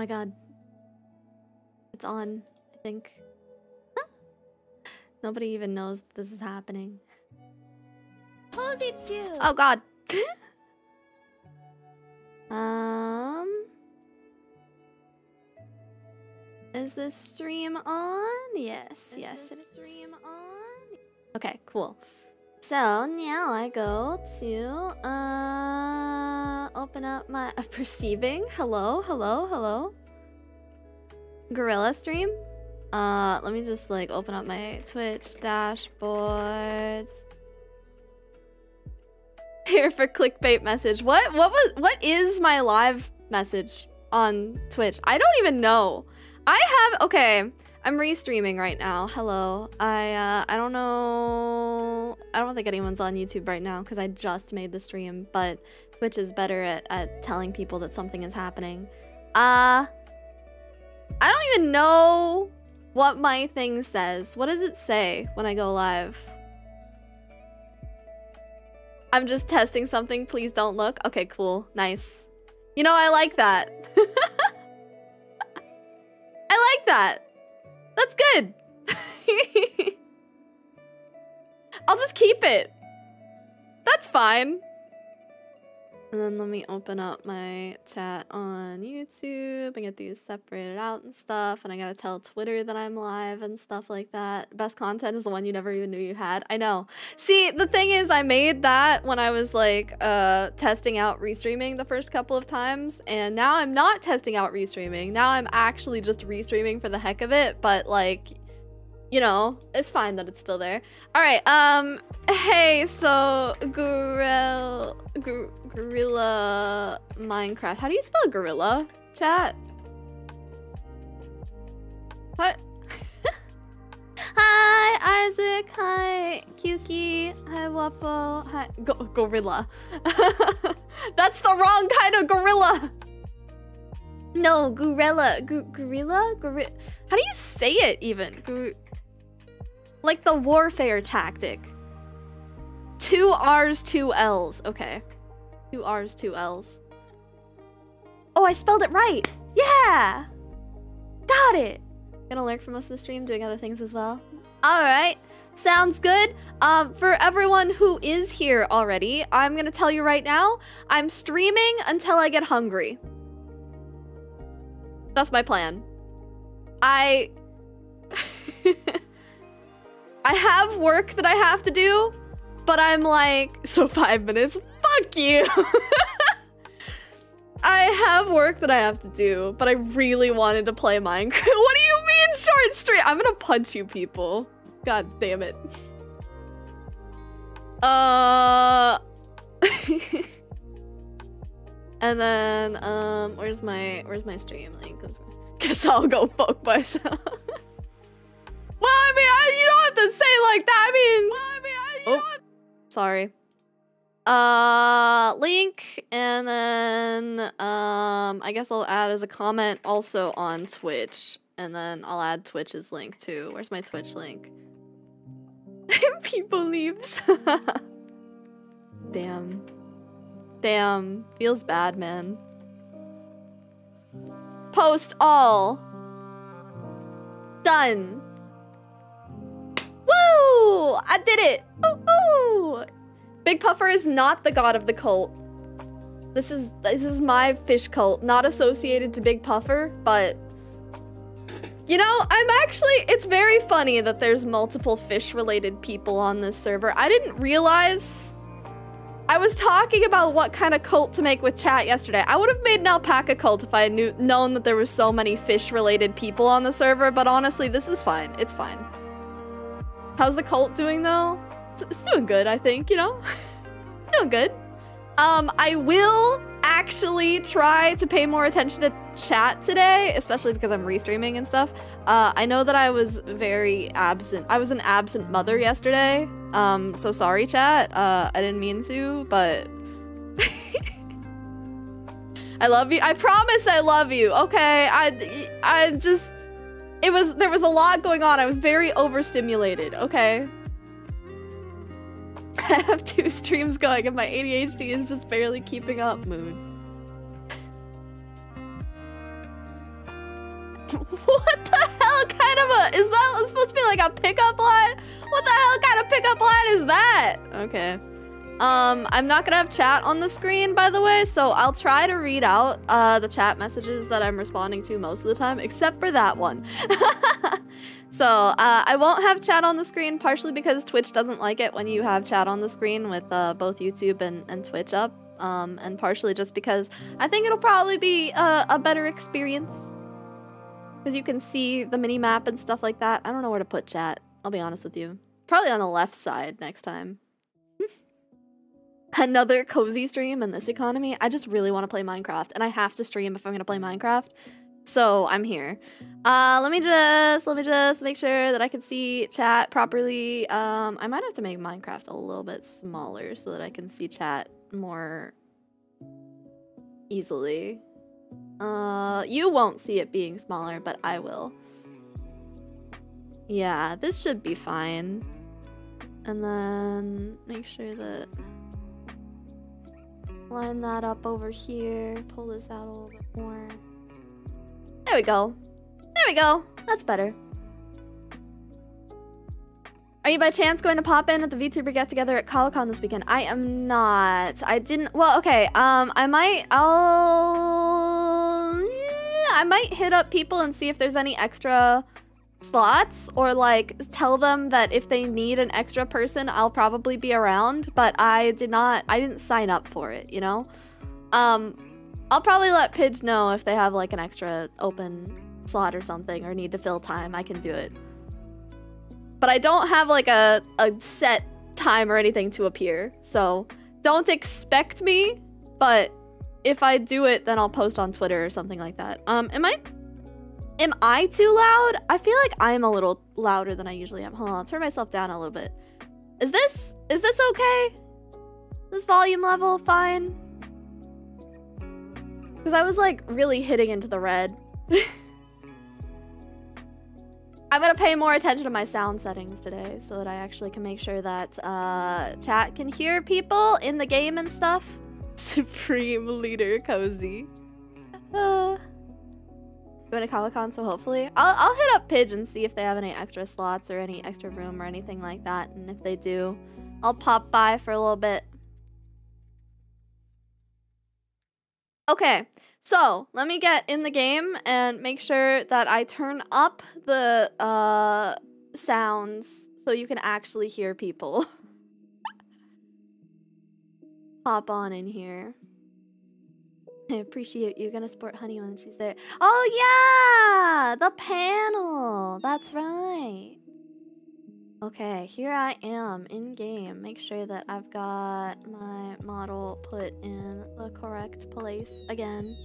my god. It's on, I think. Nobody even knows this is happening. Oh god. um Is this stream on? Yes, yes, it is. Stream on? Okay, cool. So now I go to uh open up my perceiving. Hello, hello, hello. Gorilla stream. Uh, let me just like open up my Twitch dashboard. Here for clickbait message. What? What was? What is my live message on Twitch? I don't even know. I have. Okay, I'm restreaming right now. Hello. I uh, I don't know. I don't think anyone's on YouTube right now because I just made the stream. But Twitch is better at at telling people that something is happening. Uh. I don't even know what my thing says. What does it say when I go live? I'm just testing something. Please don't look. Okay, cool. Nice. You know, I like that. I like that. That's good. I'll just keep it. That's fine. And then let me open up my chat on YouTube and get these separated out and stuff. And I gotta tell Twitter that I'm live and stuff like that. Best content is the one you never even knew you had. I know. See, the thing is, I made that when I was like uh, testing out restreaming the first couple of times. And now I'm not testing out restreaming. Now I'm actually just restreaming for the heck of it. But like, you know, it's fine that it's still there. All right. Um. Hey. So, gorilla, gorilla Minecraft. How do you spell gorilla? Chat. What? Hi, Isaac. Hi, Kyuki. Hi, Waffle. Hi, Go gorilla. That's the wrong kind of gorilla. No, gorilla. G gorilla? Gorilla. How do you say it even? Gor like the warfare tactic. Two R's, two L's. Okay. Two R's, two L's. Oh, I spelled it right. Yeah. Got it. Gonna lurk for most of the stream, doing other things as well. All right. Sounds good. Um, for everyone who is here already, I'm gonna tell you right now, I'm streaming until I get hungry. That's my plan. I... I have work that I have to do, but I'm like, so five minutes, fuck you. I have work that I have to do, but I really wanted to play Minecraft. What do you mean short stream? I'm gonna punch you people. God damn it. Uh... and then, um, where's my, where's my stream link? Guess I'll go fuck myself. Well, I mean, I, you don't have to say like that. I mean, well, I mean, I, you oh, don't sorry. Uh, link, and then um, I guess I'll add as a comment also on Twitch, and then I'll add Twitch's link too. Where's my Twitch link? People leaves. Damn. Damn. Feels bad, man. Post all. Done. Woo! I did it! Ooh, ooh. Big Puffer is not the god of the cult. This is this is my fish cult, not associated to Big Puffer, but you know, I'm actually it's very funny that there's multiple fish related people on this server. I didn't realize I was talking about what kind of cult to make with chat yesterday. I would have made an alpaca cult if I knew known that there were so many fish related people on the server, but honestly, this is fine. It's fine. How's the cult doing though? It's, doing good, I think, you know? doing good. Um, I will actually try to pay more attention to chat today, especially because I'm restreaming and stuff. Uh, I know that I was very absent. I was an absent mother yesterday. Um, so sorry, chat. Uh, I didn't mean to, but I love you. I promise I love you. Okay, I, I just it was, there was a lot going on. I was very overstimulated, okay? I have two streams going and my ADHD is just barely keeping up mood. what the hell kind of a is that supposed to be like a pickup line? What the hell kind of pickup line is that? Okay. Um, I'm not gonna have chat on the screen, by the way, so I'll try to read out uh, the chat messages that I'm responding to most of the time, except for that one. so uh, I won't have chat on the screen, partially because Twitch doesn't like it when you have chat on the screen with uh, both YouTube and, and Twitch up, um, and partially just because I think it'll probably be a, a better experience. Because you can see the mini map and stuff like that. I don't know where to put chat, I'll be honest with you. Probably on the left side next time. Another cozy stream in this economy. I just really want to play Minecraft, and I have to stream if I'm gonna play Minecraft. So I'm here. Uh, let me just let me just make sure that I can see chat properly. Um, I might have to make Minecraft a little bit smaller so that I can see chat more easily. Uh, you won't see it being smaller, but I will. Yeah, this should be fine. And then make sure that Line that up over here. Pull this out a little bit more. There we go. There we go. That's better. Are you by chance going to pop in at the VTuber get together at Colicon this weekend? I am not. I didn't. Well, okay. Um, I might. I'll. Yeah, I might hit up people and see if there's any extra slots or like tell them that if they need an extra person I'll probably be around but I did not I didn't sign up for it you know? Um I'll probably let Pidge know if they have like an extra open slot or something or need to fill time I can do it. But I don't have like a, a set time or anything to appear so don't expect me but if I do it then I'll post on Twitter or something like that. Um am I Am I too loud? I feel like I'm a little louder than I usually am. Hold on, I'll turn myself down a little bit. Is this, is this okay? This volume level fine? Because I was like really hitting into the red. I'm gonna pay more attention to my sound settings today so that I actually can make sure that uh, chat can hear people in the game and stuff. Supreme Leader Kozii. Uh, going to Comic Con, so hopefully I'll, I'll hit up Pidge and see if they have any extra slots or any extra room or anything like that. And if they do, I'll pop by for a little bit. Okay, so let me get in the game and make sure that I turn up the uh, sounds so you can actually hear people. Hop on in here. I appreciate you gonna support Honey when she's there. Oh yeah! The panel! That's right. Okay, here I am in game. Make sure that I've got my model put in the correct place again.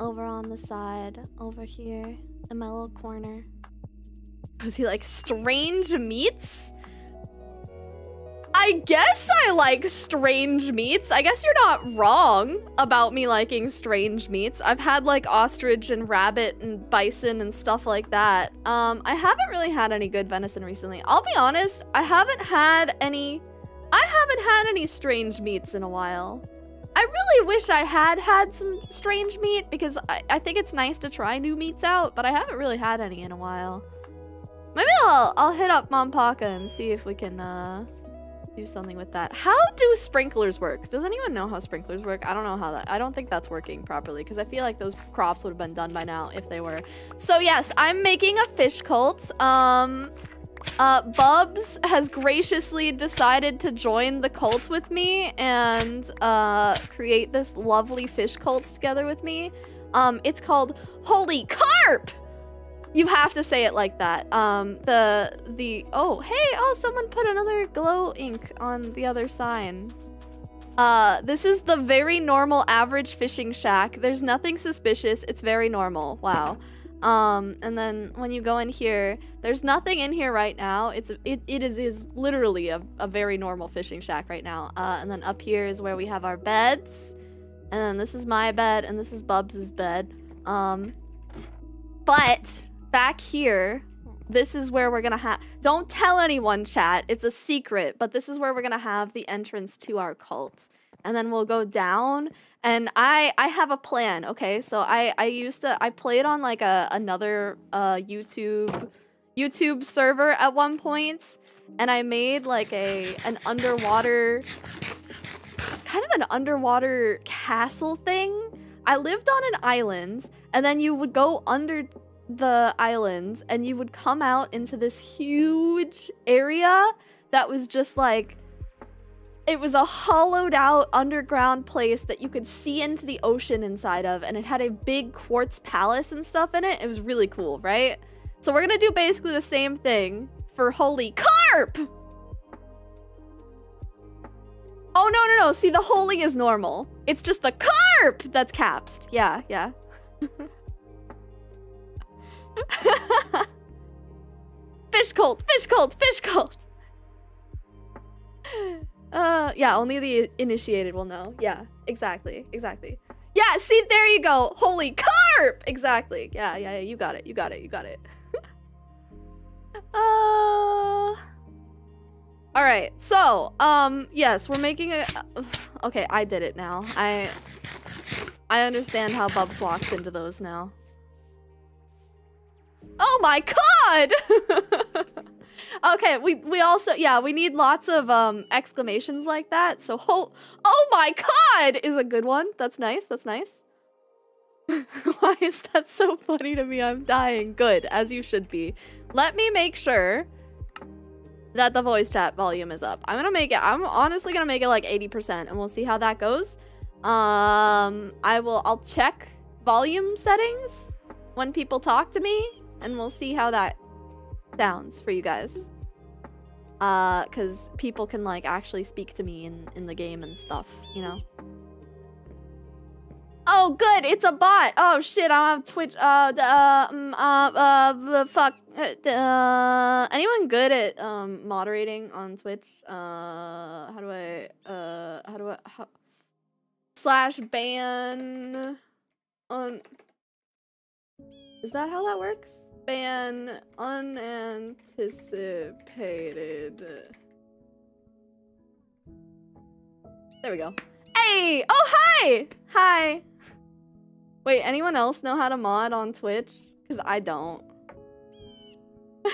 Over on the side, over here, in my little corner. Was he like strange meats? I guess I like strange meats. I guess you're not wrong about me liking strange meats. I've had like ostrich and rabbit and bison and stuff like that. Um, I haven't really had any good venison recently. I'll be honest, I haven't had any... I haven't had any strange meats in a while. I really wish I had had some strange meat because I, I think it's nice to try new meats out, but I haven't really had any in a while. Maybe I'll, I'll hit up Mom Paka and see if we can, uh do something with that. How do sprinklers work? Does anyone know how sprinklers work? I don't know how that, I don't think that's working properly because I feel like those crops would have been done by now if they were. So yes, I'm making a fish cult. Um, uh, Bubs has graciously decided to join the cult with me and uh, create this lovely fish cult together with me. Um, it's called Holy Carp! You have to say it like that. Um, the, the, oh, hey, oh, someone put another glow ink on the other sign. Uh, this is the very normal average fishing shack. There's nothing suspicious. It's very normal. Wow. Um, and then when you go in here, there's nothing in here right now. It's it, it is is literally a, a very normal fishing shack right now. Uh, and then up here is where we have our beds. And then this is my bed and this is Bubs's bed. Um, but back here, this is where we're gonna have, don't tell anyone chat, it's a secret, but this is where we're gonna have the entrance to our cult. And then we'll go down and I I have a plan. Okay, so I I used to I played on like a another uh YouTube YouTube server at one point, and I made like a an underwater kind of an underwater castle thing. I lived on an island, and then you would go under the islands and you would come out into this huge area that was just like it was a hollowed out underground place that you could see into the ocean inside of and it had a big quartz palace and stuff in it. It was really cool right? So we're gonna do basically the same thing for holy carp! Oh no no no. See the holy is normal. It's just the carp that's capsed. Yeah yeah fish cult fish cult fish cult uh, yeah, only the initiated will know. Yeah, exactly, exactly. Yeah, see, there you go. Holy carp! Exactly. Yeah, yeah, yeah, you got it, you got it, you got it. uh... Alright, so, um, yes, we're making a... okay, I did it now. I... I understand how Bubs walks into those now. Oh my god! Okay, we we also yeah, we need lots of um exclamations like that. So ho oh my god is a good one. That's nice. That's nice. Why is that so funny to me? I'm dying. Good, as you should be. Let me make sure that the voice chat volume is up. I'm gonna make it, I'm honestly gonna make it like 80% and we'll see how that goes. Um, I will, I'll check volume settings when people talk to me and we'll see how that sounds for you guys. Uh, cause people can like actually speak to me in, in the game and stuff, you know? Oh, good, it's a bot. Oh shit, I have Twitch. Uh, uh, um, uh, uh, fuck. Uh, anyone good at um moderating on Twitch? Uh, how do I? Uh, how do I? How, slash ban on. Is that how that works? Ban unanticipated. There we go. Hey! Oh, hi! Hi! Wait, anyone else know how to mod on Twitch? Because I don't.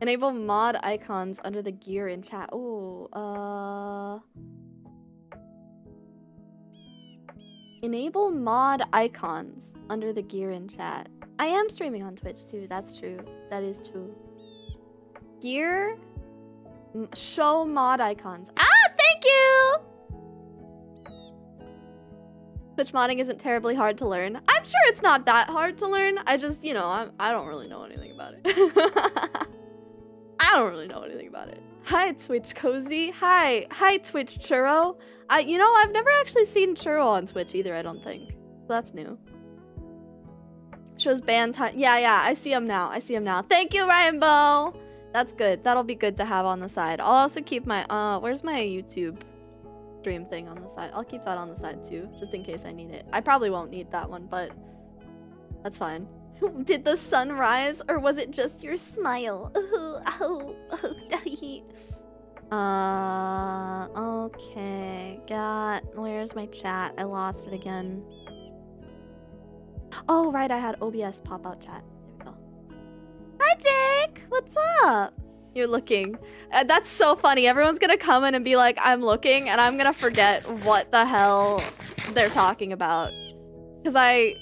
Enable mod icons under the gear in chat. Oh, uh... Enable mod icons under the gear in chat. I am streaming on Twitch too. That's true. That is true. Gear. show mod icons. Ah, thank you! Twitch modding isn't terribly hard to learn. I'm sure it's not that hard to learn. I just, you know, I'm, I don't really know anything about it. I don't really know anything about it. Hi, Twitch Kozii. Hi. Hi, Twitch Churro. I, you know, I've never actually seen Churro on Twitch either, I don't think. So that's new. Shows band time. Yeah, yeah, I see him now. I see him now. Thank you, Rainbow. That's good. That'll be good to have on the side. I'll also keep my, uh, where's my YouTube stream thing on the side? I'll keep that on the side too, just in case I need it. I probably won't need that one, but that's fine. Did the sun rise or was it just your smile? Oh, oh, oh, uh, okay. Got, where's my chat? I lost it again. Oh, right, I had OBS pop-out chat. There we go. Hi, Jake! What's up? You're looking. Uh, that's so funny. Everyone's gonna come in and be like, I'm looking, and I'm gonna forget what the hell they're talking about. Because I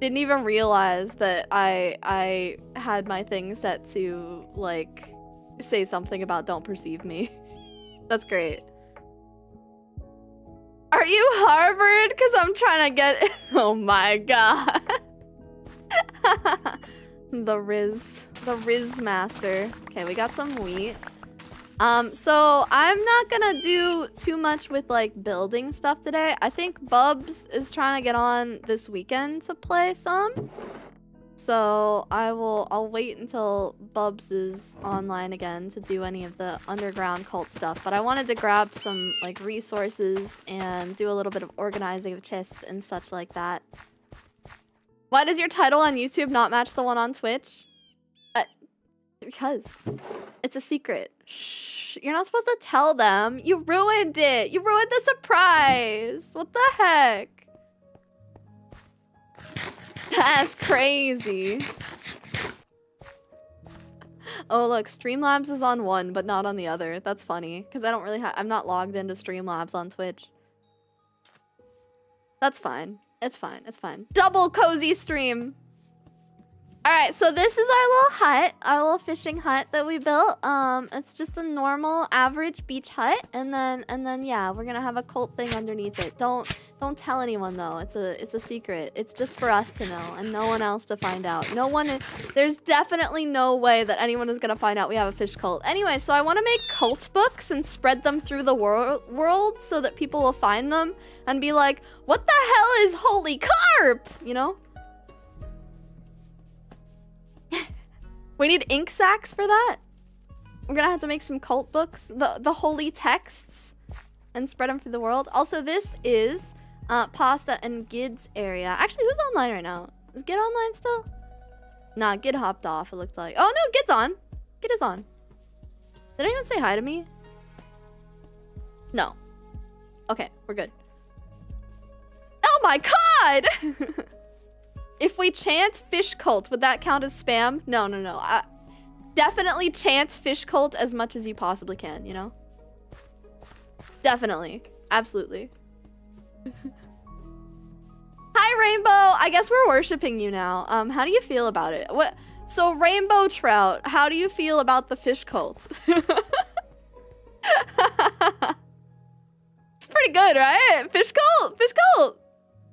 didn't even realize that I I had my thing set to, like, say something about don't perceive me. That's great. Are you Harvard? Because I'm trying to get... Oh my god. the Riz. The Riz Master. Okay, we got some wheat. Um, so I'm not gonna do too much with like building stuff today. I think Bubs is trying to get on this weekend to play some. So I will, I'll wait until Bubs is online again to do any of the underground cult stuff. But I wanted to grab some like resources and do a little bit of organizing of chests and such like that. Why does your title on YouTube not match the one on Twitch? Uh, because it's a secret. Shh. You're not supposed to tell them. You ruined it. You ruined the surprise. What the heck? That's crazy. Oh, look, Streamlabs is on one, but not on the other. That's funny, because I don't really have- I'm not logged into Streamlabs on Twitch. That's fine. It's fine. It's fine. Double cozy stream. All right, so this is our little hut, our little fishing hut that we built. Um, it's just a normal, average beach hut, and then, and then, yeah, we're gonna have a cult thing underneath it. Don't, don't tell anyone though. It's a, it's a secret. It's just for us to know, and no one else to find out. No one, there's definitely no way that anyone is gonna find out we have a fish cult. Anyway, so I want to make cult books and spread them through the wor world so that people will find them and be like, "What the hell is holy carp?" You know. We need ink sacks for that. We're gonna have to make some cult books, the the holy texts, and spread them through the world. Also, this is uh, Pasta and Gid's area. Actually, who's online right now? Is Gid online still? Nah, Gid hopped off, it looked like. Oh no, Gid's on. Gid is on. Did anyone say hi to me? No. Okay, we're good. Oh my god! If we chant fish cult, would that count as spam? No, no, no. I, definitely chant fish cult as much as you possibly can, you know? Definitely. Absolutely. Hi, Rainbow! I guess we're worshipping you now. Um, how do you feel about it? What? So, Rainbow Trout, how do you feel about the fish cult? it's pretty good, right? Fish cult! Fish cult!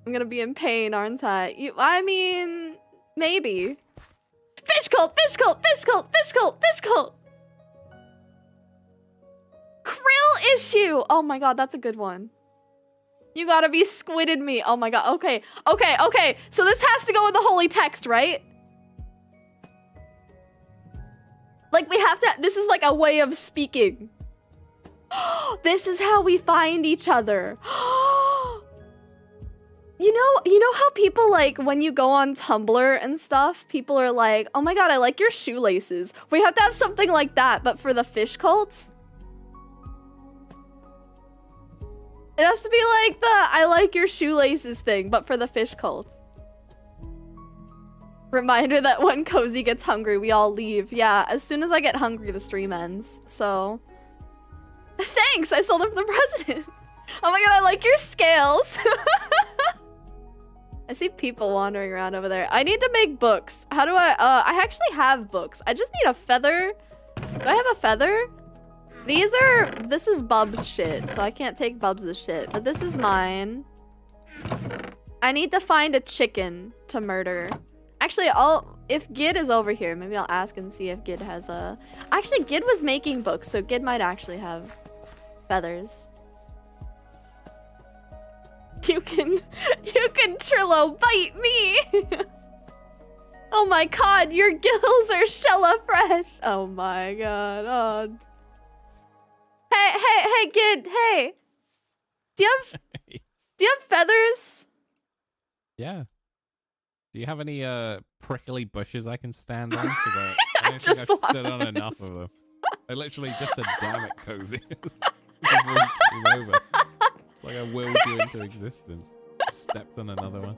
I'm gonna be in pain, aren't I? You, I mean, maybe. Fish cult, fish cult, fish cult, fish cult, fish cult. Krill issue. Oh my god, that's a good one. You gotta be squidded me. Oh my god. Okay, okay, okay. So this has to go in the holy text, right? Like we have to. This is like a way of speaking. this is how we find each other. Oh You know, you know how people like when you go on Tumblr and stuff, people are like, "Oh my god, I like your shoelaces." We have to have something like that, but for the fish cult. It has to be like the "I like your shoelaces" thing, but for the fish cult. Reminder that when Kozii gets hungry, we all leave. Yeah, as soon as I get hungry, the stream ends. So, thanks. I stole them from the president. Oh my god, I like your scales. I see people wandering around over there. I need to make books. How do I? Uh, I actually have books. I just need a feather. Do I have a feather? These are, this is Bub's shit, so I can't take Bub's shit, but this is mine. I need to find a chicken to murder. Actually, I'll, if Gid is over here, maybe I'll ask and see if Gid has a, actually Gid was making books, so Gid might actually have feathers. You can, you can Trillo bite me. oh my god, your gills are Shella fresh. Oh my god. Oh. Hey, hey, hey, Gid, hey. Do you have, do you have feathers? Yeah. Do you have any uh prickly bushes I can stand on? I, I don't just think I've stood on enough of them. I literally just said, damn it, Kozii. Just walked you over. It's like I willed you into existence. Stepped on another one.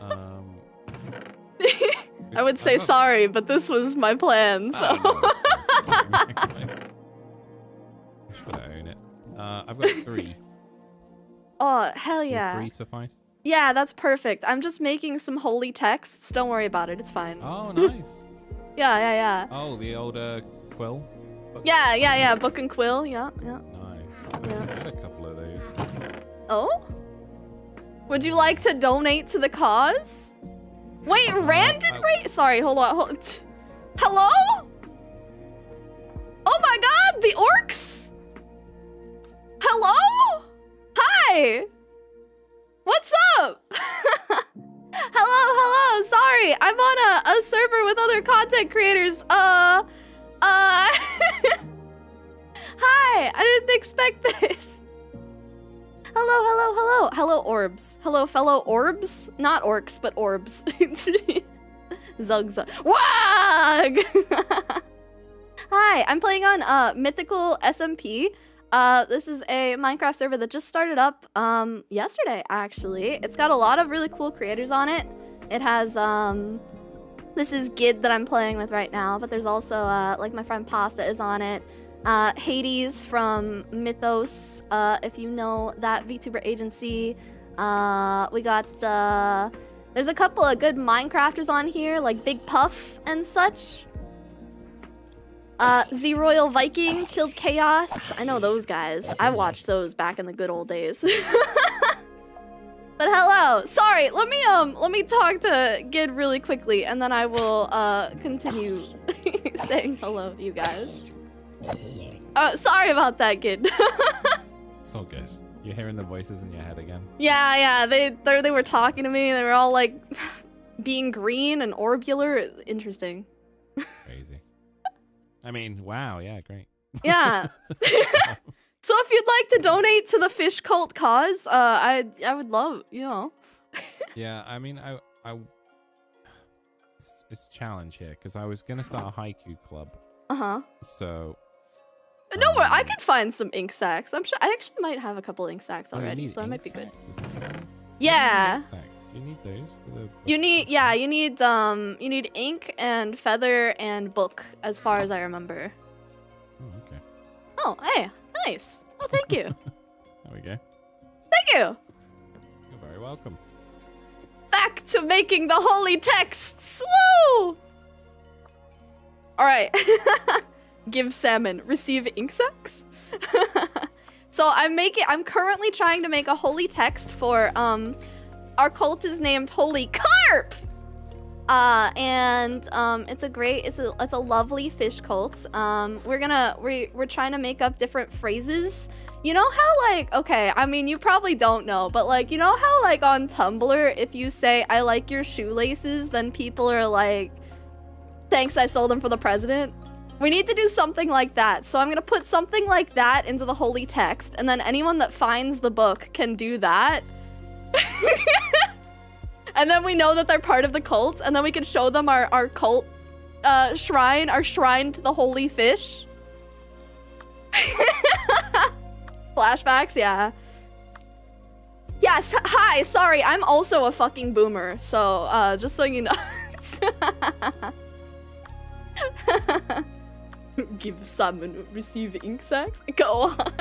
Um, I would say sorry, but this was my plan, so. Exactly. Just gotta own it. Uh, I've got three. oh, hell Will yeah. Three suffice? Yeah, that's perfect. I'm just making some holy texts. Don't worry about it. It's fine. Oh, nice. Yeah, yeah, yeah. Oh, the old uh, quill? Book? Yeah, yeah, yeah. Book and quill. Yeah, yeah. Nice. Yeah. I had a couple. Oh? Would you like to donate to the cause? Wait, Randon I- Ray? Sorry, hold on. Hold Hello? Oh my god, the orcs? Hello? Hi. What's up? hello, hello. Sorry, I'm on a, a server with other content creators. Uh, uh. Hi, I didn't expect this. Hello, hello, hello. Hello, orbs. Hello, fellow orbs. Not orcs, but orbs. Zug zug. Wag! Hi, I'm playing on uh, Mythical SMP. Uh, this is a Minecraft server that just started up um, yesterday, actually. It's got a lot of really cool creators on it. It has, um, this is Gid that I'm playing with right now, but there's also, uh, like, my friend Pasta is on it. Uh, Hades from Mythos, uh, if you know that VTuber agency. Uh, we got, uh, there's a couple of good Minecrafters on here, like Big Puff and such. Uh, ZeRoyalViking, Chilled Chaos. I know those guys. I watched those back in the good old days. but hello. Sorry, let me um let me talk to Gid really quickly and then I will uh continue saying hello to you guys. Uh sorry about that, kid. it's all good. You're hearing the voices in your head again. Yeah, yeah. They they they were talking to me. They were all like being green and orbular. Interesting. Crazy. I mean, wow, yeah, great. Yeah. so if you'd like to donate to the fish cult cause, uh, I I would love, you know. yeah, I mean, I I it's, it's a challenge here because I was gonna start a haiku club. Uh huh. So. No, um, I could find some ink sacks. I'm sure I actually might have a couple ink sacks already, so it might be good. Yeah. You need those for the. You need yeah. You need um. You need ink and feather and book, as far as I remember. Oh okay. Oh hey, nice. Oh thank you. there we go. Thank you. You're very welcome. Back to making the holy texts. Woo! All right. Give salmon. Receive ink sacks. so I'm making. I'm currently trying to make a holy text for um our cult is named Holy Carp. Uh, and um, it's a great, it's a, it's a lovely fish cult. Um, we're gonna, we, we're trying to make up different phrases. You know how like, okay, I mean, you probably don't know, but like, you know how like on Tumblr, if you say, I like your shoelaces, then people are like, thanks, I sold them for the president. We need to do something like that. So I'm gonna put something like that into the holy text, and then anyone that finds the book can do that. and then we know that they're part of the cult, and then we can show them our, our cult uh, shrine, our shrine to the holy fish. Flashbacks, yeah. Yes, hi, sorry, I'm also a fucking boomer, so, uh, just so you know. Give salmon, receive ink sacks? Go on.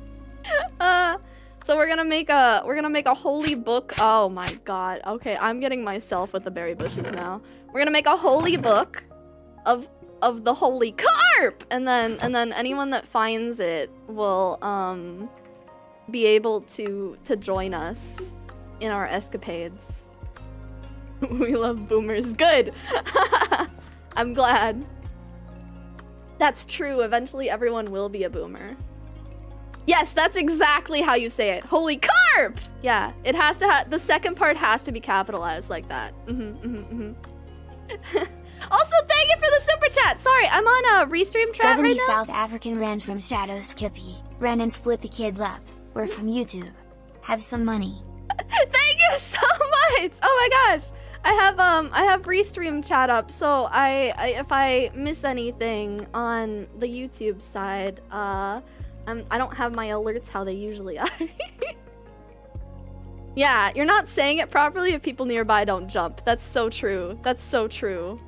uh, so we're gonna make a we're gonna make a holy book. Oh my god. Okay, I'm getting myself with the berry bushes now. We're gonna make a holy book of of the holy carp, and then and then anyone that finds it will um be able to to join us in our escapades. we love boomers. Good. I'm glad. That's true. Eventually, everyone will be a boomer. Yes, that's exactly how you say it. Holy carp! Yeah, it has to have, the second part has to be capitalized like that. Mm-hmm, mm-hmm, mm-hmm. also, thank you for the super chat. Sorry, I'm on a restream chat 70 right now. South African ran from Shadow Skippy. Ran and split the kids up. We're from YouTube. Have some money. thank you so much! Oh my gosh! I have um I have restream chat up, so I, I if I miss anything on the YouTube side, uh um, I don't have my alerts how they usually are. yeah, you're not saying it properly if people nearby don't jump. That's so true. That's so true.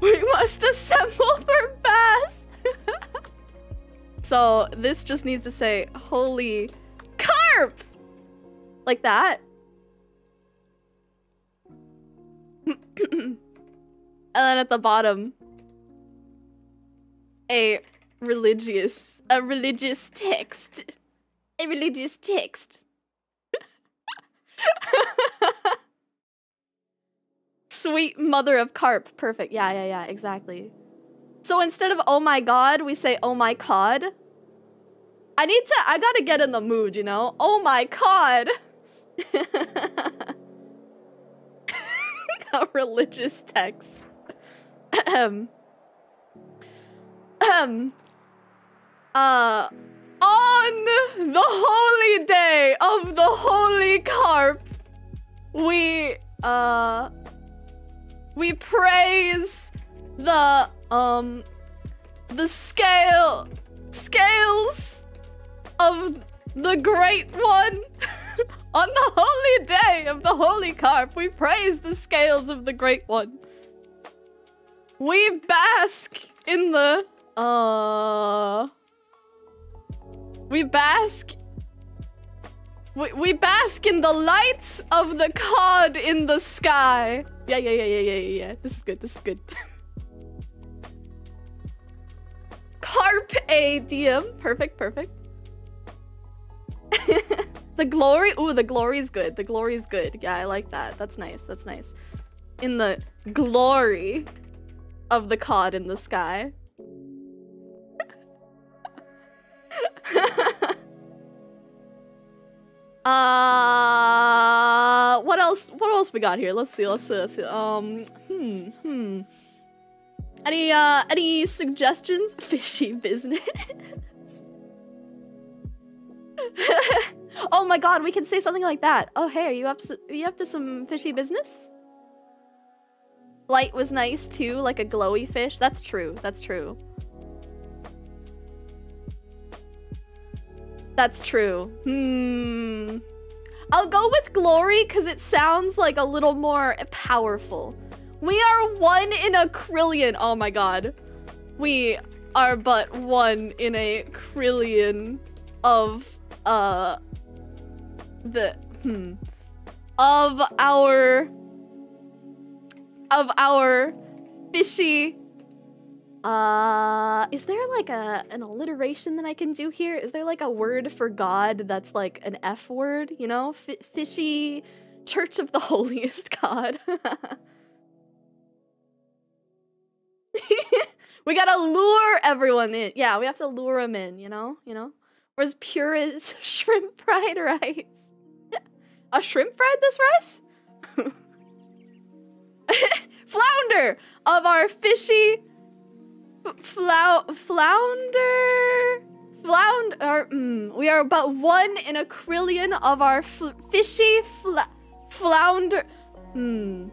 We must assemble for Bass! so this just needs to say, holy carp! Like that. And then at the bottom, a religious a religious text. A religious text. Sweet mother of carp. Perfect. Yeah yeah yeah. Exactly. So instead of oh my god we say oh my cod. I need to i gotta get in the mood you know? Oh my cod a religious text um um uh, on the holy day of the holy carp, we, uh, we praise the, um, the scale scales of the great one. On the holy day of the holy carp, we praise the scales of the great one. We bask in the uh we bask we, we bask in the lights of the cod in the sky. Yeah, yeah, yeah, yeah, yeah, yeah. This is good. This is good. Carp a diem. Perfect, perfect. the glory. Ooh, the glory is good. The glory is good. Yeah, I like that. That's nice. That's nice. In the glory of the cod in the sky. uh what else what else we got here let's see let's see, let's see. um hmm hmm any uh any suggestions fishy business oh my god we can say something like that oh hey are you up to, are you up to some fishy business light was nice too like a glowy fish that's true that's true That's true. Hmm. I'll go with glory because it sounds like a little more powerful. We are one in a krillion. Oh my god. We are but one in a krillion of, uh, the, hmm, of our, of our fishy uh, is there like a an alliteration that I can do here? Is there like a word for God that's like an F word? You know, F fishy Church of the Holiest God. we gotta lure everyone in. Yeah, we have to lure them in. You know, you know. We're pure as shrimp fried rice. A shrimp fried this rice? Flounder of our fishy Flou flounder flounder mm, we are but one in a krillion of our fishy fla flounder hmm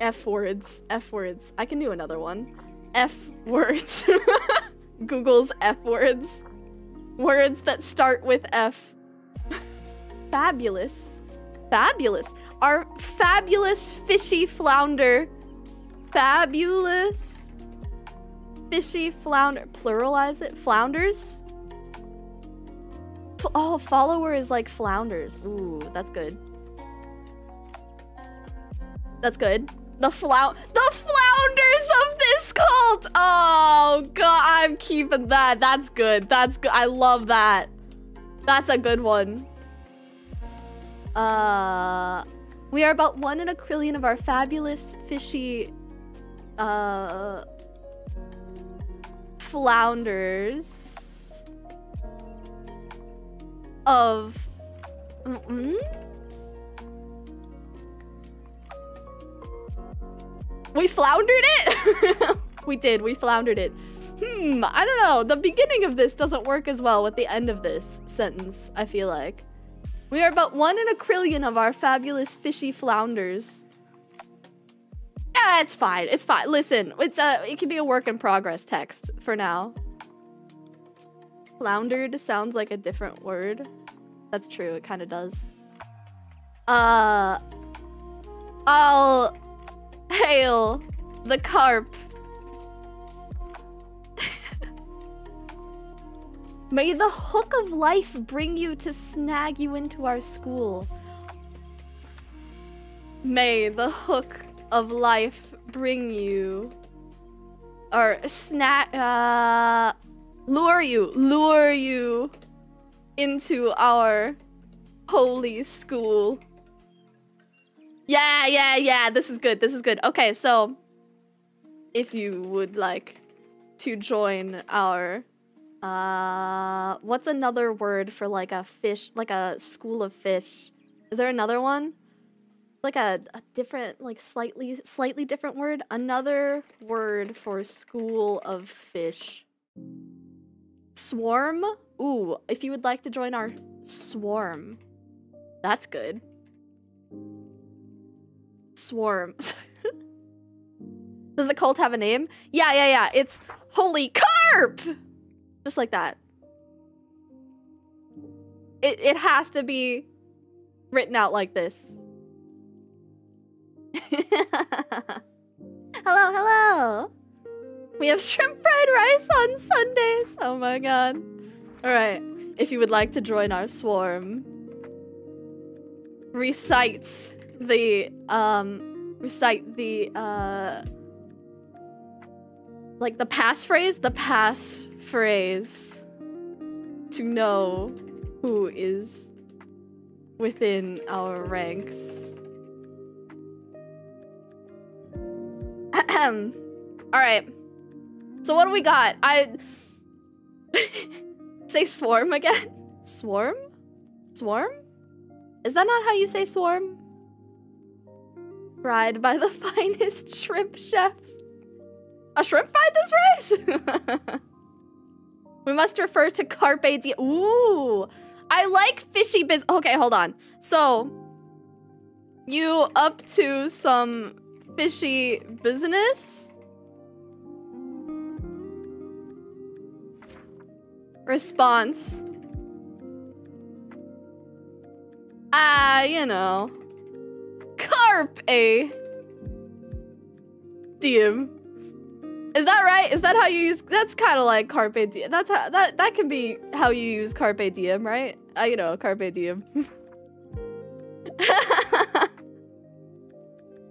f words f words. I can do another one. F words. Google's f words. Words that start with f fabulous fabulous our fabulous fishy flounder fabulous fishy flounder. Pluralize it? Flounders? F oh, follower is like flounders. Ooh, that's good. That's good. The flou- The flounders of this cult! Oh, God, I'm keeping that. That's good. That's good. I love that. That's a good one. Uh... We are about one in a trillion of our fabulous fishy... Uh flounders of mm -mm? we floundered it? We did we floundered it. Hmm i don't know. The beginning of this doesn't work as well with the end of this sentence i feel like we are about one in a trillion of our fabulous fishy flounders yeah, it's fine. It's fine. Listen, it's a it can be a work in progress text for now. Floundered sounds like a different word. That's true. It kind of does. Uh, I'll hail the carp. May the hook of life bring you to snag you into our school. May the hook of life bring you or snap uh lure you lure you into our holy school yeah yeah yeah this is good this is good okay so if you would like to join our uh what's another word for like a fish like a school of fish? Is there another one? Like a, a different like slightly slightly different word? Another word for school of fish. Swarm? Ooh if you would like to join our swarm. That's good. Swarms Does the cult have a name? Yeah, yeah, yeah. It's Holy Carp! Just like that. It, it has to be written out like this. hello, hello. We have shrimp fried rice on Sundays. Oh my god. Alright. If you would like to join our swarm, recite the, um, recite the, uh, like the passphrase? The passphrase to know who is within our ranks. All right. So what do we got? I say swarm again. Swarm? Swarm? Is that not how you say swarm? Fried by the finest shrimp chefs. A shrimp fried this rice? we must refer to carpe diem. Ooh, I like fishy biz. Okay, hold on. So, you up to some fishy business? Response. Ah, you know. Carp a diem. Is that right? Is that how you use? That's kind of like carpe diem. That's how that that can be how you use carpe diem, right? Uh, you know, carpe diem.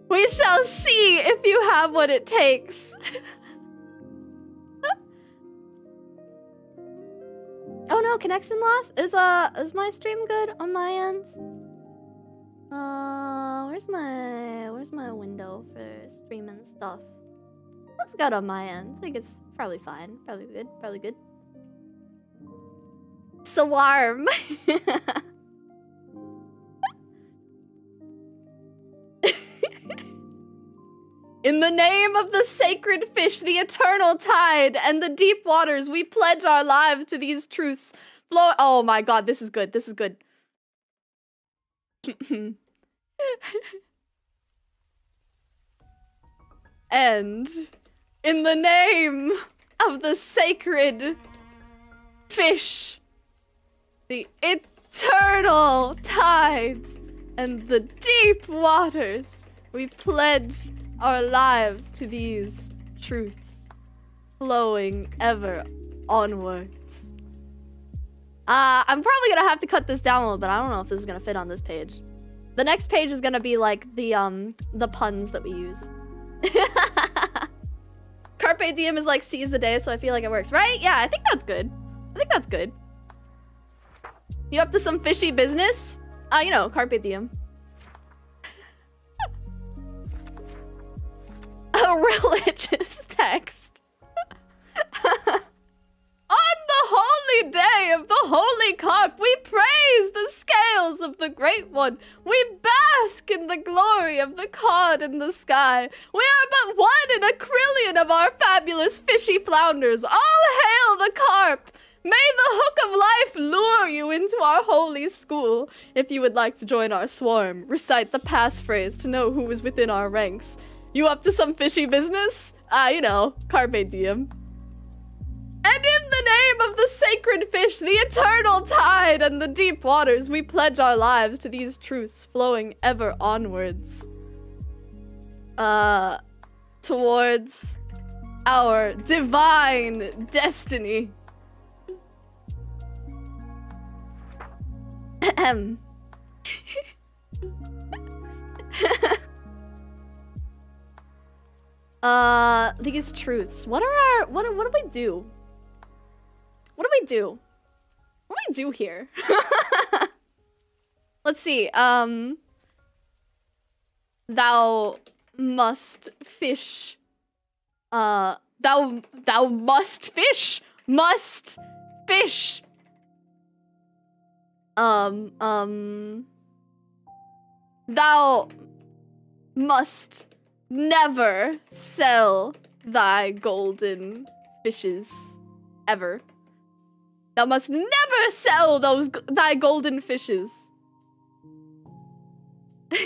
we shall see if you have what it takes. oh no, connection loss. Is uh is my stream good on my end? Uh, where's my where's my window for streaming stuff? Looks good on my end. I think it's probably fine. Probably good. Probably good. Swarm. In the name of the sacred fish, the eternal tide, and the deep waters, we pledge our lives to these truths. Flow. Oh my god, this is good. This is good. and in the name of the sacred fish, the eternal tides, and the deep waters, we pledge our lives to these truths, flowing ever onwards. Uh, I'm probably gonna have to cut this down a little bit. I don't know if this is gonna fit on this page. The next page is gonna be like the um the puns that we use. Carpe diem is like seize the day, so I feel like it works, right? Yeah, I think that's good. I think that's good. You up to some fishy business? Uh, you know, carpe diem. A religious text. Holy day of the holy carp, we praise the scales of the great one. We bask in the glory of the cod in the sky. We are but one in a crillion of our fabulous fishy flounders. All hail the carp! May the hook of life lure you into our holy school. If you would like to join our swarm, recite the passphrase to know who is within our ranks. You up to some fishy business? Ah, uh, you know, carpe diem. And in the name of the sacred fish, the eternal tide, and the deep waters, we pledge our lives to these truths flowing ever onwards. Uh, towards our divine destiny. Ahem. uh, these truths. What are our, what, what do we do? What do we do? What do we do here? Let's see. Um, thou must fish. Uh, thou thou must fish. Must fish. Um um. Thou must never sell thy golden fishes ever. Thou must never sell those thy golden fishes.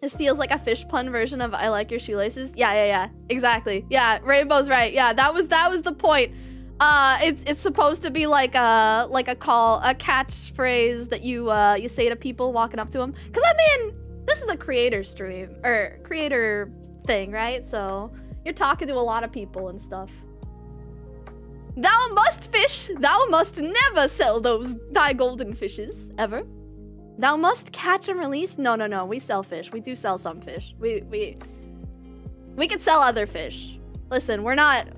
This feels like a fish pun version of I like your shoelaces. Yeah, yeah, yeah. Exactly. Yeah, Rainbow's right. Yeah, that was that was the point. Uh it's it's supposed to be like a like a call, a catchphrase that you uh you say to people walking up to them. Cuz I mean, this is a creator stream or creator thing, right? So, you're talking to a lot of people and stuff. Thou must fish. Thou must never sell those thy golden fishes ever. Thou must catch and release? No, no, no. We sell fish. We do sell some fish. We we we can sell other fish. Listen, we're not.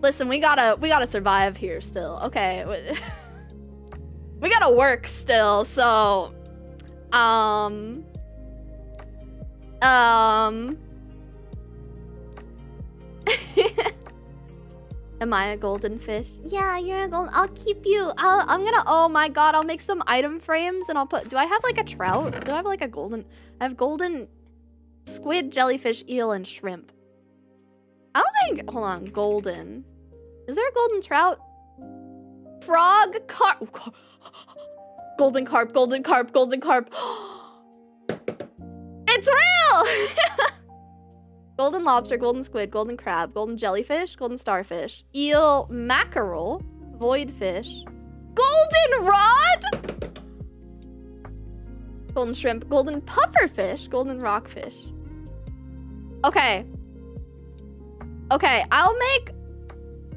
Listen, we gotta we gotta survive here still. Okay, we gotta work still. So, um, um. Am I a golden fish? Yeah, you're a golden. I'll keep you. I'll, I'm gonna. Oh my god! I'll make some item frames and I'll put. Do I have like a trout? Do I have like a golden? I have golden squid, jellyfish, eel, and shrimp. I don't think. Hold on. Golden. Is there a golden trout? Frog, carp. Golden carp. Golden carp. Golden carp. it's real. Golden lobster, golden squid, golden crab, golden jellyfish, golden starfish, eel, mackerel, void fish, golden rod, golden shrimp, golden pufferfish, golden rockfish. Okay. Okay, I'll make.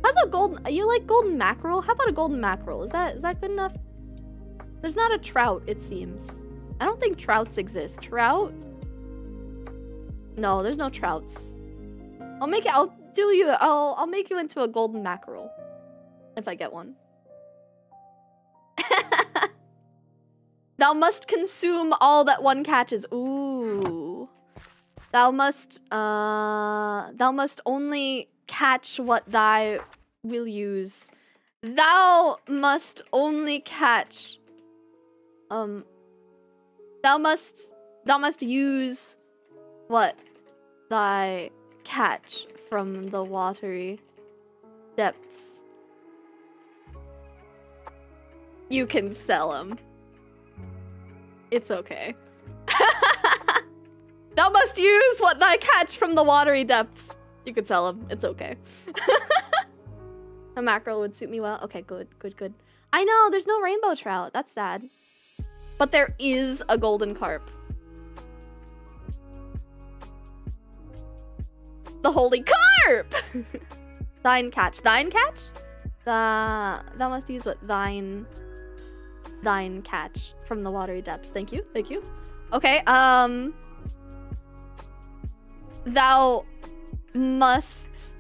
How's a golden? You like golden mackerel? How about a golden mackerel? Is that is that good enough? There's not a trout, it seems. I don't think trouts exist. Trout? No, there's no trouts. I'll make it. I'll do you. I'll. I'll make you into a golden mackerel, if I get one. Thou must consume all that one catches. Ooh. Thou must. Uh. Thou must only catch what thy will use. Thou must only catch. Um. Thou must. Thou must use. What? Thy catch from the watery depths. You can sell them. It's okay. Thou must use what thy catch from the watery depths. You can sell them. It's okay. A mackerel would suit me well. Okay, good, good, good. I know, there's no rainbow trout. That's sad. But there is a golden carp. The holy carp! thine catch. Thine catch? The, thou must use what? Thine. Thine catch from the watery depths. Thank you. Thank you. Okay, um. Thou must,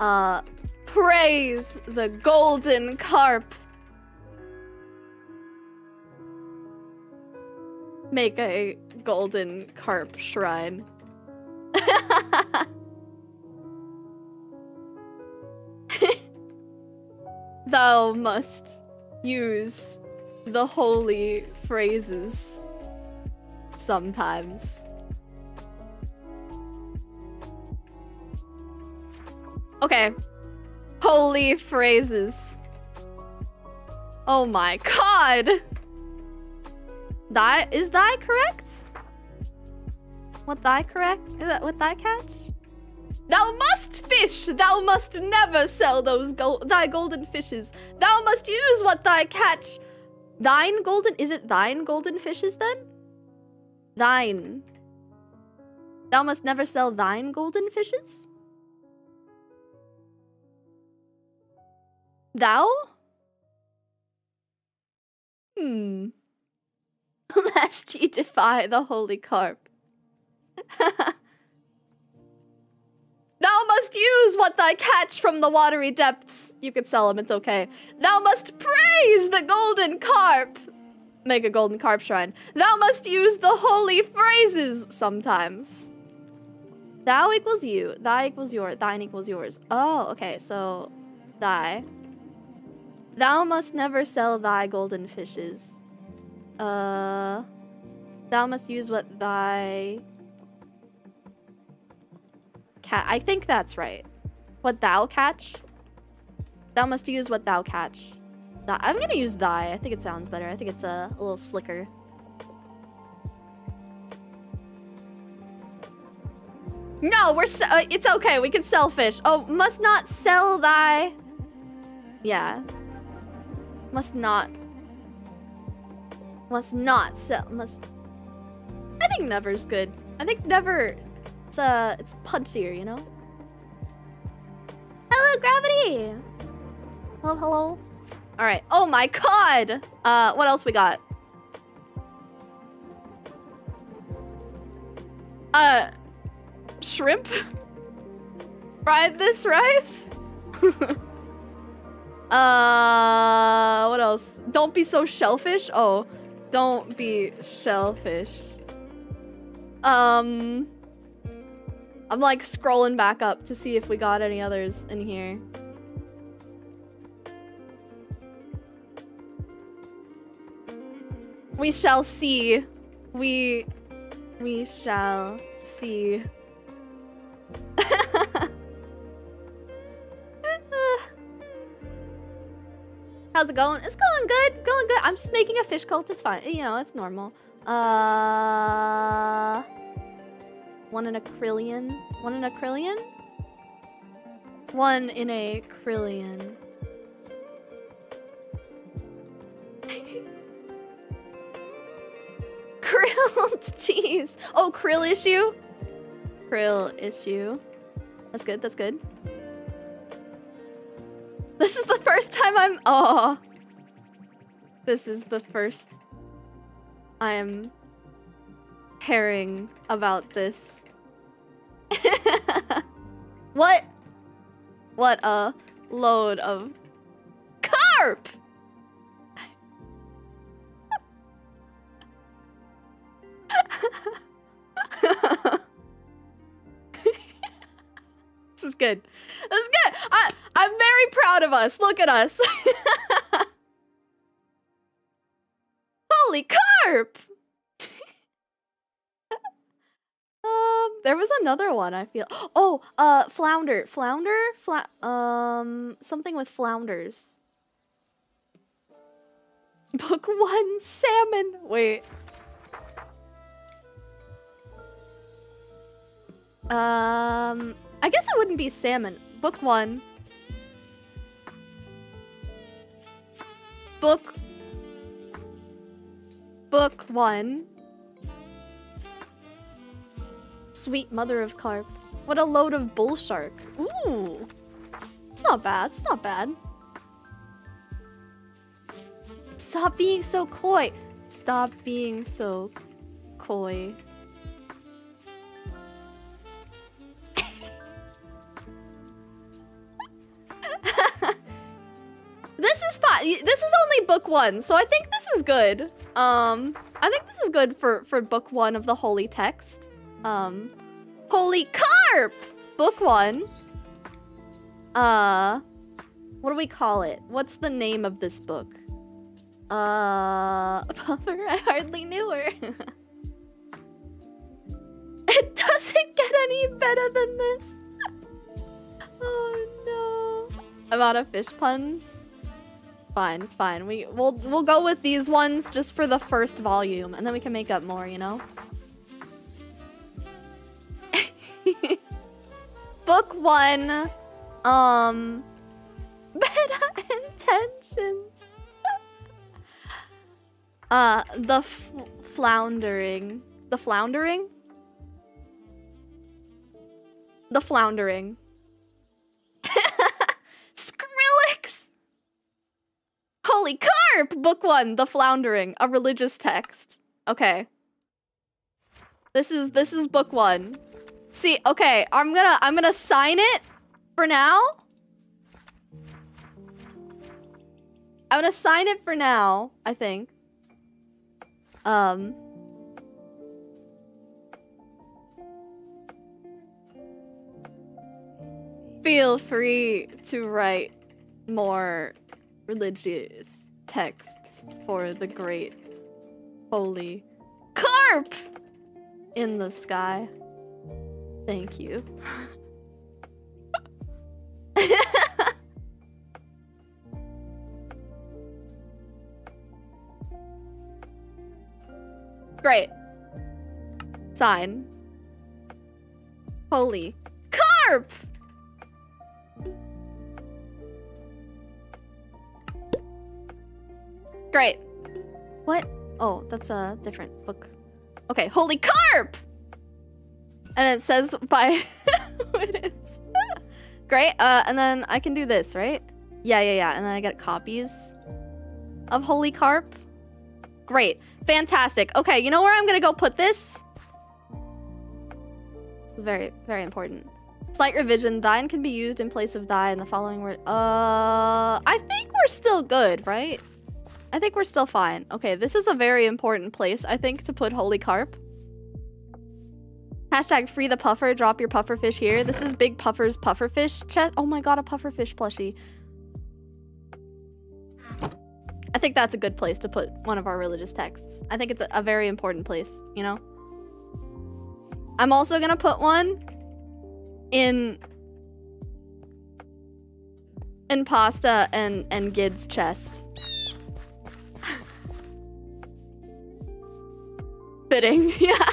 uh, praise the golden carp. Make a golden carp shrine. Thou must use the holy phrases sometimes. Okay. Holy phrases. Oh my god! Thy is thy correct? What thy correct? Is that what thy catch? Thou must fish! Thou must never sell those thy golden fishes. Thou must use what thy catch. Thine golden is it thine golden fishes then? Thine. Thou must never sell thine golden fishes? Thou? Hmm. Lest you defy the holy carp. Must use what thy catch from the watery depths. You could sell them, it's okay. Thou must praise the golden carp. Make a golden carp shrine. Thou must use the holy phrases sometimes. Thou equals you. Thy equals your. Thine equals yours. Oh, okay. So, thy. Thou must never sell thy golden fishes. Uh, thou must use what thy Cat. I think that's right. What thou catch? Thou must use what thou catch. Th I'm gonna use thy. I think it sounds better. I think it's a, a little slicker. No, we're uh, it's okay. We can sell fish. Oh, must not sell thy. Yeah. Must not. Must not sell. Must. I think never's good. I think never. It's uh, it's punchier, you know. Hello, gravity. Hello, hello. All right. Oh my god. Uh, what else we got? Uh, shrimp? Fried this rice? uh, what else? Don't be so shellfish? Oh, don't be shellfish. Um, I'm like scrolling back up to see if we got any others in here. We shall see. We we shall see. How's it going? It's going good. Going good. I'm just making a fish cult. It's fine. You know, it's normal. Uh one in a krillion. One in a krillion? One in a krillion. Grilled cheese. Oh, krill issue? Krill issue. That's good, that's good. This is the first time I'm... Oh. This is the first I am caring about this. what? What a load of carp! this is good. This is good. I I'm very proud of us. Look at us. Holy carp! Um, there was another one. I feel. Oh, uh, flounder, flounder, Fla um, something with flounders. Book one, salmon. Wait. Um, I guess it wouldn't be salmon. Book one. Book. Book one. Sweet mother of carp. What a load of bull shark. Ooh. It's not bad. It's not bad. Stop being so coy. Stop being so coy. this is fine. This is only book one, so I think this is good. Um, I think this is good for for book one of the holy text. Um, holy carp, book one. Uh, what do we call it? What's the name of this book? Uh, Puffer, I hardly knew her. it doesn't get any better than this. oh no. I'm out of fish puns. Fine, it's fine. We we'll we'll go with these ones just for the first volume, and then we can make up more, you know? Book one. Um better intentions. uh the floundering. The floundering? The floundering. Skrillex! Holy carp! Book one, The Floundering, a religious text. Okay. This is this is book one. See, okay, I'm gonna I'm gonna sign it for now. I'm gonna sign it for now, I think. Um Feel free to write more religious texts for the great holy carp in the sky. Thank you. Great. Sign. Holy carp! Great. What? Oh, that's a different book. Okay, holy carp! And it says by it is. Great. Uh, and then I can do this, right? Yeah, yeah, yeah. And then I get copies of Holy Carp. Great. Fantastic. Okay, you know where I'm gonna go put this? Very, very important. Slight revision. Thine can be used in place of thy in the following word. Uh, I think we're still good, right? I think we're still fine. Okay, this is a very important place, I think, to put Holy Carp. Hashtag free the puffer. Drop your puffer fish here. This is Big Puffer's pufferfish chest. Oh my god, a pufferfish plushie. I think that's a good place to put one of our religious texts. I think it's a, a very important place, you know? I'm also gonna put one in in pasta and and Gid's chest. Fitting, yeah.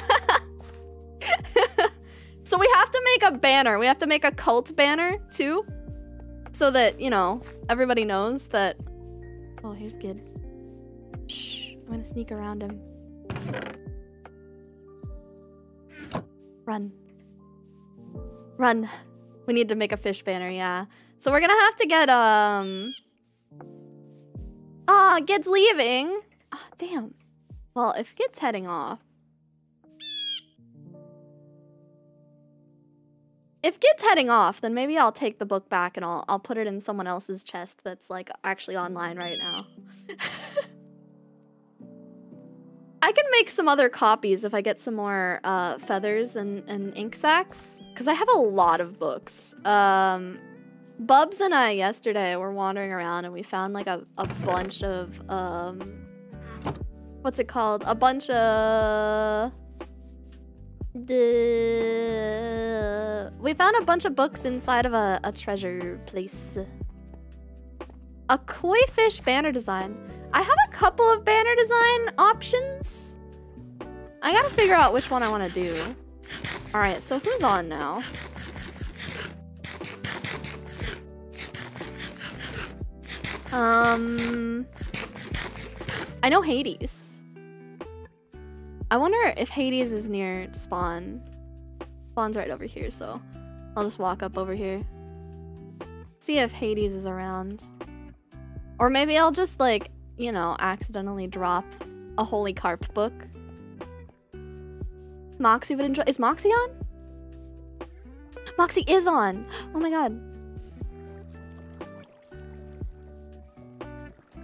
so we have to make a banner. We have to make a cult banner too, so that you know everybody knows that. Oh, here's Gid. Shh! I'm gonna sneak around him. Run. Run. We need to make a fish banner, yeah. So we're gonna have to get, um... Ah, oh, Gid's leaving. Ah, oh, damn. Well, if Gid's heading off... If Gid's heading off, then maybe I'll take the book back and I'll, I'll put it in someone else's chest that's, like, actually online right now. I can make some other copies if I get some more uh, feathers and, and ink sacks, Because I have a lot of books. Um, Bubs and I yesterday were wandering around and we found like a, a bunch of... Um, what's it called? A bunch of... The... We found a bunch of books inside of a, a treasure place. A koi fish banner design. I have a couple of banner design options. I gotta figure out which one I want to do. Alright, so who's on now? Um... I know Hades. I wonder if Hades is near Spawn. Spawn's right over here, so I'll just walk up over here. See if Hades is around. Or maybe I'll just like you know, accidentally drop a Holy Carp book. Moxie would enjoy- is Moxie on? Moxie is on! Oh my god.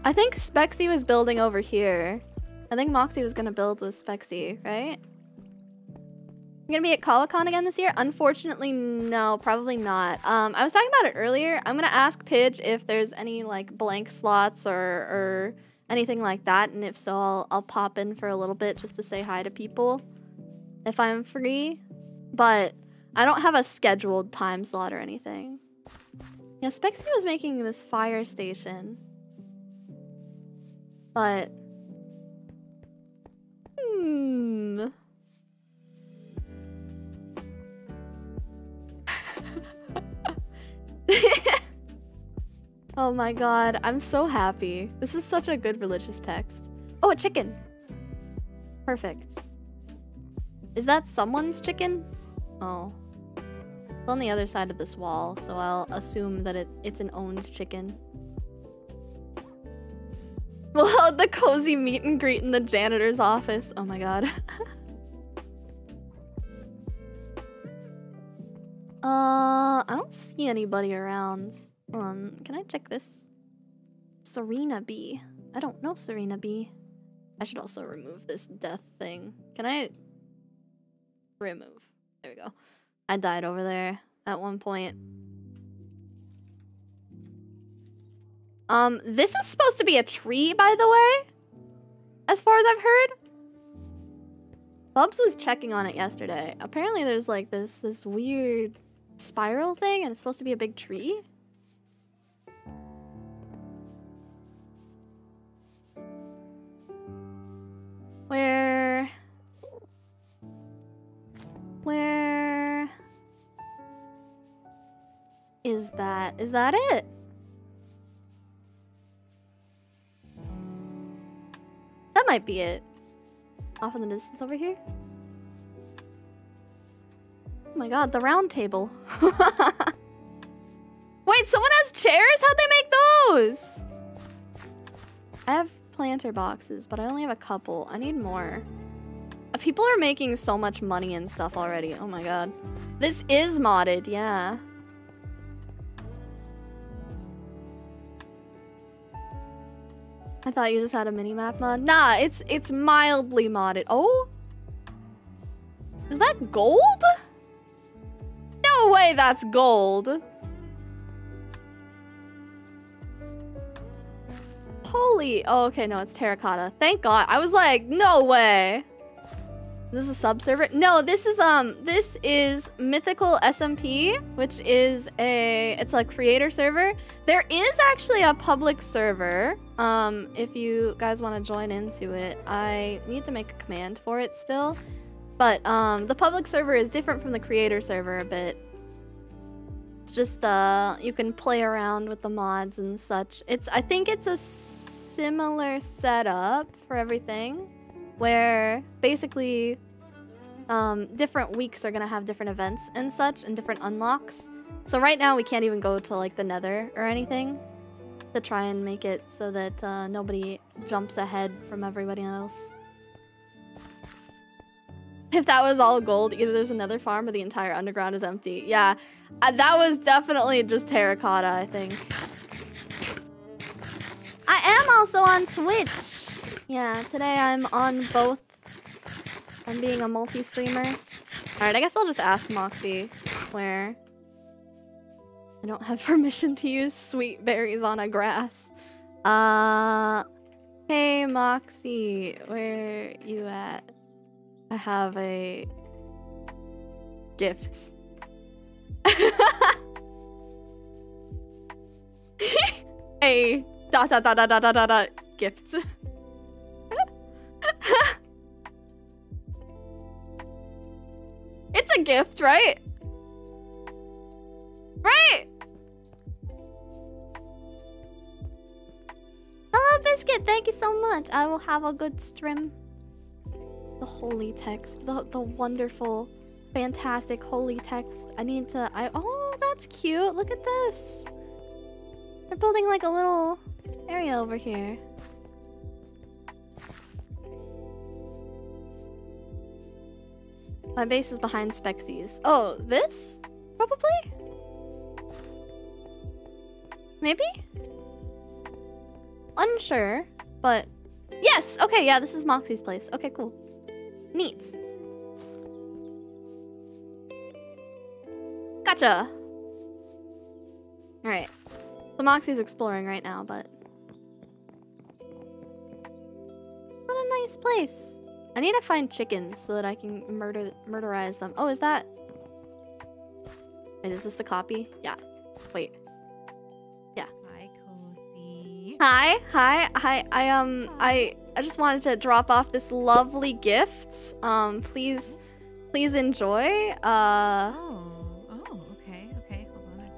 I think Spexy was building over here. I think Moxie was gonna build with Spexy, right? I'm gonna be at Colicon again this year? Unfortunately, no, probably not. Um, I was talking about it earlier. I'm gonna ask Pidge if there's any like blank slots or, or anything like that. And if so, I'll, I'll pop in for a little bit just to say hi to people if I'm free. But I don't have a scheduled time slot or anything. Yeah, Spexy was making this fire station. But... Hmm... Oh my god, I'm so happy. This is such a good religious text. Oh, a chicken! Perfect. Is that someone's chicken? Oh. It's on the other side of this wall, so I'll assume that it, it's an owned chicken. Well, the cozy meet and greet in the janitor's office. Oh my god. uh, I don't see anybody around. Um, can I check this? Serena B. I don't know Serena B. I should also remove this death thing. Can I remove? There we go. I died over there at one point. Um, this is supposed to be a tree, by the way. As far as I've heard. Bubs was checking on it yesterday. Apparently there's like this this weird spiral thing and it's supposed to be a big tree. Where... Where... is that? Is that it? That might be it. Off in the distance over here. Oh my god, the round table. Wait, someone has chairs? How'd they make those? I have planter boxes, but I only have a couple. I need more. Uh, People are making so much money and stuff already. Oh my god. This is modded, yeah. I thought you just had a mini-map mod. Nah, it's it's mildly modded. Oh? Is that gold? No way that's gold. Holy, oh, okay, no, it's terracotta. Thank God. I was like, no way. This is a sub server? No, this is um this is Mythical SMP, which is a it's a creator server. There is actually a public server. Um if you guys want to join into it. I need to make a command for it still. But um the public server is different from the creator server a bit. It's just uh you can play around with the mods and such. It's I think it's a similar setup for everything where basically um, different weeks are gonna have different events and such and different unlocks. So right now we can't even go to like the nether or anything to try and make it so that uh, nobody jumps ahead from everybody else. If that was all gold, either there's another farm or the entire underground is empty. Yeah, uh, that was definitely just terracotta, I think. I am also on Twitch. Yeah, today I'm on both. I'm being a multi-streamer. Alright, I guess I'll just ask Moxie where... I don't have permission to use sweet berries on a grass. Uh... Hey, Moxie, where you at? I have a... Gifts. hey, da da da da da da da gifts. it's a gift, right? Right? Hello, Biscuit. Thank you so much. I will have a good stream. The holy text. The, the wonderful, fantastic holy text. I need to... I Oh, that's cute. Look at this. They're building like a little area over here. My base is behind Spexy's. Oh, this? Probably? Maybe? Unsure, but... Yes! Okay, yeah, this is Moxie's place. Okay, cool. Neat. Gotcha! Alright. So Moxie's exploring right now, but... What a nice place. I need to find chickens so that I can murder murderize them. Oh, is that... Wait, is this the copy? Yeah. Wait. Yeah. Hi, Kozii. Hi, hi, hi. I um, I I just wanted to drop off this lovely gift. Um, please, please enjoy. Uh, Oh, oh, okay, okay. Hold on.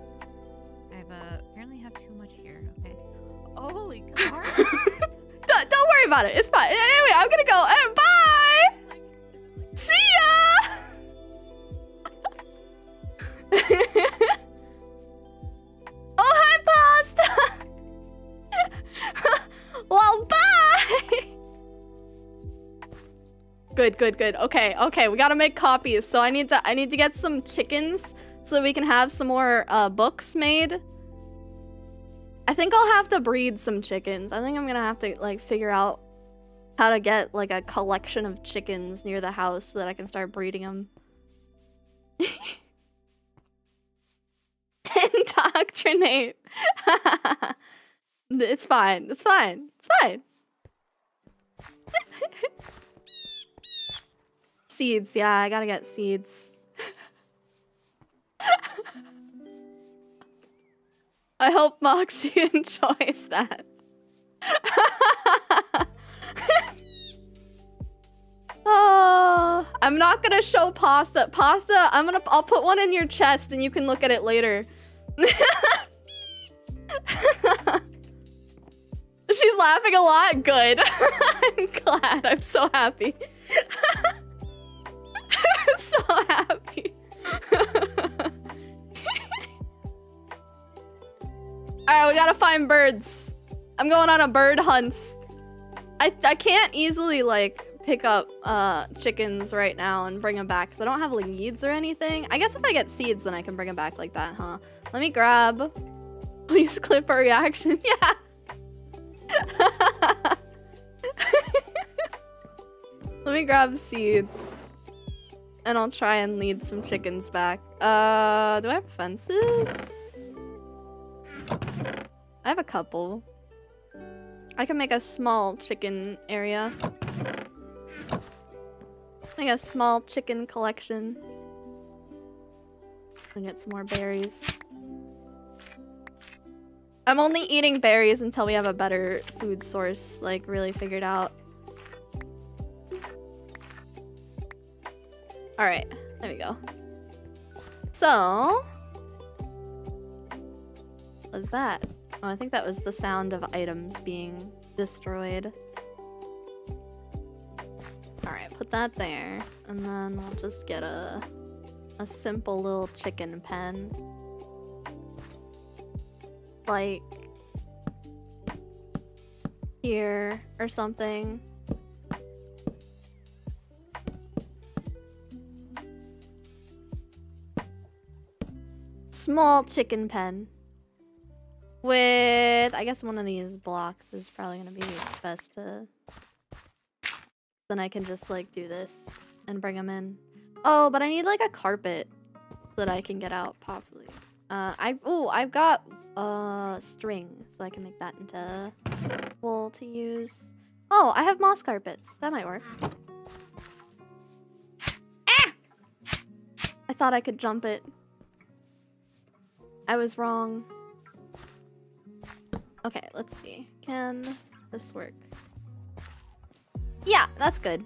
I have uh, apparently have too much here. Okay. Holy car. Worry about it. It's fine. Anyway, I'm gonna go. Uh, bye. See ya. oh hi, pasta. well, bye. Good, good, good. Okay, okay. We gotta make copies. So I need to, I need to get some chickens so that we can have some more uh, books made. I think I'll have to breed some chickens. I think I'm gonna have to like figure out how to get like a collection of chickens near the house so that I can start breeding them. Indoctrinate. it's fine. It's fine. It's fine. seeds. Yeah, I gotta get seeds. I hope Moxie enjoys that. oh, I'm not gonna show pasta. Pasta, I'm gonna I'll put one in your chest and you can look at it later. She's laughing a lot. Good. I'm glad. I'm so happy. I'm so happy. Alright, we gotta find birds. I'm going on a bird hunt. I, I can't easily, like, pick up uh, chickens right now and bring them back because I don't have like leads or anything. I guess if I get seeds, then I can bring them back like that, huh? Let me grab. Please clip our reaction. Yeah. Let me grab seeds. And I'll try and lead some chickens back. Uh, do I have fences? I have a couple. I can make a small chicken area. Make a small chicken collection. And get some more berries. I'm only eating berries until we have a better food source, like, really figured out. Alright, there we go. So... Was that? Oh, I think that was the sound of items being destroyed. Alright, put that there. And then we'll just get a, a simple little chicken pen. Like... Here, or something. Small chicken pen. With, I guess one of these blocks is probably gonna be best to... Then I can just like do this and bring them in. Oh, but I need like a carpet so that I can get out properly. Uh, I, oh, I've got uh, string so I can make that into wool to use. Oh, I have moss carpets. That might work. Ah! I thought I could jump it. I was wrong. Okay, let's see. Can this work? Yeah, that's good.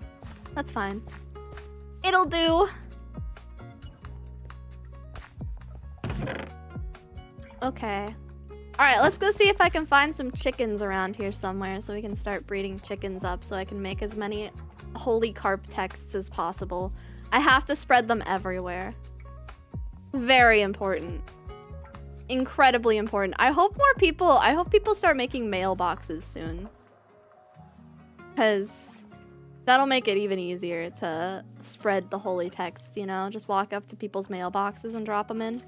That's fine. It'll do. Okay. Alright, let's go see if I can find some chickens around here somewhere so we can start breeding chickens up so I can make as many holy carp texts as possible. I have to spread them everywhere. Very important incredibly important. I hope more people, I hope people start making mailboxes soon. Because that'll make it even easier to spread the holy text, you know? Just walk up to people's mailboxes and drop them in.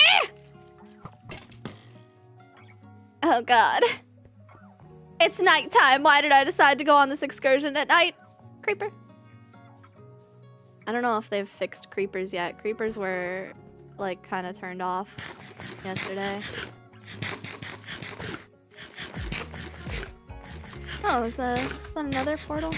Eh! Oh god. It's nighttime. Why did I decide to go on this excursion at night? Creeper. I don't know if they've fixed creepers yet. Creepers were like kind of turned off yesterday. Oh, is that, is that another portal?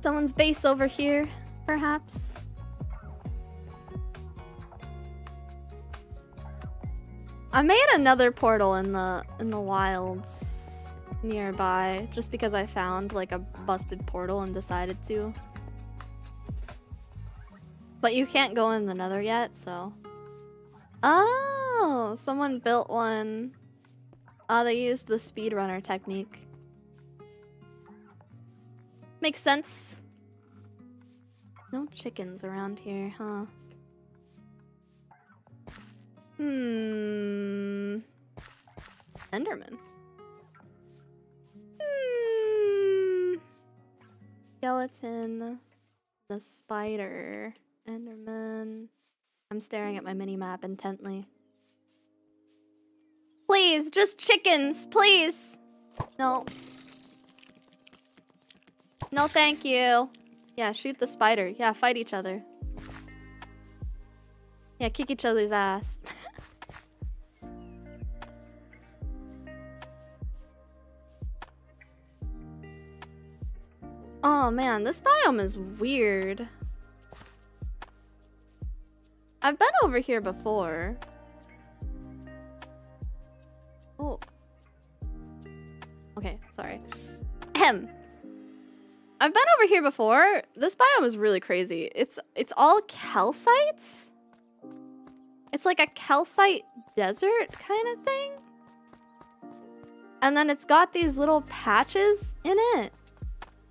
Someone's base over here, perhaps? I made another portal in the in the wilds nearby just because I found like a busted portal and decided to. But you can't go in the nether yet, so. Oh, someone built one. Oh, they used the speedrunner technique. Makes sense. No chickens around here, huh? Hmm. Enderman. Skeleton. The spider. Enderman. I'm staring at my mini map intently. Please, just chickens, please. No. No, thank you. Yeah, shoot the spider. Yeah, fight each other. Yeah, kick each other's ass. Oh man, this biome is weird. I've been over here before. Oh. Okay, sorry. Ahem. I've been over here before. This biome is really crazy. It's it's all calcites. It's like a calcite desert kind of thing. And then it's got these little patches in it,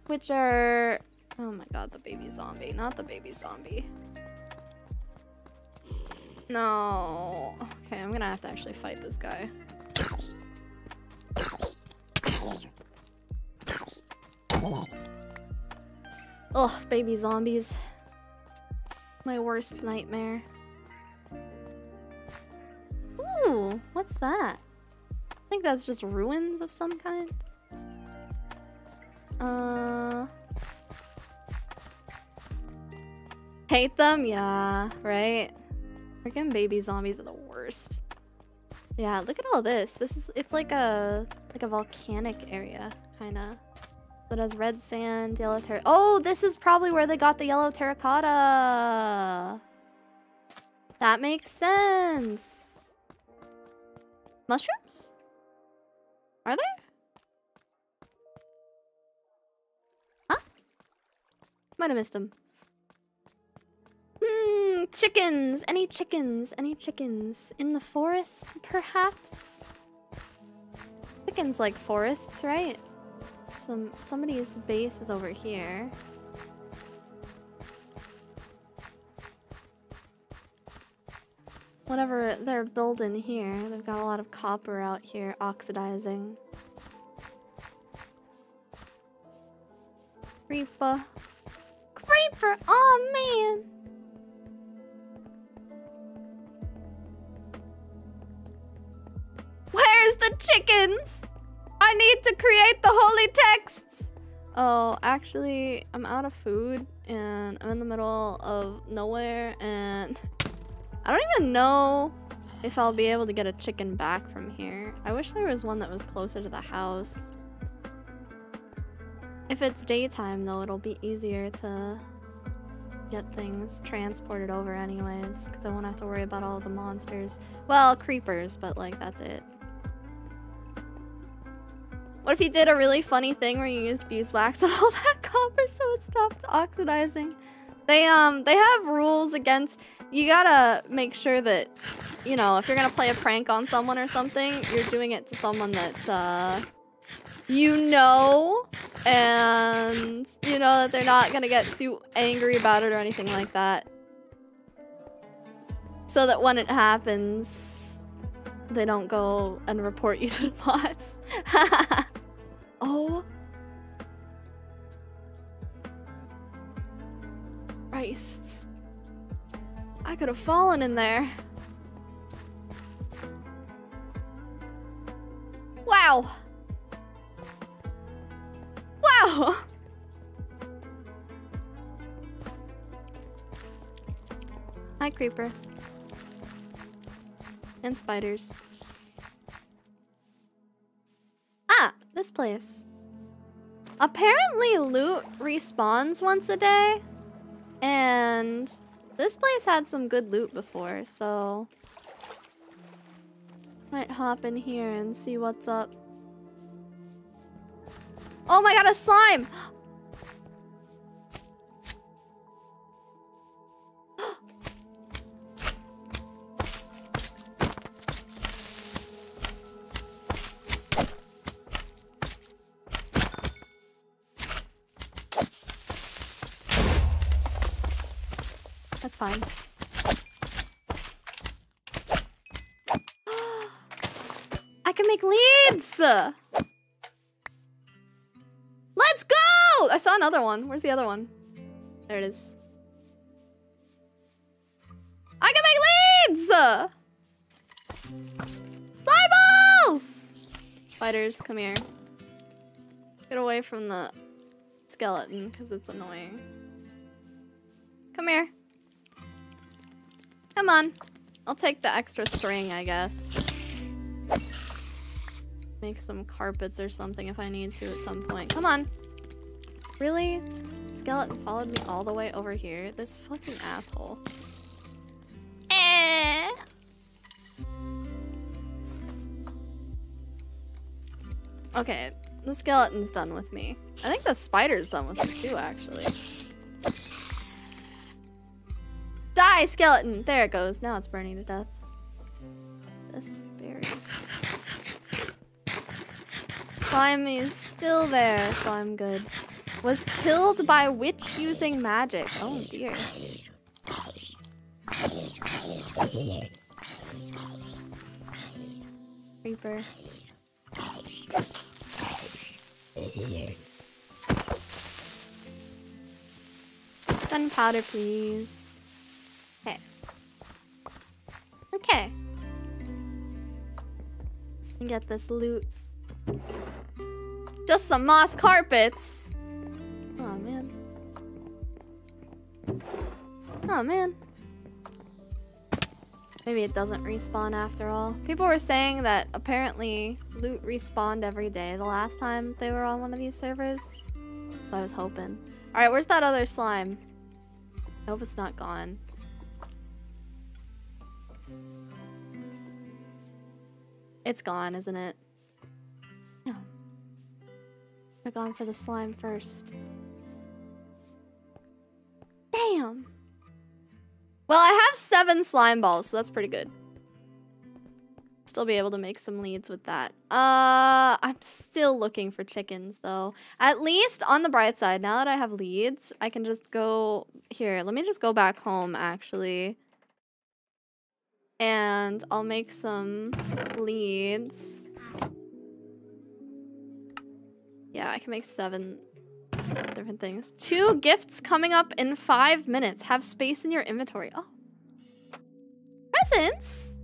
which are oh my god, the baby zombie, not the baby zombie. No. Okay, I'm gonna have to actually fight this guy. Ugh, baby zombies. My worst nightmare. Ooh, what's that? I think that's just ruins of some kind. Uh... Hate them? Yeah, right? Freaking baby zombies are the worst. Yeah, look at all this. This is it's like a like a volcanic area, kinda. It has red sand, yellow terra. Oh, this is probably where they got the yellow terracotta. That makes sense. Mushrooms? Are they? Might have missed them. Hmm, chickens. Any chickens? Any chickens? In the forest, perhaps? Chickens like forests, right? Some somebody's base is over here. Whatever they're building here, they've got a lot of copper out here oxidizing. Creeper! Oh man! Where's the chickens? I need to create the holy texts. Oh, actually, I'm out of food and I'm in the middle of nowhere and I don't even know if I'll be able to get a chicken back from here. I wish there was one that was closer to the house. If it's daytime though, it'll be easier to get things transported over anyways because I won't have to worry about all the monsters. Well, creepers, but like that's it. What if you did a really funny thing where you used beeswax on all that copper so it stopped oxidizing? They um they have rules against you gotta make sure that you know if you're gonna play a prank on someone or something, you're doing it to someone that uh you know and you know that they're not gonna get too angry about it or anything like that. So that when it happens, they don't go and report you to the bots. oh. Christ. I could have fallen in there. Wow. Wow. Hi, creeper. And spiders. Ah, this place. Apparently loot respawns once a day. And this place had some good loot before, so... Might hop in here and see what's up. Oh my god, a slime! That's fine. I can make leads! Saw another one. Where's the other one? There it is. I can make leads! Fly balls! Spiders, come here. Get away from the skeleton, because it's annoying. Come here. Come on. I'll take the extra string, I guess. Make some carpets or something if I need to at some point. Come on. Really? Skeleton followed me all the way over here? This fucking asshole. Eh. Okay. The skeleton's done with me. I think the spider's done with me too, actually. Die, skeleton! There it goes. Now it's burning to death. This berry. Slime is still there, so I'm good. Was killed by witch using magic. Oh dear. Creeper. Gunpowder, please. Okay. Okay. Get this loot. Just some moss carpets. Oh man. Maybe it doesn't respawn after all. People were saying that apparently loot respawned every day the last time they were on one of these servers. So I was hoping. Alright, where's that other slime? I hope it's not gone. It's gone, isn't it? No. I've gone for the slime first. Damn! Well, I have seven slime balls, so that's pretty good. Still be able to make some leads with that. Uh, I'm still looking for chickens, though. At least on the bright side, now that I have leads, I can just go... Here, let me just go back home, actually. And I'll make some leads. Yeah, I can make seven different things. Two gifts coming up in five minutes. Have space in your inventory. Oh. Presents?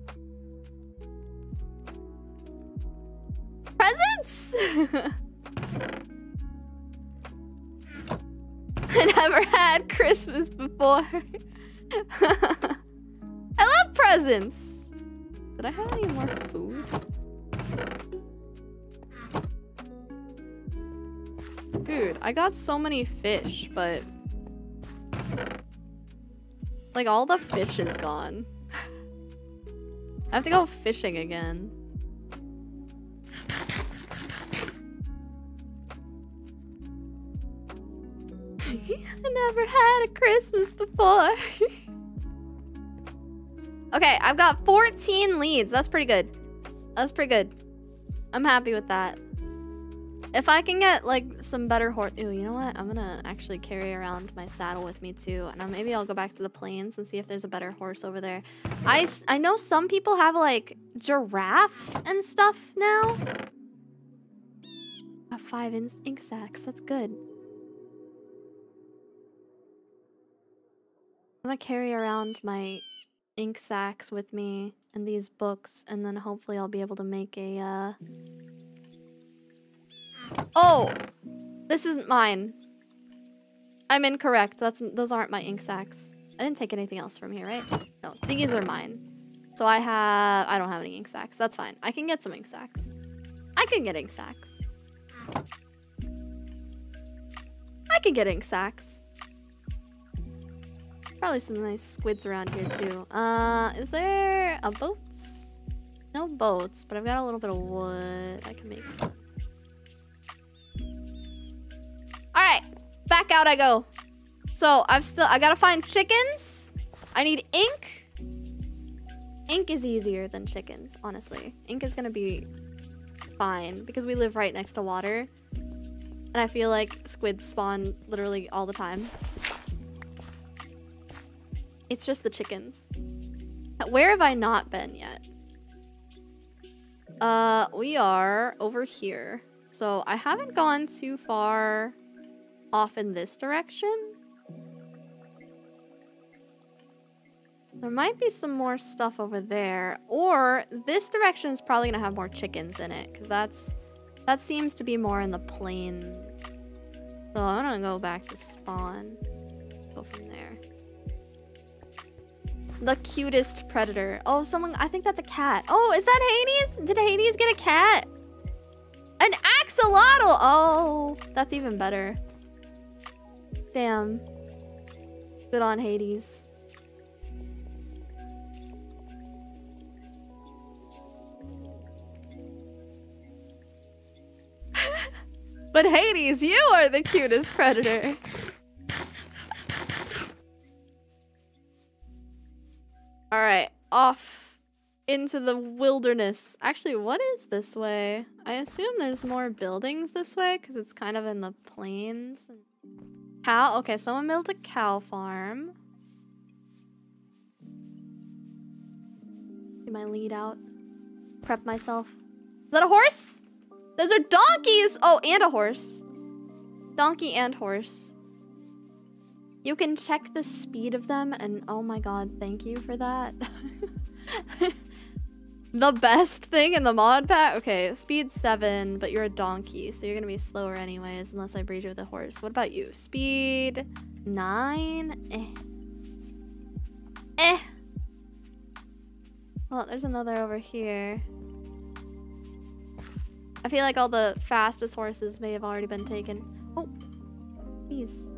Presents? I never had Christmas before. I love presents. Did I have any more food? Dude, I got so many fish, but... Like, all the fish is gone. I have to go fishing again. I never had a Christmas before. okay, I've got 14 leads. That's pretty good. That's pretty good. I'm happy with that. If I can get like some better horse, ooh, you know what? I'm gonna actually carry around my saddle with me too, and maybe I'll go back to the plains and see if there's a better horse over there. I I know some people have like giraffes and stuff now. Got five in ink sacs. That's good. I'm gonna carry around my ink sacs with me and these books, and then hopefully I'll be able to make a. Uh, Oh! This isn't mine. I'm incorrect. That's Those aren't my ink sacks. I didn't take anything else from here, right? No, these are mine. So I have... I don't have any ink sacks. That's fine. I can get some ink sacks. I can get ink sacks. I can get ink sacks. Probably some nice squids around here too. Uh, is there a boat? No boats, but I've got a little bit of wood. I can make Alright, back out I go. So I've still, I gotta find chickens. I need ink. Ink is easier than chickens, honestly. Ink is gonna be fine because we live right next to water. And I feel like squids spawn literally all the time. It's just the chickens. Where have I not been yet? Uh, we are over here. So I haven't gone too far off in this direction. There might be some more stuff over there. Or this direction is probably going to have more chickens in it. Because that's... That seems to be more in the plains. So I'm going to go back to spawn. Go from there. The cutest predator. Oh, someone... I think that's a cat. Oh, is that Hades? Did Hades get a cat? An axolotl! Oh, that's even better. Damn. Good on Hades. But Hades, you are the cutest predator. All right, off into the wilderness. Actually, what is this way? I assume there's more buildings this way because it's kind of in the plains. Cow. Okay, someone built a cow farm. Get my lead out. Prep myself. Is that a horse? Those are donkeys! Oh, and a horse. Donkey and horse. You can check the speed of them, and oh my god, thank you for that. the best thing in the mod pack? Okay, speed 7, but you're a donkey, so you're gonna be slower anyways, unless I breed you with a horse. What about you? Speed 9? Eh. Eh. Well, there's another over here. I feel like all the fastest horses may have already been taken. Oh, please.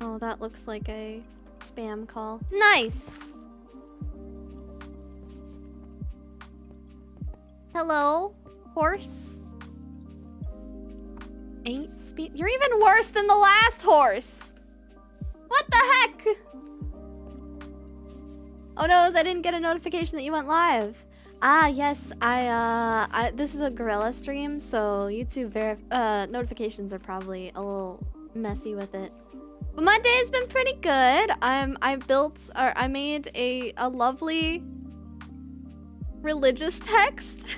Oh, that looks like a spam call. Nice! Hello, horse? Eight speed? You're even worse than the last horse! What the heck? Oh no, I didn't get a notification that you went live. Ah, yes, I, uh, I, this is a guerrilla stream, so YouTube verif uh, notifications are probably a little messy with it. But my day's been pretty good. I'm, I built, or I made a, a lovely religious text.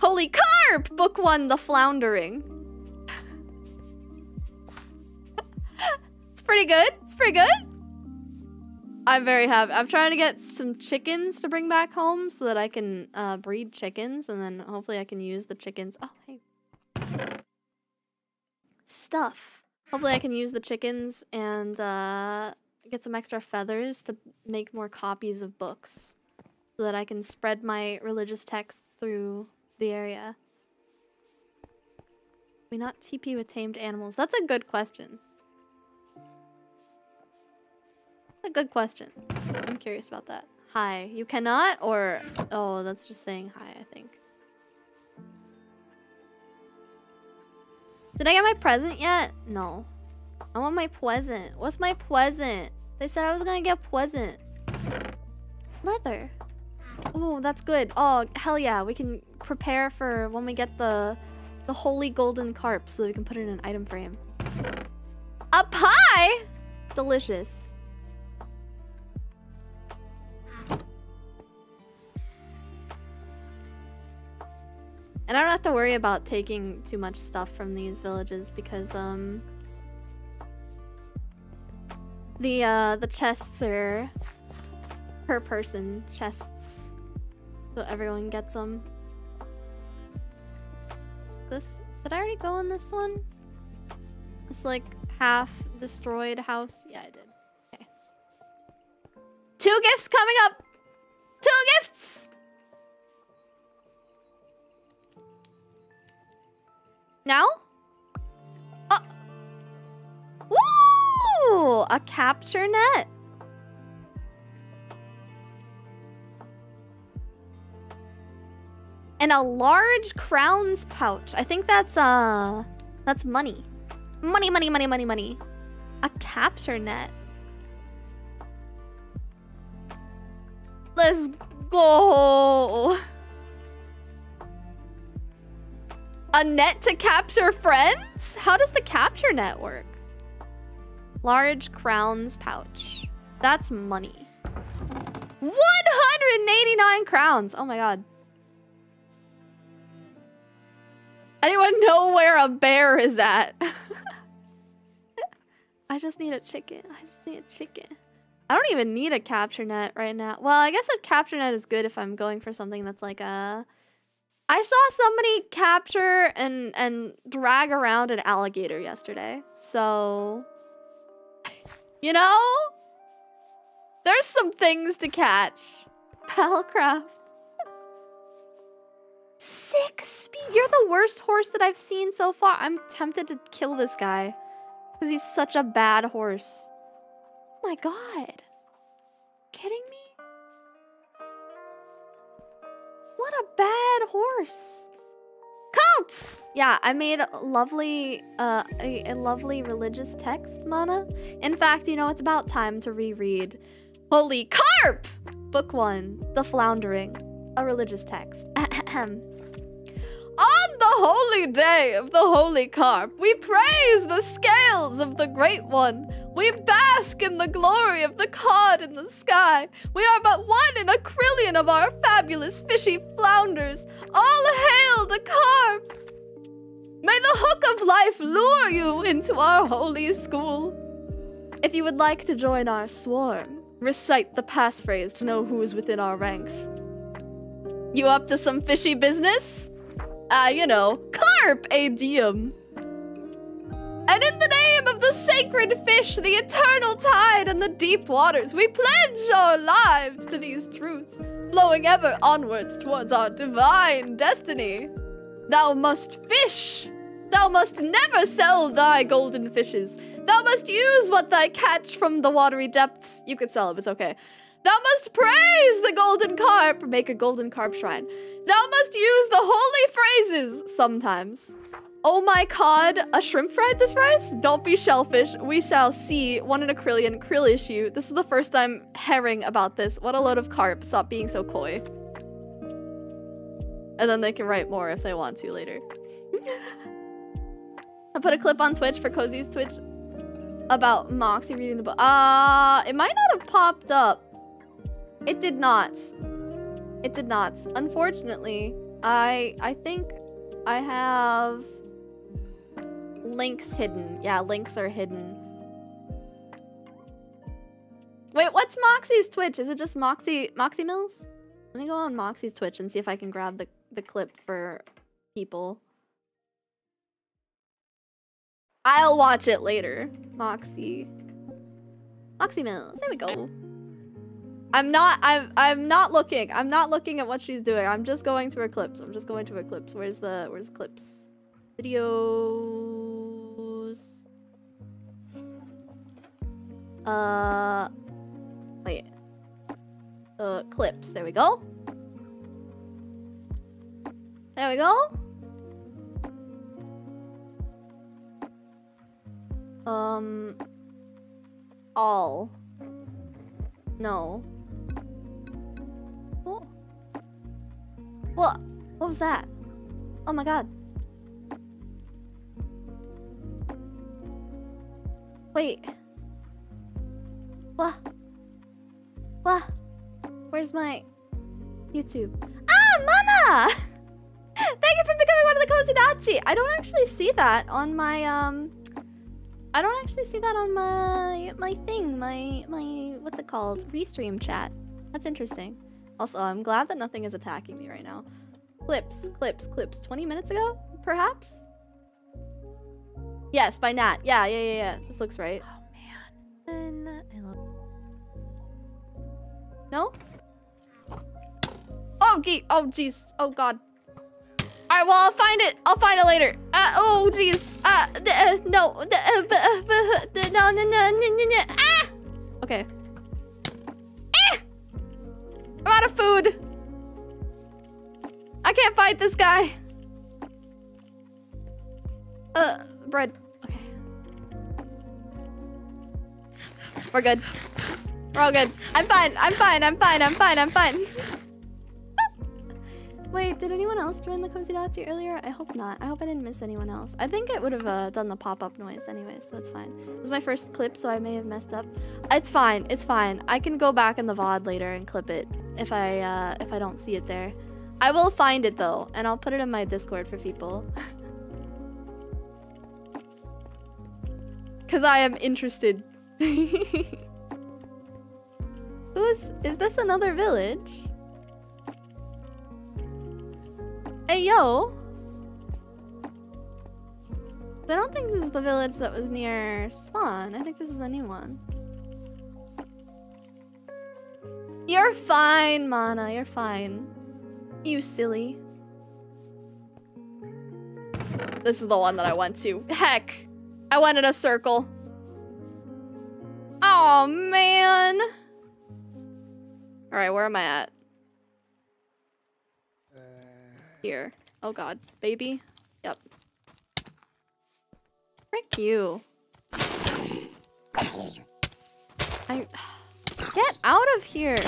Holy carp! Book one, The Floundering. it's pretty good. It's pretty good. I'm very happy. I'm trying to get some chickens to bring back home so that I can uh, breed chickens and then hopefully I can use the chickens. Oh, hey. Stuff. Hopefully I can use the chickens and uh, get some extra feathers to make more copies of books so that I can spread my religious texts through the area. We not TP with tamed animals? That's a good question. A good question. I'm curious about that. Hi. You cannot or... Oh, that's just saying hi, I think. Did I get my present yet? No. I want my present. What's my present? They said I was gonna get present. Leather. Oh, that's good. Oh, hell yeah. We can prepare for when we get the the holy golden carp so that we can put it in an item frame. A pie? Delicious. And I don't have to worry about taking too much stuff from these villages because um the uh the chests are per person chests. So everyone gets them. This did I already go on this one? It's like half destroyed house. Yeah, I did. Okay. Two gifts coming up. Two gifts. Now? Uh, oh. Woo! A capture net. And a large crowns pouch. I think that's uh that's money. Money, money, money, money, money. A capture net. Let's go. A net to capture friends? How does the capture net work? Large crowns pouch. That's money. 189 crowns. Oh my god. Anyone know where a bear is at? I just need a chicken. I just need a chicken. I don't even need a capture net right now. Well, I guess a capture net is good if I'm going for something that's like a I saw somebody capture and and drag around an alligator yesterday. So you know, there's some things to catch. Palcraft. Six speed. You're the worst horse that I've seen so far. I'm tempted to kill this guy because he's such a bad horse. Oh my god. Kidding me? What a bad horse. Cults! Yeah, I made a lovely, uh, a, a lovely religious text, Mana. In fact, you know, it's about time to reread Holy Carp! Book 1, The Floundering, a religious text. On the holy day of the Holy Carp, we praise the scales of the Great One. We bask in the glory of the cod in the sky. We are but one in a trillion of our fabulous fishy flounders. All hail the carp! May the hook of life lure you into our holy school. If you would like to join our swarm, recite the passphrase to know who is within our ranks. You up to some fishy business? Ah, uh, you know, carp a diem. And in the name of the sacred fish, the eternal tide, and the deep waters, we pledge our lives to these truths, flowing ever onwards towards our divine destiny. Thou must fish. Thou must never sell thy golden fishes. Thou must use what thy catch from the watery depths. You could sell them, it's okay. Thou must praise the golden carp. Make a golden carp shrine. Thou must use the holy phrases sometimes. Oh my cod, a shrimp fried this rice? Don't be shellfish. We shall see. One in a krillion, krill issue. This is the first time herring about this. What a load of carp. Stop being so coy. And then they can write more if they want to later. I put a clip on Twitch for Kozii's Twitch about Moxie reading the book. Uh, it might not have popped up. It did not. It did not. Unfortunately, I I think I have links hidden. Yeah, links are hidden. Wait, what's Moxie's Twitch? Is it just Moxie Moxie Mills? Let me go on Moxie's Twitch and see if I can grab the, the clip for people. I'll watch it later. Moxie. Moxie Mills. There we go. I'm not I'm I'm not looking. I'm not looking at what she's doing. I'm just going to her clips. I'm just going to her clips. Where's the where's the clips? Videos. Uh wait. Uh clips. There we go. There we go. Um all. No. What? What was that? Oh my god. Wait. What? What? Where's my YouTube? Ah, Mana! Thank you for becoming one of the Cozy. I don't actually see that on my um I don't actually see that on my my thing, my my what's it called? Restream chat. That's interesting. Also, I'm glad that nothing is attacking me right now. Clips, clips, clips. 20 minutes ago, perhaps? Yes, by Nat. Yeah, yeah, yeah, yeah. This looks right. Oh man. I love No? Oh, gee. Oh, jeez. Oh, God. All right, well, I'll find it. I'll find it later. Uh, oh, jeez. Uh, uh, no. Uh, no, no, no, no, no, no. Ah! Okay. I'm out of food. I can't fight this guy. Uh, bread. Okay. We're good. We're all good. I'm fine. I'm fine. I'm fine. I'm fine. I'm fine. Wait, did anyone else join the Cozy Dotty earlier? I hope not. I hope I didn't miss anyone else. I think it would have uh, done the pop-up noise anyway, so it's fine. It was my first clip, so I may have messed up. It's fine. It's fine. I can go back in the VOD later and clip it if I uh, if I don't see it there. I will find it though, and I'll put it in my Discord for people. Cause I am interested. Who's is this another village? Hey, yo! I don't think this is the village that was near spawn. I think this is a new one. You're fine, Mana. You're fine. You silly. This is the one that I went to. Heck! I went in a circle. Oh, man! Alright, where am I at? Here. Oh god. Baby? Yep. Frick you. I... Get out of here!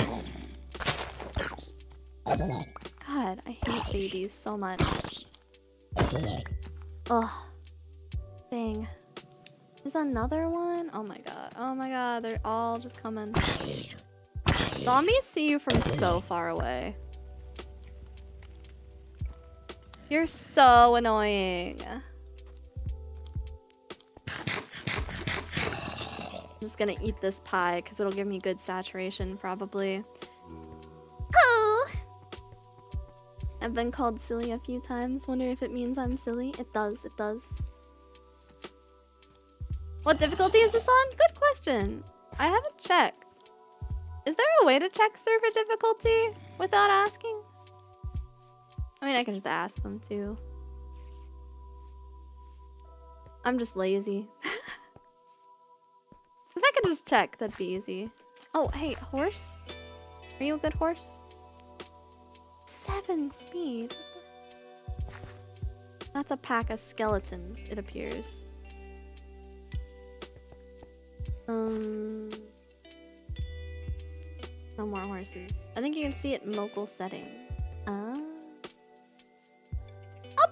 God, I hate babies so much. Ugh. Dang. There's another one? Oh my god. Oh my god, they're all just coming. Zombies see you from so far away. You're so annoying. I'm just gonna eat this pie because it'll give me good saturation, probably. Oh! I've been called silly a few times. Wonder if it means I'm silly. It does, it does. What difficulty is this on? Good question. I haven't checked. Is there a way to check server difficulty without asking? I mean, I can just ask them too. I'm just lazy. if I could just check, that'd be easy. Oh, hey, horse? Are you a good horse? Seven speed. That's a pack of skeletons, it appears. Um, no more horses. I think you can see it in local setting. Ah. I'll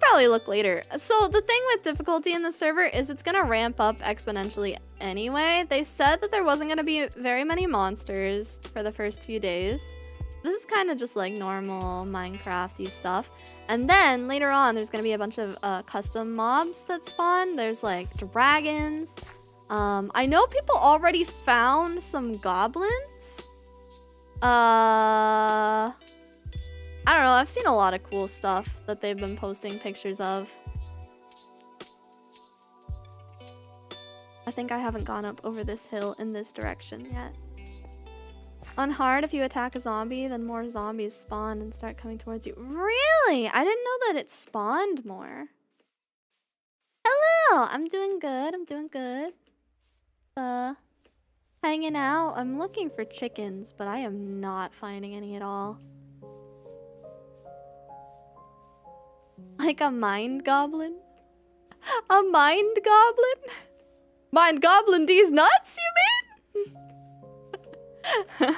probably look later. So the thing with difficulty in the server is it's gonna ramp up exponentially anyway. They said that there wasn't gonna be very many monsters for the first few days. This is kind of just like normal Minecrafty stuff. And then later on, there's gonna be a bunch of uh, custom mobs that spawn. There's like dragons. Um, I know people already found some goblins. Uh, I don't know. I've seen a lot of cool stuff that they've been posting pictures of. I think I haven't gone up over this hill in this direction yet. On hard, if you attack a zombie, then more zombies spawn and start coming towards you. Really? I didn't know that it spawned more. Hello! I'm doing good. I'm doing good. Uh, hanging out. I'm looking for chickens, but I am not finding any at all. Like a mind goblin? A mind goblin? Mind goblin these nuts, you mean?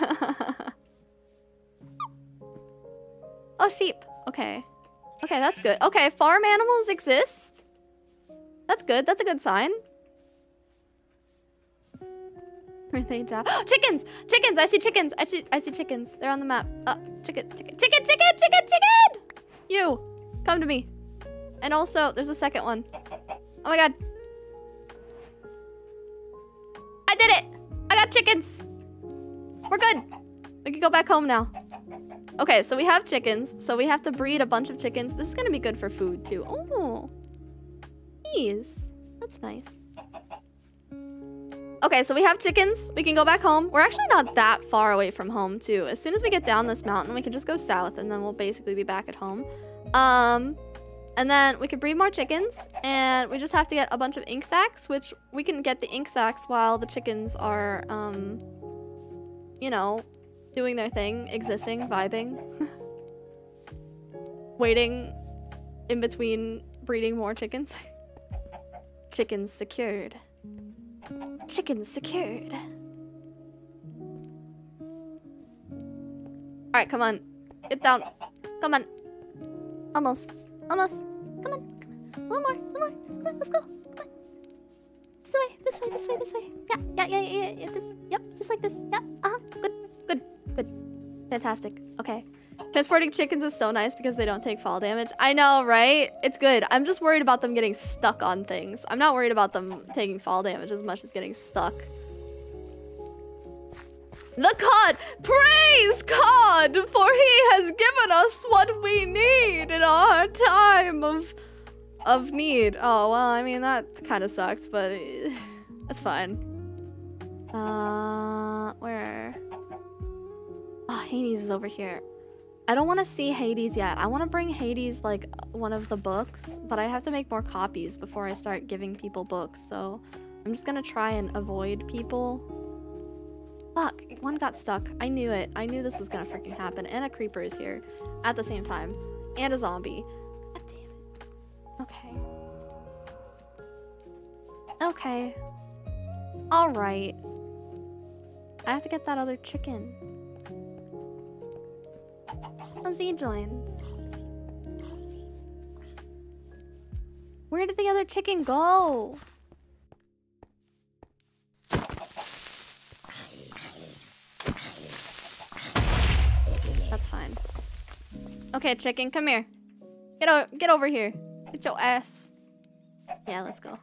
oh, sheep. Okay. Okay, that's good. Okay, farm animals exist. That's good. That's a good sign. Were they job? chickens! Chickens! I see chickens! I see, I see chickens. They're on the map. Uh, chicken, chicken, chicken, chicken, chicken, chicken! You! Come to me. And also, there's a second one. Oh my god. I did it! I got chickens! We're good. We can go back home now. Okay, so we have chickens. So we have to breed a bunch of chickens. This is gonna be good for food too. Oh, bees. That's nice. Okay, so we have chickens. We can go back home. We're actually not that far away from home too. As soon as we get down this mountain, we can just go south and then we'll basically be back at home. Um, and then we can breed more chickens and we just have to get a bunch of ink sacs, which we can get the ink sacs while the chickens are, um, you know, doing their thing, existing, vibing. Waiting in between breeding more chickens. chickens secured. Chickens secured. Alright, come on. Get down. Come on. Almost. Almost. Come on. Come on. Little more. Little more. Let's go. Let's go. Come on. This way. This way. This way. This way. Yeah. Yeah. Yeah. Yeah. yeah. This. Yep. Just like this. Yeah. Uh-huh. Good. Good. Good. Fantastic. Okay. Transporting chickens is so nice because they don't take fall damage. I know, right? It's good. I'm just worried about them getting stuck on things. I'm not worried about them taking fall damage as much as getting stuck. The God! Praise God! For he has given us what we need in our time of of need. Oh, well, I mean, that kind of sucks, but that's fine. Uh, where? Oh, Hades is over here. I don't want to see Hades yet. I want to bring Hades like one of the books, but I have to make more copies before I start giving people books. So I'm just to try and avoid people. Fuck, one got stuck. I knew it. I knew this was to freaking happen. And a creeper is here at the same time. And a zombie. God damn. It. Okay. Okay. Alright. I have to get that other chicken. Z joined. Where did the other chicken go? Okay, chicken, come here. Get o get over here. Get your ass. Yeah, let's go.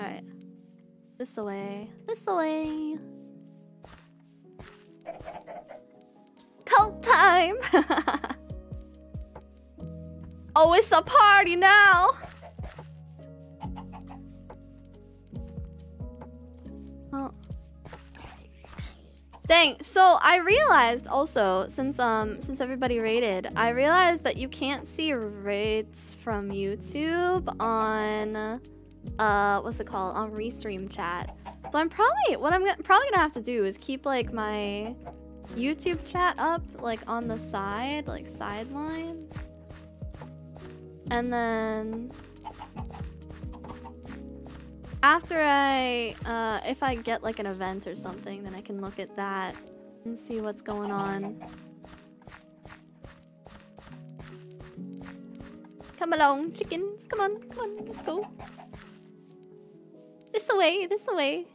Alright. This away. This away. Cult time! oh, it's a party now! Dang, so I realized also, since um since everybody rated, I realized that you can't see rates from YouTube on uh what's it called? On Restream chat. So I'm probably what I'm probably gonna have to do is keep like my YouTube chat up like on the side, like sideline. And then after I, uh, if I get like an event or something, then I can look at that and see what's going on. Come along, chickens. Come on, come on, let's go. This away, this away.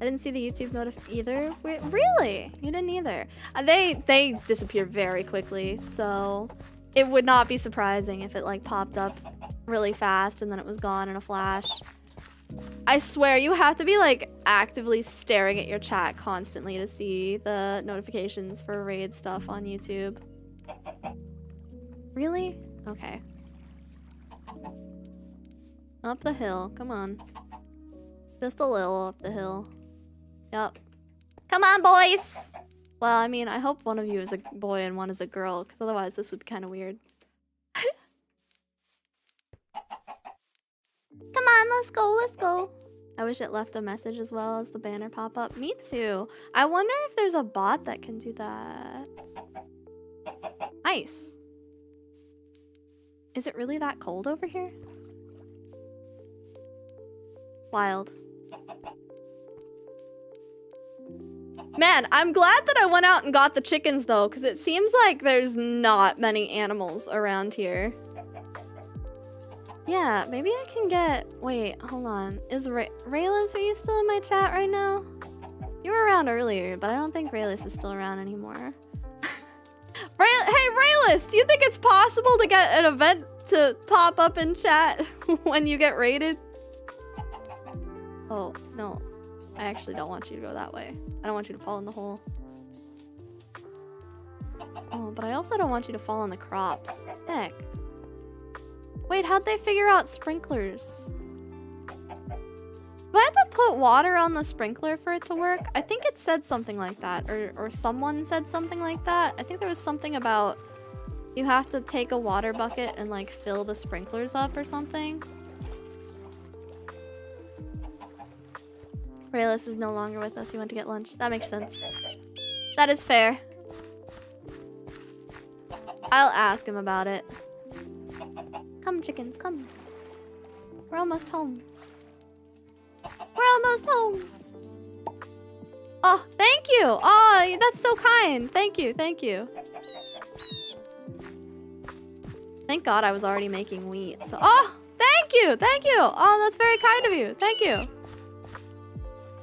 I didn't see the YouTube notif either. Wait, really? You didn't either. Uh, they they disappear very quickly, so it would not be surprising if it like popped up really fast and then it was gone in a flash. I swear you have to be like actively staring at your chat constantly to see the notifications for raid stuff on YouTube. Really? Okay. Up the hill. Come on. Just a little up the hill. Yep. Come on, boys! Well, I mean, I hope one of you is a boy and one is a girl, because otherwise this would be kind of weird. Come on, let's go, let's go. I wish it left a message as well as the banner pop up. Me too. I wonder if there's a bot that can do that. Nice. Is it really that cold over here? Wild. Man, I'm glad that I went out and got the chickens though, because it seems like there's not many animals around here. Yeah, maybe I can get... Wait, hold on. Is Rayless, are you still in my chat right now? You were around earlier, but I don't think Rayless is still around anymore. Ray hey, Rayless, do you think it's possible to get an event to pop up in chat when you get raided? Oh, no. I actually don't want you to go that way. I don't want you to fall in the hole. Oh, but I also don't want you to fall in the crops. Heck. Wait, how'd they figure out sprinklers? Do I have to put water on the sprinkler for it to work? I think it said something like that, or, or someone said something like that. I think there was something about you have to take a water bucket and like fill the sprinklers up or something. Rayless is no longer with us. He went to get lunch. That makes sense. That is fair. I'll ask him about it. Come, chickens, come. We're almost home. We're almost home. Oh, thank you. Oh, that's so kind. Thank you, thank you. Thank God I was already making wheat. So, oh, thank you, thank you. Oh, that's very kind of you. Thank you.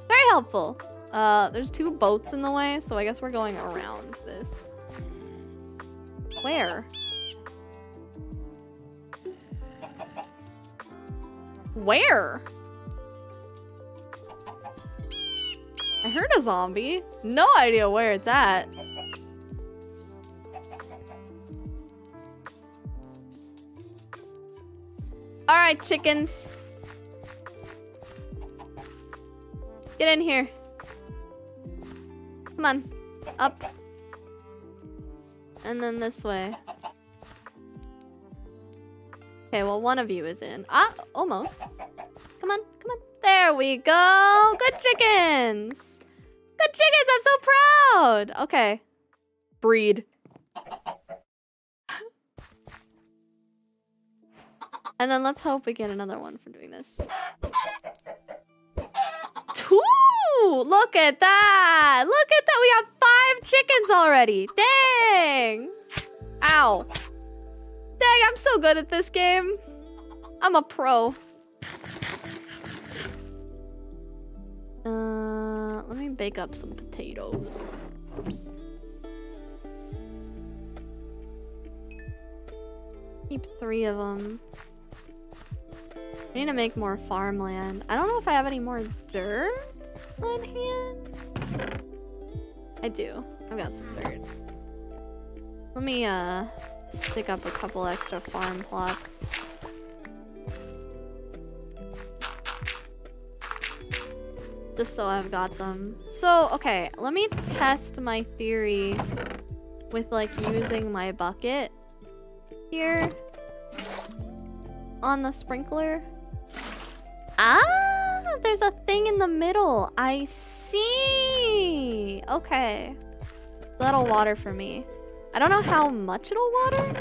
Very helpful. Uh, there's two boats in the way, so I guess we're going around this. Where? Where? I heard a zombie. No idea where it's at. Alright, chickens. Get in here. Come on. Up. And then this way. Okay, well, one of you is in. Ah, almost. Come on, come on. There we go. Good chickens. Good chickens. I'm so proud. Okay. Breed. And then let's hope we get another one for doing this. Two! Look at that! Look at that! We got five chickens already! Dang! Ow. Dang, I'm so good at this game. I'm a pro. Uh, let me bake up some potatoes. Oops. Keep three of them. I need to make more farmland. I don't know if I have any more dirt on hand. I do. I've got some dirt. Let me uh pick up a couple extra farm plots. Just so I've got them. So, okay, let me test my theory with like using my bucket here on the sprinkler. Ah, there's a thing in the middle. I see. Okay. That'll water for me. I don't know how much it'll water.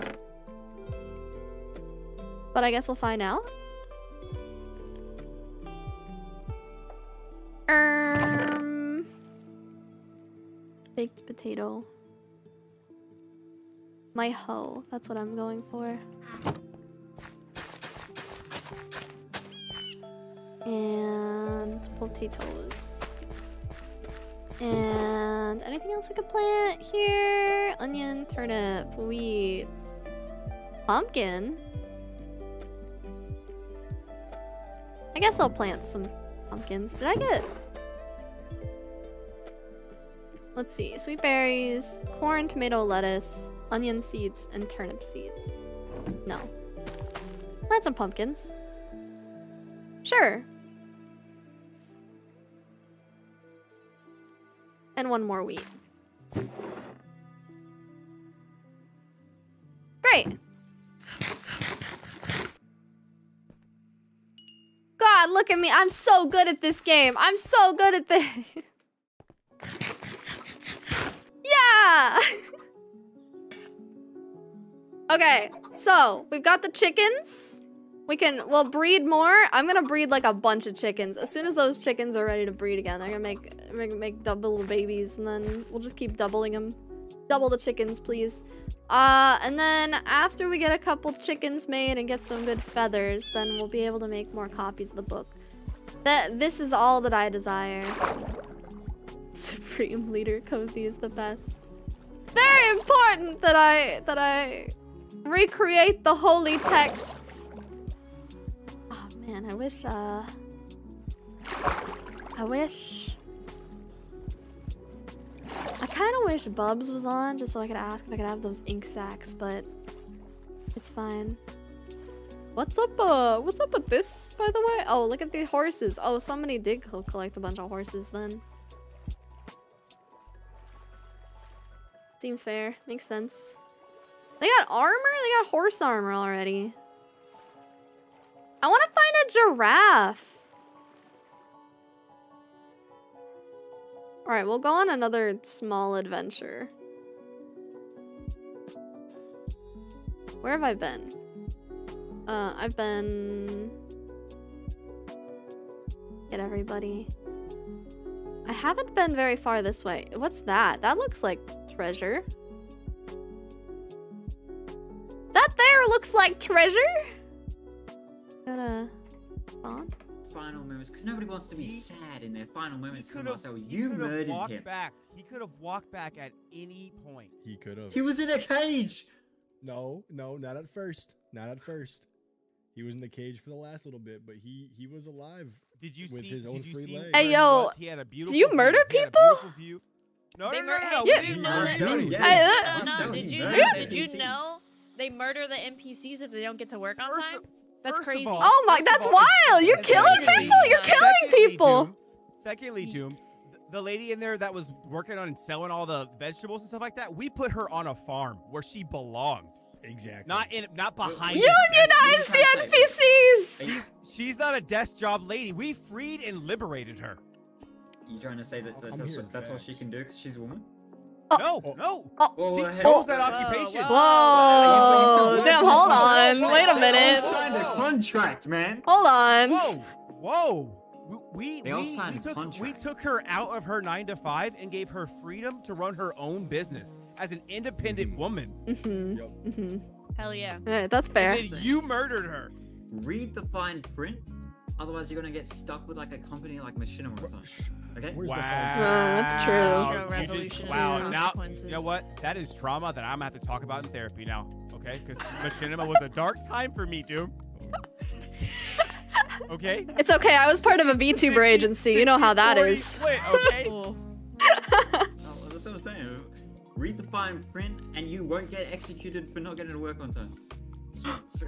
But I guess we'll find out. Um, baked potato. My hoe. That's what I'm going for. And potatoes. And anything else I could plant here? Onion, turnip, weeds, pumpkin. I guess I'll plant some pumpkins. Did I get? Let's see. Sweet berries, corn, tomato, lettuce, onion seeds, and turnip seeds. No. Plant some pumpkins. Sure. And one more wheat. Great. God, look at me. I'm so good at this game. I'm so good at this. yeah. okay, so we've got the chickens. We can, we'll breed more. I'm gonna breed like a bunch of chickens. As soon as those chickens are ready to breed again, they're gonna make, make, make double babies and then we'll just keep doubling them. Double the chickens, please. Uh, and then after we get a couple chickens made and get some good feathers, then we'll be able to make more copies of the book. That This is all that I desire. Supreme Leader Kozii is the best. Very important that I, that I recreate the holy texts. Man, I wish, uh... I wish... I kind of wish Bubs was on just so I could ask if I could have those ink sacks, but it's fine. What's up, uh, what's up with this, by the way? Oh, look at the horses. Oh, somebody did collect a bunch of horses then. Seems fair. Makes sense. They got armor? They got horse armor already. I want to find a giraffe. Alright, we'll go on another small adventure. Where have I been? Uh, I've been... Get everybody. I haven't been very far this way. What's that? That looks like treasure. That there looks like treasure? Go to spawn. final moments because nobody wants to be He- sad in their final moments. He Come could have. Marcel, he you could have murdered walked him. back. He could have walked back at any point. He could have. He was in a cage. No, no, not at first. Not at first. He was in the cage for the last little bit, but he he was alive. Did you With see? his own did you free see Hey, yo, was? He had a beautiful you view. murder He had a people? No, They no, mur- no, uh, no. did you we know murdered that? Marcel, him. yeah. I- No, Marcel, no, did you know, did you know they murder the NPCs if they don't get to work on First time? Of- That's first crazy. all- Oh my, that's all, wild! You're killing secondly- people! You're killing secondly, people! Doom, secondly, Doom, the lady in there that was working on selling all the vegetables and stuff like that, we put her on a farm where she belonged. Exactly. Not in, not behind. You- it. Unionize the NPCs! She's she's not a desk job lady. We freed and liberated her. you trying to say that, that I'm that's, what, that's all she can do because she's a woman? No, no. Whoa, She hey. chose that occupation. whoa. Whoa! Damn, hold on. Wait a They minute. all signed a contract, man. Hold on. Whoa, whoa. We They all we, signed we a took we took her out of her nine to five and gave her freedom to run her own business as an independent Mhm. woman. Mm-hmm. Yep. Mm-hmm. Hell yeah. All right, that's fair. And then you murdered her. Read the fine print. Otherwise, you're gonna get stuck with like a company like Machinima or something. Okay? Where's wow. the fine Oh, ah, that's true. You just- wow. Now, you know what? That is trauma that I'm gonna have to talk about in therapy now. Okay? Because Machinima was a dark time for me, Doom. Okay? It's okay. I was part of a VTuber agency. You know how that 60-40 is. Split, okay? Cool. Oh, that's what I'm saying. Read the fine print, and you won't get executed for not getting to work on time. So- so-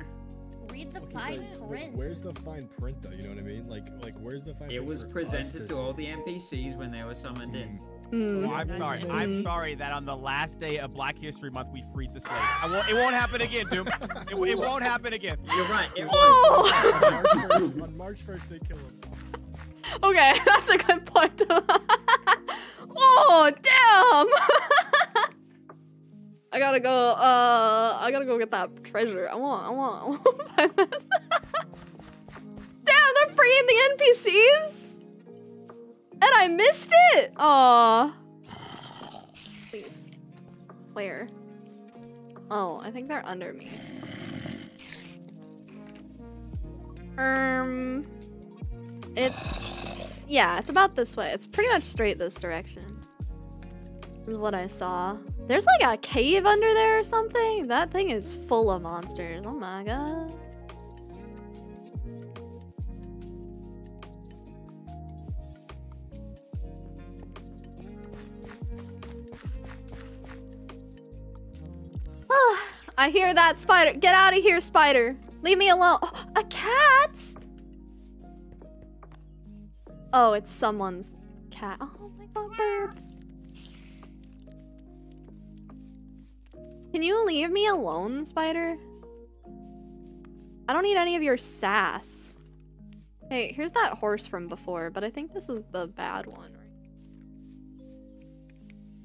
Read the Okay, fine like, wh- print. Where's the fine print though? You know what I mean? Like, like where's the fine print? It print? was presented to see? all the NPCs when they were summoned in. Hmm. Oh, I'm Nice sorry. and I'm sorry that on the last day of Black History Month we freed the slave. I won't, it won't happen again, Doom. It, it won't happen again. You're right. It was. Oh! on, March 1st, on March 1st, they kill him. Okay, that's a good point. oh, damn! I gotta go. Uh, I gotta go get that treasure. I want. I want. I want to buy this. damn, they're freeing the NPCs, and I missed it. Aw. Please. Where? Oh, I think they're under me. Um. It's yeah, it's about this way. It's pretty much straight this direction. Is what I saw. There's like a cave under there or something. That thing is full of monsters. Oh my god. Oh, I hear that spider. Get out of here, spider. Leave me alone. Oh, a cat. Oh, it's someone's cat. Oh my god, burbs. Can you leave me alone, spider? I don't need any of your sass. Hey, here's that horse from before, but I think this is the bad one.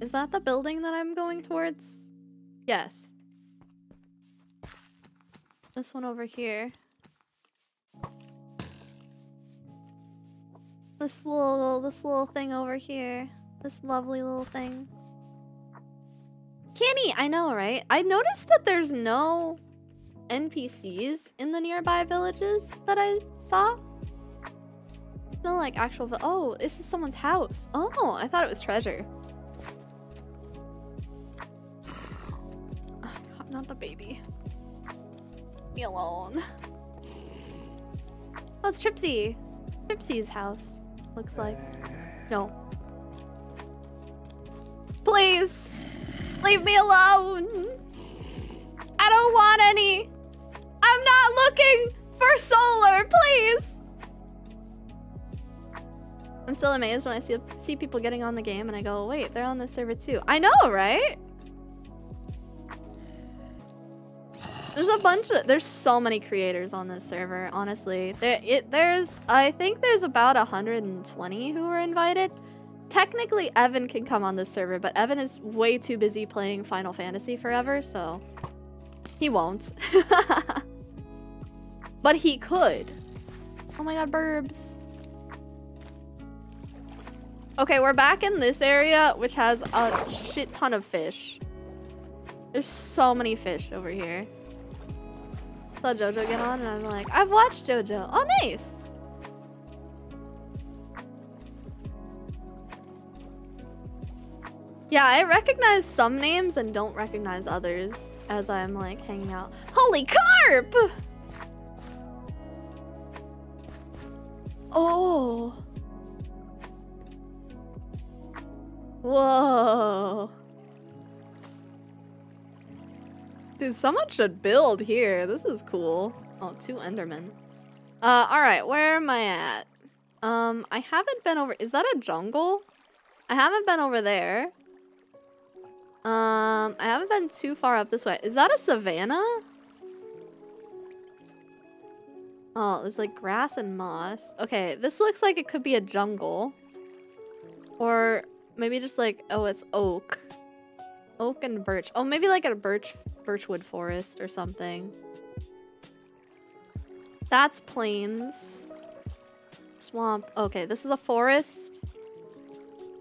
Is that the building that I'm going towards? Yes. This one over here. This little, this little thing over here. This lovely little thing. Kenny, I know, right? I noticed that there's no NPCs in the nearby villages that I saw. No, like actual. Oh, this is someone's house. Oh, I thought it was treasure. Oh, God, not the baby. Me alone. Oh, it's Tripsy. Tripsy's house. Looks like. No. Please! Leave me alone! I don't want any! I'm not looking for solar, please! I'm still amazed when I see see people getting on the game and I go, wait, they're on this server too. I know, right? There's a bunch of there's so many creators on this server, honestly. There it there's I think there's about 120 who were invited. Technically Evan can come on this server, but Evan is way too busy playing Final Fantasy forever, so he won't. but he could. Oh my god, burbs. Okay, we're back in this area, which has a shit ton of fish. There's so many fish over here. Saw Jojo get on, and I'm like, I've watched Jojo. Oh, nice. Yeah, I recognize some names and don't recognize others as I'm like hanging out. Holy carp! Oh. Whoa. Dude, someone should build here. This is cool. Oh, two Endermen. Uh, alright, where am I at? Um, I haven't been over- is that a jungle? I haven't been over there. Um, I haven't been too far up this way. Is that a savanna? Oh, there's like grass and moss. Okay, this looks like it could be a jungle. Or maybe just like, oh, it's oak. Oak and birch. Oh, maybe like a birch birchwood forest or something. That's plains. Swamp. Okay, this is a forest.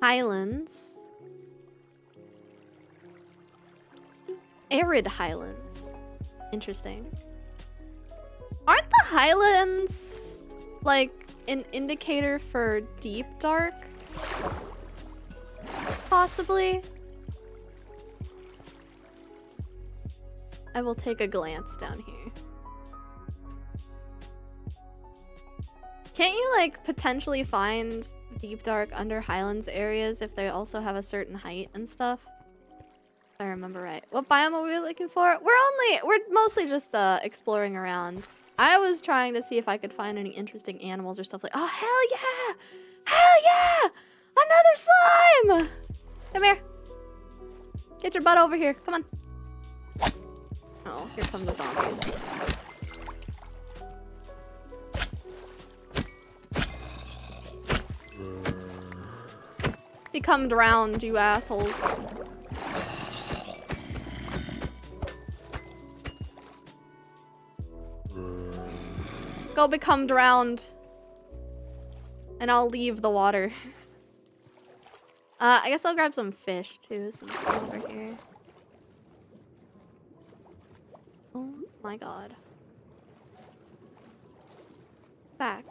Highlands. Arid highlands. Interesting. Aren't the highlands like an indicator for deep dark? Possibly. I will take a glance down here. Can't you like potentially find deep dark under highlands areas if they also have a certain height and stuff? Remember right. What biome are we looking for? We're only we're mostly just uh exploring around. I was trying to see if I could find any interesting animals or stuff like Oh hell yeah! Hell yeah! Another slime! Come here. Get your butt over here. Come on. Oh, here come the zombies. Become drowned, you assholes. Go become drowned. And I'll leave the water. Uh, I guess I'll grab some fish too since I'm over here. Oh my god. Back.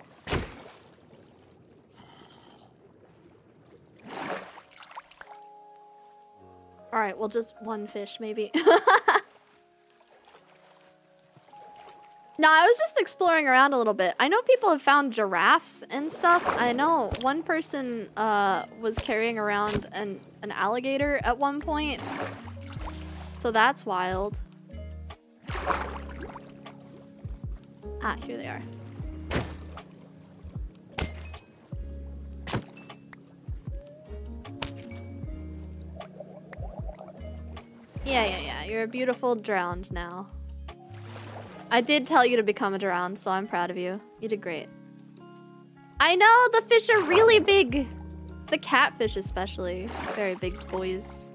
Alright, well just one fish maybe. No, I was just exploring around a little bit. I know people have found giraffes and stuff. I know one person uh, was carrying around an, an alligator at one point. So that's wild. Ah, here they are. Yeah, yeah, yeah. You're a beautiful drowned now. I did tell you to become a drowned, so I'm proud of you. You did great. I know, the fish are really big. The catfish especially. Very big boys.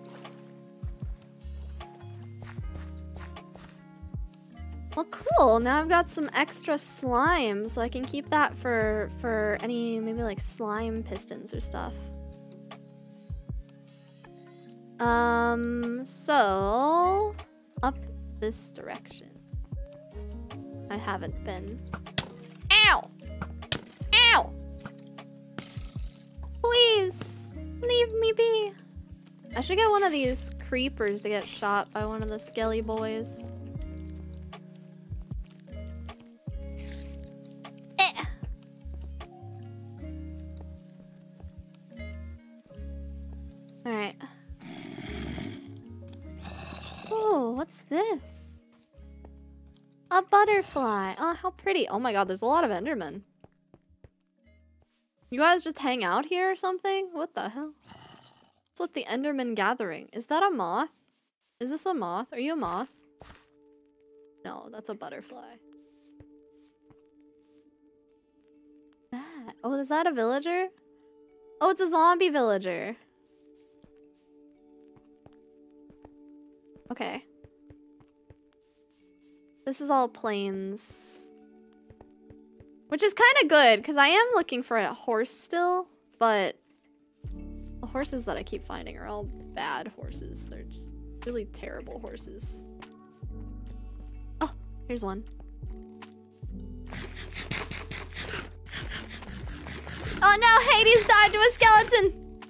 Well, cool. Now I've got some extra slime, so I can keep that for for any maybe like slime pistons or stuff. Um, so up this direction. I haven't been. Ow! Ow! Please, leave me be. I should get one of these creepers to get shot by one of the skelly boys. Eh. Alright. Oh, what's this? A butterfly. Oh, how pretty. Oh my god, there's a lot of Endermen. You guys just hang out here or something? What the hell? What's with the Enderman gathering? Is that a moth? Is this a moth? Are you a moth? No, that's a butterfly. That. Oh, is that a villager? Oh, it's a zombie villager. Okay. This is all plains. Which is kind of good, because I am looking for a horse still, but the horses that I keep finding are all bad horses. They're just really terrible horses. Oh, here's one. Oh no, Hades died to a skeleton!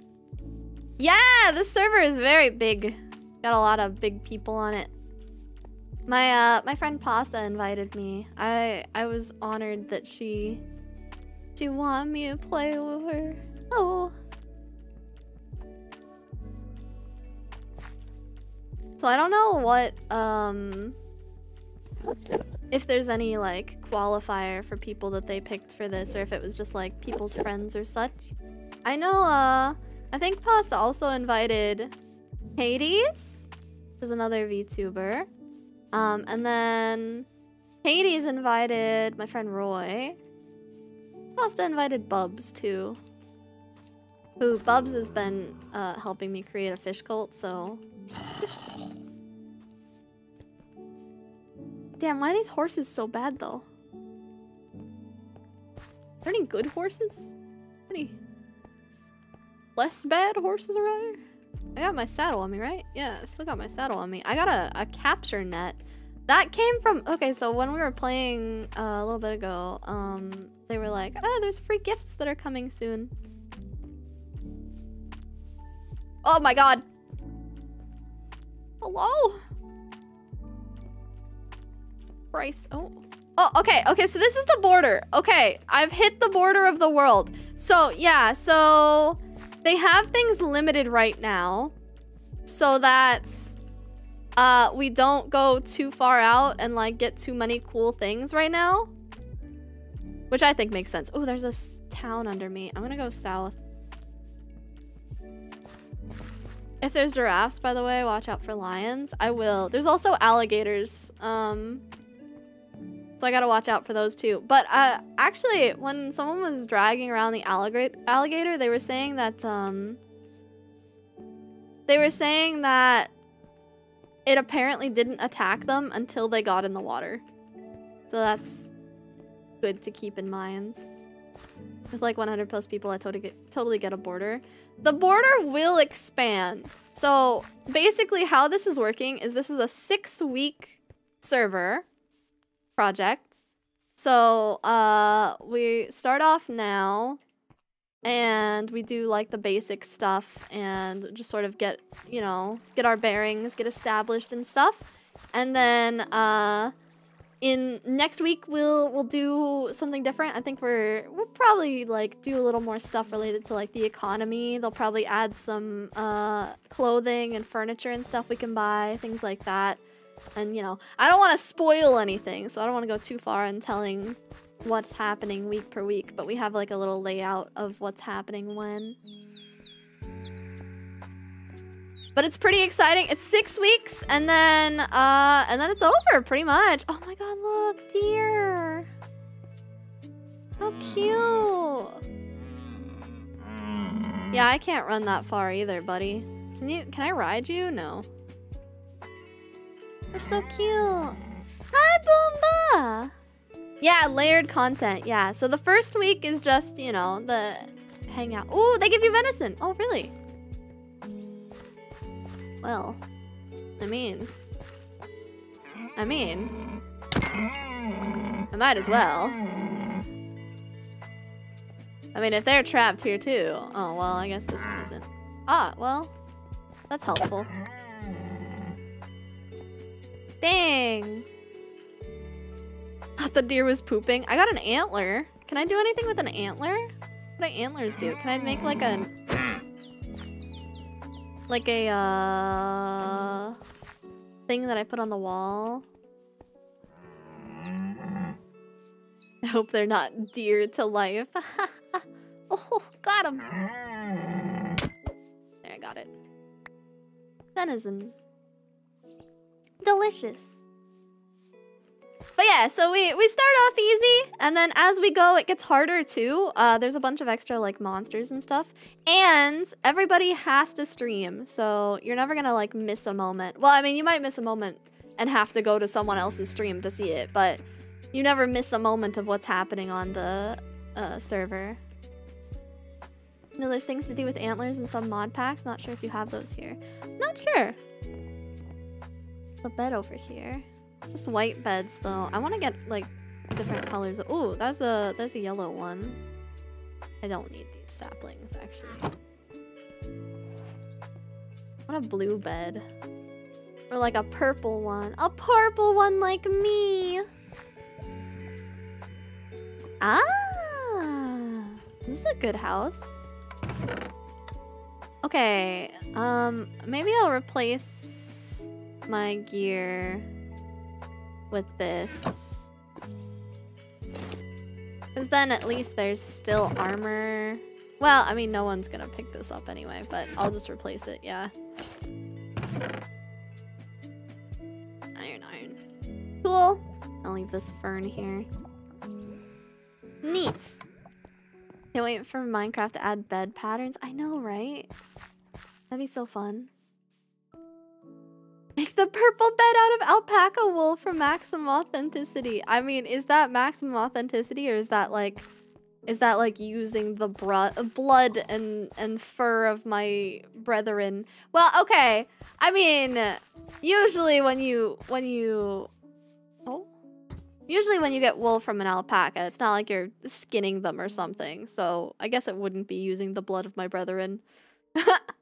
Yeah, this server is very big. Got a lot of big people on it. My uh my friend Pasta invited me. I I was honored that she she wanted me to play with her. Oh. So I don't know what um if there's any like qualifier for people that they picked for this or if it was just like people's friends or such. I know uh I think Pasta also invited Hades is another VTuber. Um, and then Hades invited my friend Roy. Pasta invited Bubs too. Who Bubs has been uh, helping me create a fish cult, so. Damn, why are these horses so bad though? Are there any good horses? Any less bad horses around here? I got my saddle on me, right? Yeah, I still got my saddle on me. I got a, a capture net. That came from okay, so when we were playing uh, a little bit ago, um, they were like, "Oh, there's free gifts that are coming soon." Oh my god. Hello? Christ. Oh. Oh, okay. Okay, so this is the border. Okay, I've hit the border of the world. So, yeah, so they have things limited right now so that uh we don't go too far out and like get too many cool things right now. Which I think makes sense. Oh, there's this town under me. I'm gonna go south. If there's giraffes, by the way, watch out for lions. I will. There's also alligators. Um, so I gotta watch out for those too. But uh, actually, when someone was dragging around the alligator, they were saying that um, they were saying that it apparently didn't attack them until they got in the water. So that's good to keep in mind. With like 100 plus people, I totally get, totally get a border. The border will expand. So basically how this is working is this is a six week server project. So uh, we start off now and we do like the basic stuff and just sort of get, you know, get our bearings, get established and stuff. And then uh, in next week we'll we'll do something different. I think we're we'll probably like do a little more stuff related to like the economy. They'll probably add some uh, clothing and furniture and stuff we can buy, things like that. And you know, I don't want to spoil anything, so I don't want to go too far in telling what's happening week per week. But we have like a little layout of what's happening when. But it's pretty exciting. It's six weeks, and then uh, and then it's over, pretty much. Oh my god, look, deer. How cute. Yeah, I can't run that far either, buddy. Can you? Can I ride you? No. They're so cute. Hi, Boomba. Yeah, layered content. Yeah. So the first week is just you know the hangout. Oh, they give you venison. Oh, really? Well, I mean, I mean, I might as well. I mean, if they're trapped here too. Oh, well, I guess this one isn't. Ah, well, that's helpful. Dang. Thought the deer was pooping. I got an antler. Can I do anything with an antler? What do antlers do? Can I make like a like a uh thing that I put on the wall. I hope they're not dear to life. oh, got him. There, I got it. Venison. Delicious. But yeah, so we, we start off easy, and then as we go, it gets harder too. Uh, there's a bunch of extra like monsters and stuff. And everybody has to stream, so you're never gonna like miss a moment. Well, I mean, you might miss a moment and have to go to someone else's stream to see it, but you never miss a moment of what's happening on the uh, server. No, there's things to do with antlers in some mod packs. Not sure if you have those here. Not sure. The bed over here. Just white beds though. I want to get like different colors. Oh, there's a there's a yellow one. I don't need these saplings actually. What a blue bed. Or like a purple one. A purple one like me. Ah, this is a good house. Okay, um, maybe I'll replace my gear with this. Because then at least there's still armor. Well, I mean, no one's gonna pick this up anyway, but I'll just replace it, yeah. Iron, iron. Cool. I'll leave this fern here. Neat. Can't wait for Minecraft to add bed patterns. I know, right? That'd be so fun. Make the purple bed out of alpaca wool for maximum authenticity. I mean, is that maximum authenticity or is that like is that like using the blood and and fur of my brethren? Well, okay. I mean, usually when you when you oh Usually when you get wool from an alpaca, it's not like you're skinning them or something. So I guess it wouldn't be using the blood of my brethren.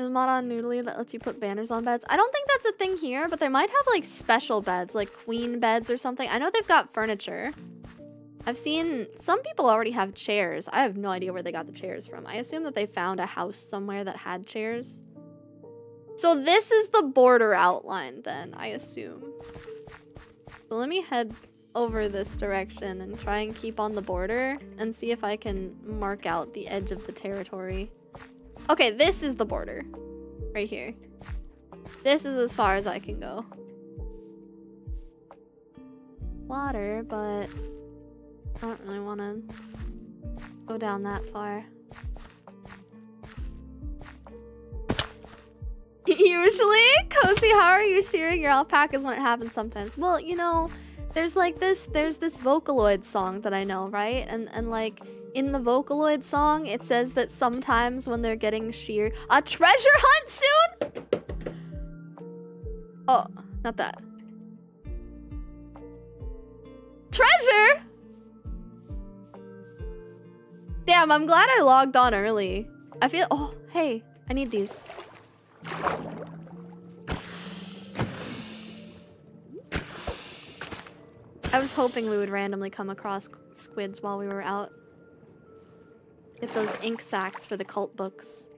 There's mod on Noodly that lets you put banners on beds. I don't think that's a thing here, but they might have like special beds, like queen beds or something. I know they've got furniture. I've seen some people already have chairs. I have no idea where they got the chairs from. I assume that they found a house somewhere that had chairs. So this is the border outline then, I assume. So let me head over this direction and try and keep on the border and see if I can mark out the edge of the territory. Okay, this is the border. Right here. This is as far as I can go. Water, but I don't really want to go down that far. Usually? Kozii, how are you shearing your alpacas when it happens sometimes? Well, you know, there's like this there's this Vocaloid song that I know, right? And and like in the Vocaloid song, it says that sometimes when they're getting sheared a treasure hunt soon? Oh, not that. Treasure? Damn, I'm glad I logged on early. I feel oh, hey, I need these. I was hoping we would randomly come across squids while we were out. Get those ink sacks for the cult books.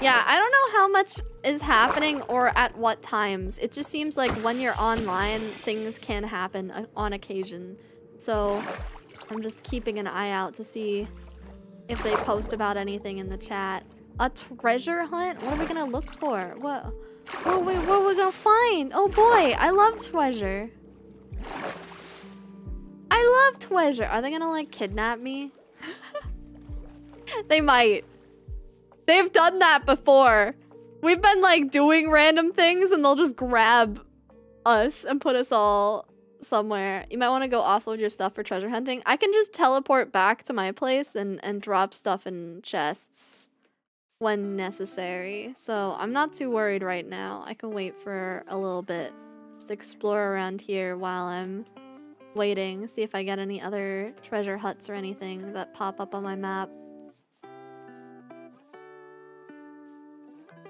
Yeah, I don't know how much is happening or at what times. It just seems like when you're online, things can happen uh, on occasion. So I'm just keeping an eye out to see if they post about anything in the chat. A treasure hunt? What are we gonna look for? What? What, wait, what we gonna find? Oh boy, I love treasure. I love treasure. Are they gonna like kidnap me? they might. They've done that before. We've been like doing random things and they'll just grab us and put us all somewhere. You might want to go offload your stuff for treasure hunting. I can just teleport back to my place and, and drop stuff in chests when necessary. So I'm not too worried right now. I can wait for a little bit. Just explore around here while I'm waiting. See if I get any other treasure huts or anything that pop up on my map.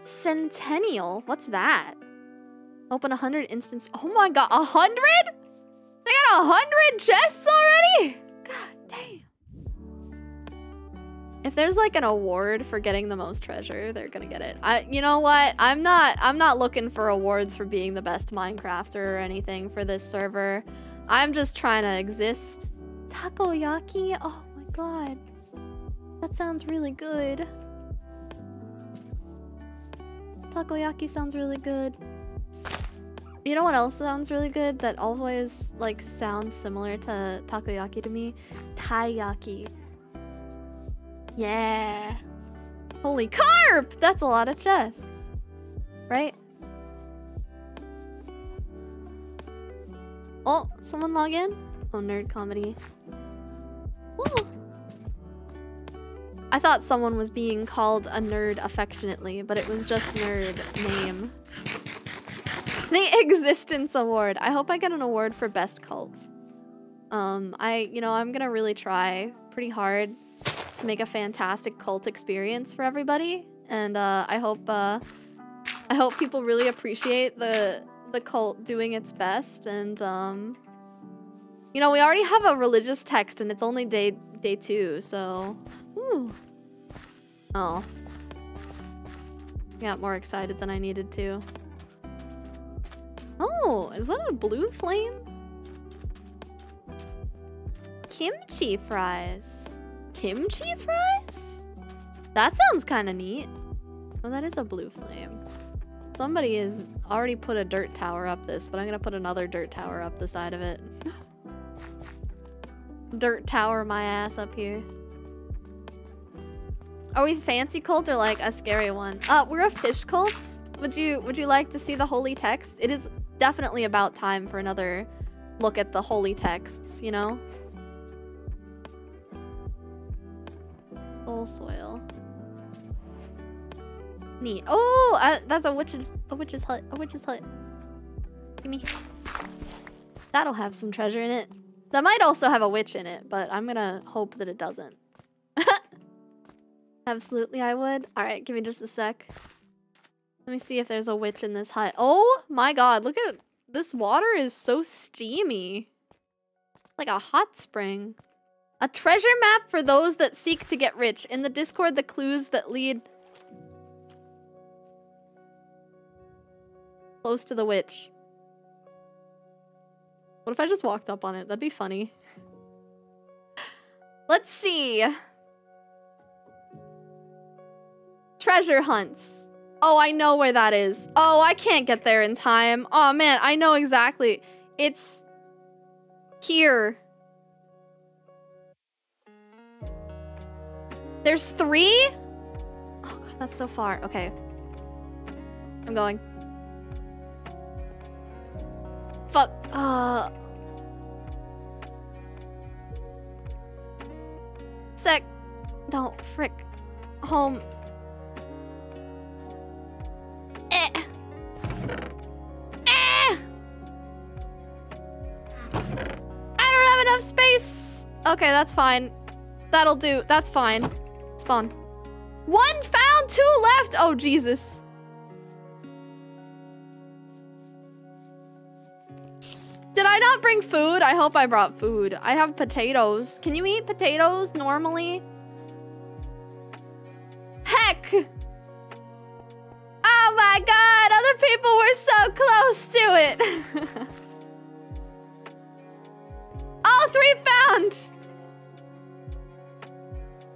Centennial? What's that? Open a hundred instance. Oh my god, a hundred? They got a hundred chests already? God damn. If there's like an award for getting the most treasure, they're gonna get it. I, you know what? I'm not, I'm not looking for awards for being the best Minecrafter or anything for this server. I'm just trying to exist. Takoyaki? Oh my god. That sounds really good. Takoyaki sounds really good. You know what else sounds really good that always like sounds similar to takoyaki to me? Taiyaki. Yeah. Holy carp! That's a lot of chests. Right? Oh, someone log in? Oh, nerd comedy. Ooh. I thought someone was being called a nerd affectionately, but it was just nerd name. The Existence Award. I hope I get an award for best cult. Um, I, you know, I'm gonna really try pretty hard to make a fantastic cult experience for everybody. And uh, I hope, uh, I hope people really appreciate the the cult doing its best. And um, you know, we already have a religious text, and it's only day day two, so. Ooh. Oh. Got more excited than I needed to. Oh, is that a blue flame? Kimchi fries. Kimchi fries? That sounds kind of neat. Oh, that is a blue flame. Somebody has already put a dirt tower up this, but I'm gonna put another dirt tower up the side of it. dirt tower my ass up here. Are we fancy cult or like a scary one? Uh, we're a fish cult. Would you would you like to see the holy text? It is definitely about time for another look at the holy texts, you know? Soul soil. Neat. Oh, uh, that's a witch's a witch's hut. A witch's hut. Give me. That'll have some treasure in it. That might also have a witch in it, but I'm gonna hope that it doesn't. Absolutely, I would. All right, give me just a sec. Let me see if there's a witch in this hut. Oh my god, look at it. this water is so steamy. Like a hot spring. A treasure map for those that seek to get rich. In the Discord, the clues that lead close to the witch. What if I just walked up on it? That'd be funny. Let's see. Treasure hunts. Oh, I know where that is. Oh, I can't get there in time. Oh man, I know exactly. It's here. There's three? Oh god, that's so far. Okay. I'm going. Fuck. Uh. Sec. No, frick. Home. Eh. Eh. I don't have enough space. Okay, that's fine. That'll do. That's fine. Spawn. One found, two left. Oh, Jesus. Did I not bring food? I hope I brought food. I have potatoes. Can you eat potatoes normally? Heck! Oh my god, other people were so close to it. All three found!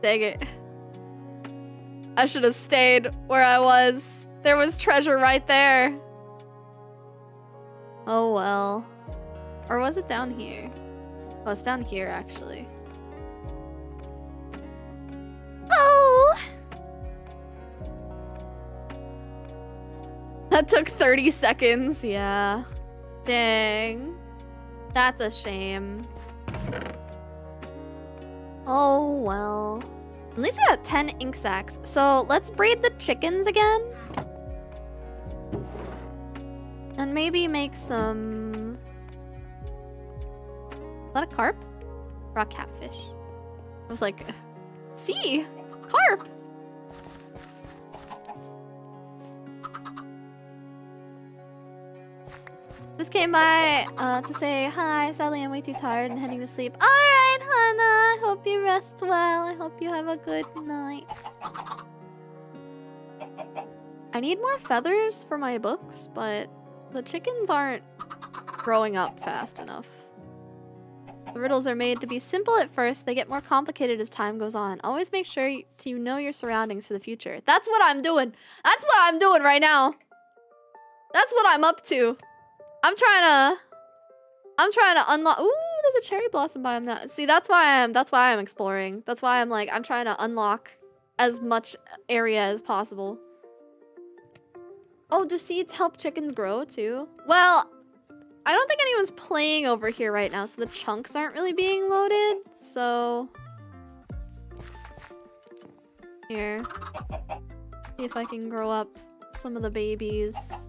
Dang it. I should have stayed where I was. There was treasure right there. Oh well. Or was it down here? Oh, it's down here actually. Oh! That took 30 seconds, yeah. Dang. That's a shame. Oh, well. At least I got 10 ink sacs. So let's breed the chickens again. And maybe make some... Is that a carp? Rock catfish. I was like, see? Carp! Just came by uh, to say hi. Sadly, I'm way too tired and heading to sleep. All right, Hannah. I hope you rest well. I hope you have a good night. I need more feathers for my books, but the chickens aren't growing up fast enough. The riddles are made to be simple at first. They get more complicated as time goes on. Always make sure you, you know your surroundings for the future. That's what I'm doing. That's what I'm doing right now. That's what I'm up to. I'm trying to... I'm trying to unlock... Ooh, there's a cherry blossom biome now. See, that's why I'm... That's why I'm exploring. That's why I'm like... I'm trying to unlock as much area as possible. Oh, do seeds help chickens grow too? Well, I don't think anyone's playing over here right now, so the chunks aren't really being loaded, so... Here. See if I can grow up some of the babies.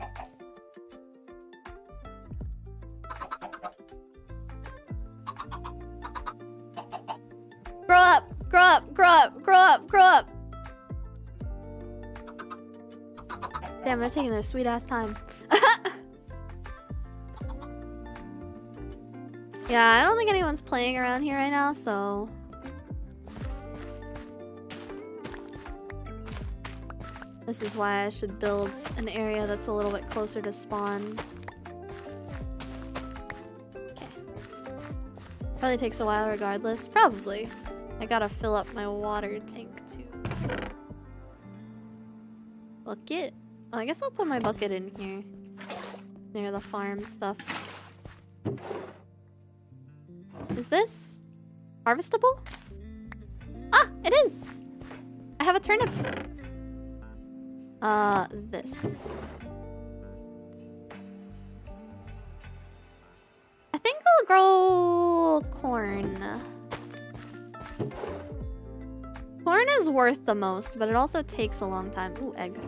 Grow up! Grow up! Grow up! Grow up! Grow up! Damn, they're taking their sweet ass time. yeah, I don't think anyone's playing around here right now, so... This is why I should build an area that's a little bit closer to spawn. Okay. Probably takes a while regardless. Probably. I gotta fill up my water tank too. It. Oh, I guess I'll put my bucket in here. Near the farm stuff. Is this harvestable? Ah, it is! I have a turnip. Uh, this. I think I'll grow corn. Corn is worth the most, but it also takes a long time. Ooh, egg.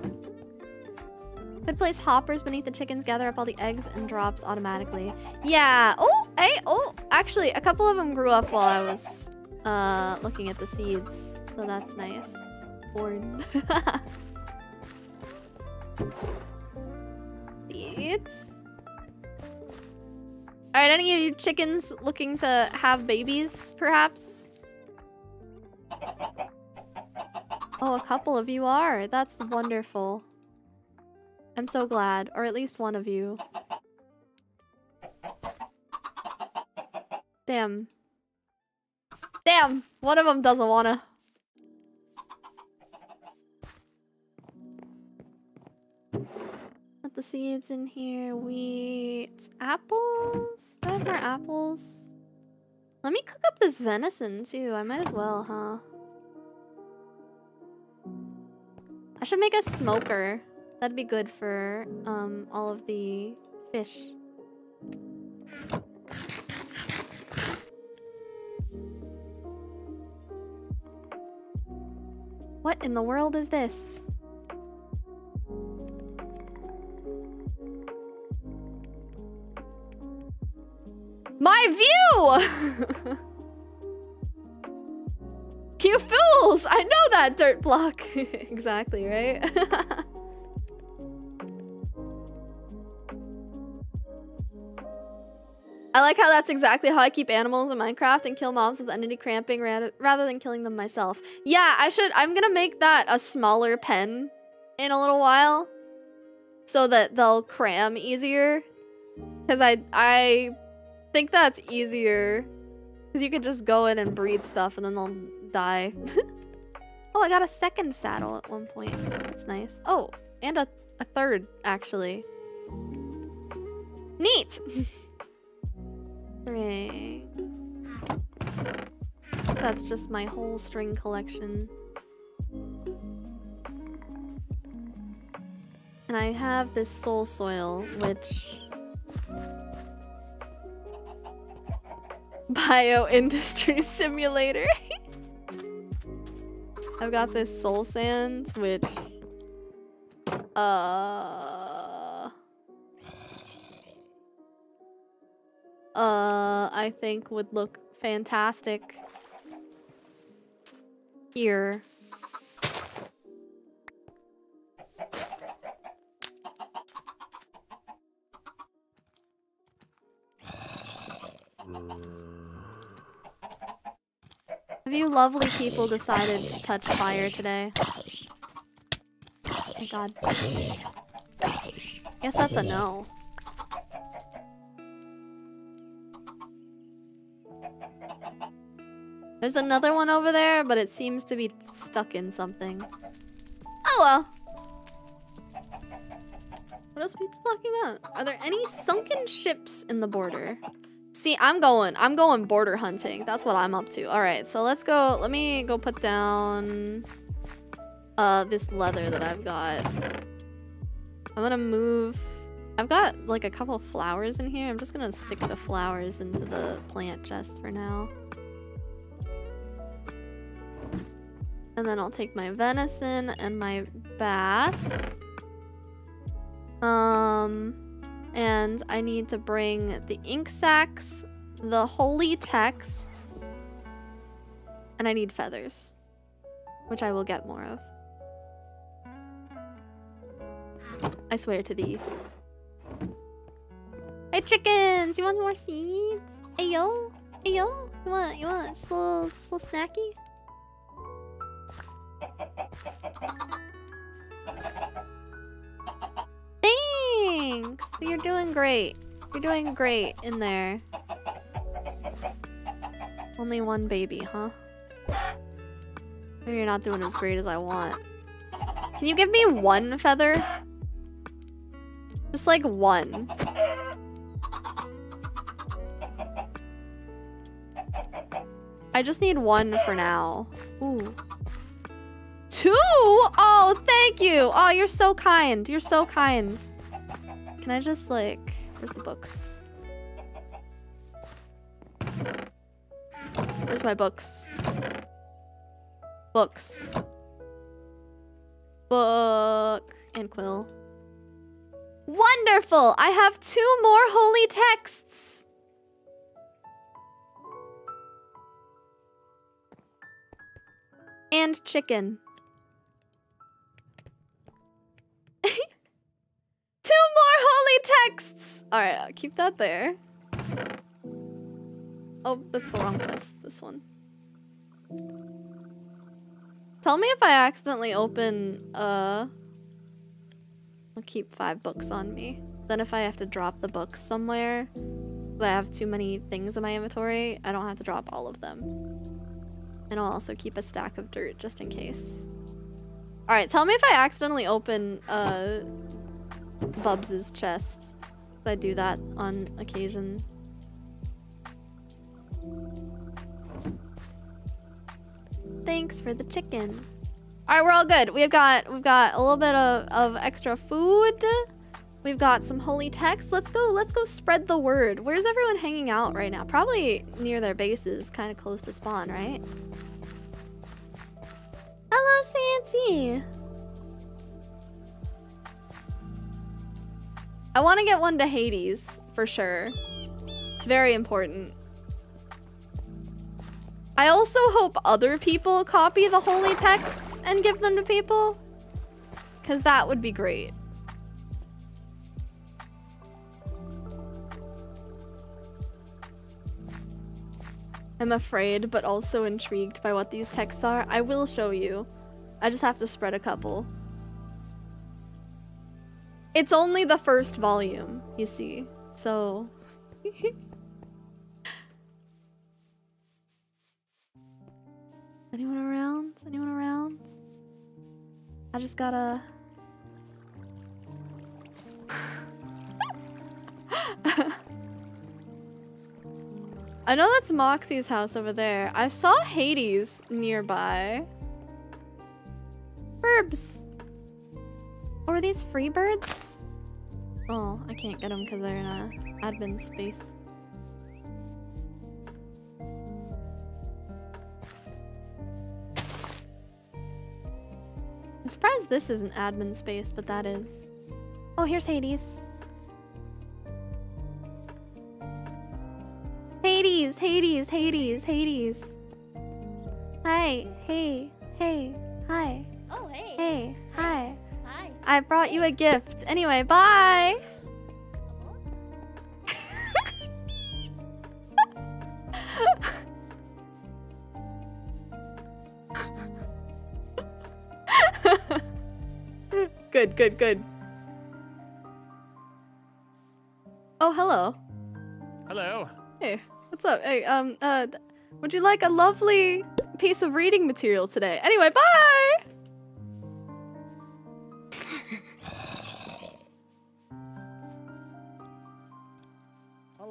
Could place hoppers beneath the chickens, gather up all the eggs, and drops automatically. Yeah. Oh, hey, oh, actually, a couple of them grew up while I was uh, looking at the seeds, so that's nice. Corn. seeds. All right, any of you chickens looking to have babies, perhaps? Oh, a couple of you are. That's wonderful. I'm so glad. Or at least one of you. Damn. Damn! One of them doesn't wanna. Put the seeds in here. Wheat. Apples? Do I have more apples? Let me cook up this venison too. I might as well, huh? I should make a smoker. That'd be good for um all of the fish. What in the world is this? My view! you fools! I know that dirt block. exactly, right? I like how that's exactly how I keep animals in Minecraft and kill mobs with entity cramming rather, than killing them myself. Yeah, I should- I'm gonna make that a smaller pen in a little while. So that they'll cram easier. Because I- I think that's easier. Because you could just go in and breed stuff and then they'll die. oh, I got a second saddle at one point. That's nice. Oh, and a, a third, actually. Neat! Hooray. That's just my whole string collection. And I have this soul soil, which... Bio-industry simulator. I've got this soul sand, which... Uh... Uh, I think would look fantastic here. Have you lovely people decided to touch fire today? Oh my god. Guess that's a no. There's another one over there, but it seems to be stuck in something. Oh well. What else beats blocking out? Are there any sunken ships in the border? See, I'm going. I'm going border hunting. That's what I'm up to. All right, so let's go. Let me go put down uh this leather that I've got. I'm gonna move. I've got like a couple flowers in here. I'm just gonna stick the flowers into the plant chest for now. And then I'll take my venison and my bass. Um, and I need to bring the ink sacs, the holy text, and I need feathers, which I will get more of. I swear to thee. Hey chickens, you want more seeds? Hey yo, hey yo, you want you want just a little, just a little snacky? Thanks! You're doing great. You're doing great in there. Only one baby, huh? Maybe you're not doing as great as I want. Can you give me one feather? Just like one. I just need one for now. Ooh. Two? Oh, thank you. Oh, you're so kind. You're so kind. Can I just like, where's the books? Where's my books? Books. Book and quill. Wonderful! I have two more holy texts! And chicken. More holy texts! Alright, I'll keep that there. Oh, that's the wrong place. This one. Tell me if I accidentally open, uh... I'll keep five books on me. Then if I have to drop the books somewhere, I have too many things in my inventory, I don't have to drop all of them. And I'll also keep a stack of dirt just in case. Alright, tell me if I accidentally open, uh... Bubs's chest. I do that on occasion. Thanks for the chicken. All right, we're all good. We've got we've got a little bit of, of extra food. We've got some holy text. Let's go. Let's go spread the word. Where's everyone hanging out right now? Probably near their bases, kind of close to spawn, right? Hello, Sancy. I want to get one to Hades for sure. Very important. I also hope other people copy the holy texts and give them to people. Because that would be great. I'm afraid, but also intrigued by what these texts are. I will show you. I just have to spread a couple. It's only the first volume, you see. So... Anyone around? Anyone around? I just gotta... I know that's Moxie's house over there. I saw Hades nearby. Burbs. Or are these free birds? Oh, I can't get them because they're in a admin space. I'm surprised this isn't admin space, but that is. Oh, here's Hades. Hades, Hades, Hades, Hades. Hi, hey, hey, hi, Oh, hey. hey, hi. I brought you a gift. Anyway, bye. good, good, good. Oh, hello. Hello. Hey, what's up? Hey, um, uh, would you like a lovely piece of reading material today? Anyway, bye!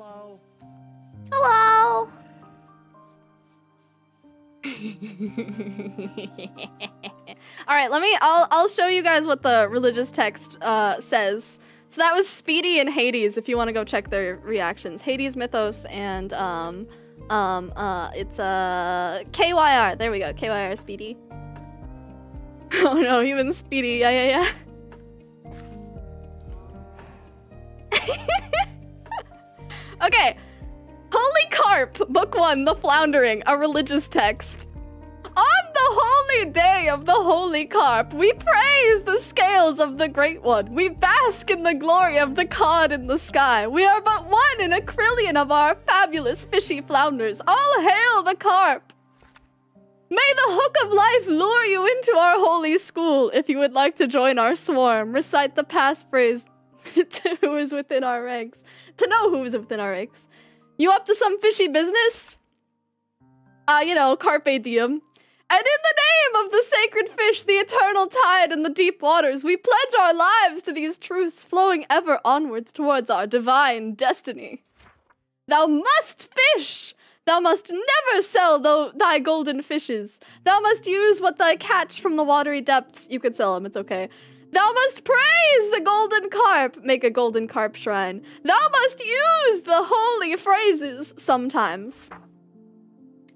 Hello. Hello! All right, let me. I'll I'll show you guys what the religious text uh, says. So that was Speedy and Hades. If you want to go check their reactions, Hades Mythos and um um uh it's uh KYR. There we go, KYR Speedy. oh no, even Speedy. Yeah yeah yeah. okay. Holy Carp, Book 1, The Floundering, a religious text. On the holy day of the Holy Carp, we praise the scales of the Great One. We bask in the glory of the cod in the sky. We are but one in a trillion of our fabulous fishy flounders. All hail the carp! May the hook of life lure you into our holy school. If you would like to join our swarm, recite the passphrase to who is within our ranks. To know who is within our ranks. You up to some fishy business? Uh, you know, carpe diem. And in the name of the sacred fish, the eternal tide, and the deep waters, we pledge our lives to these truths, flowing ever onwards towards our divine destiny. Thou must fish! Thou must never sell thy golden fishes. Thou must use what thy catch from the watery depths. You could sell them, it's okay. Thou must praise the golden carp, make a golden carp shrine. Thou must use the holy phrases sometimes.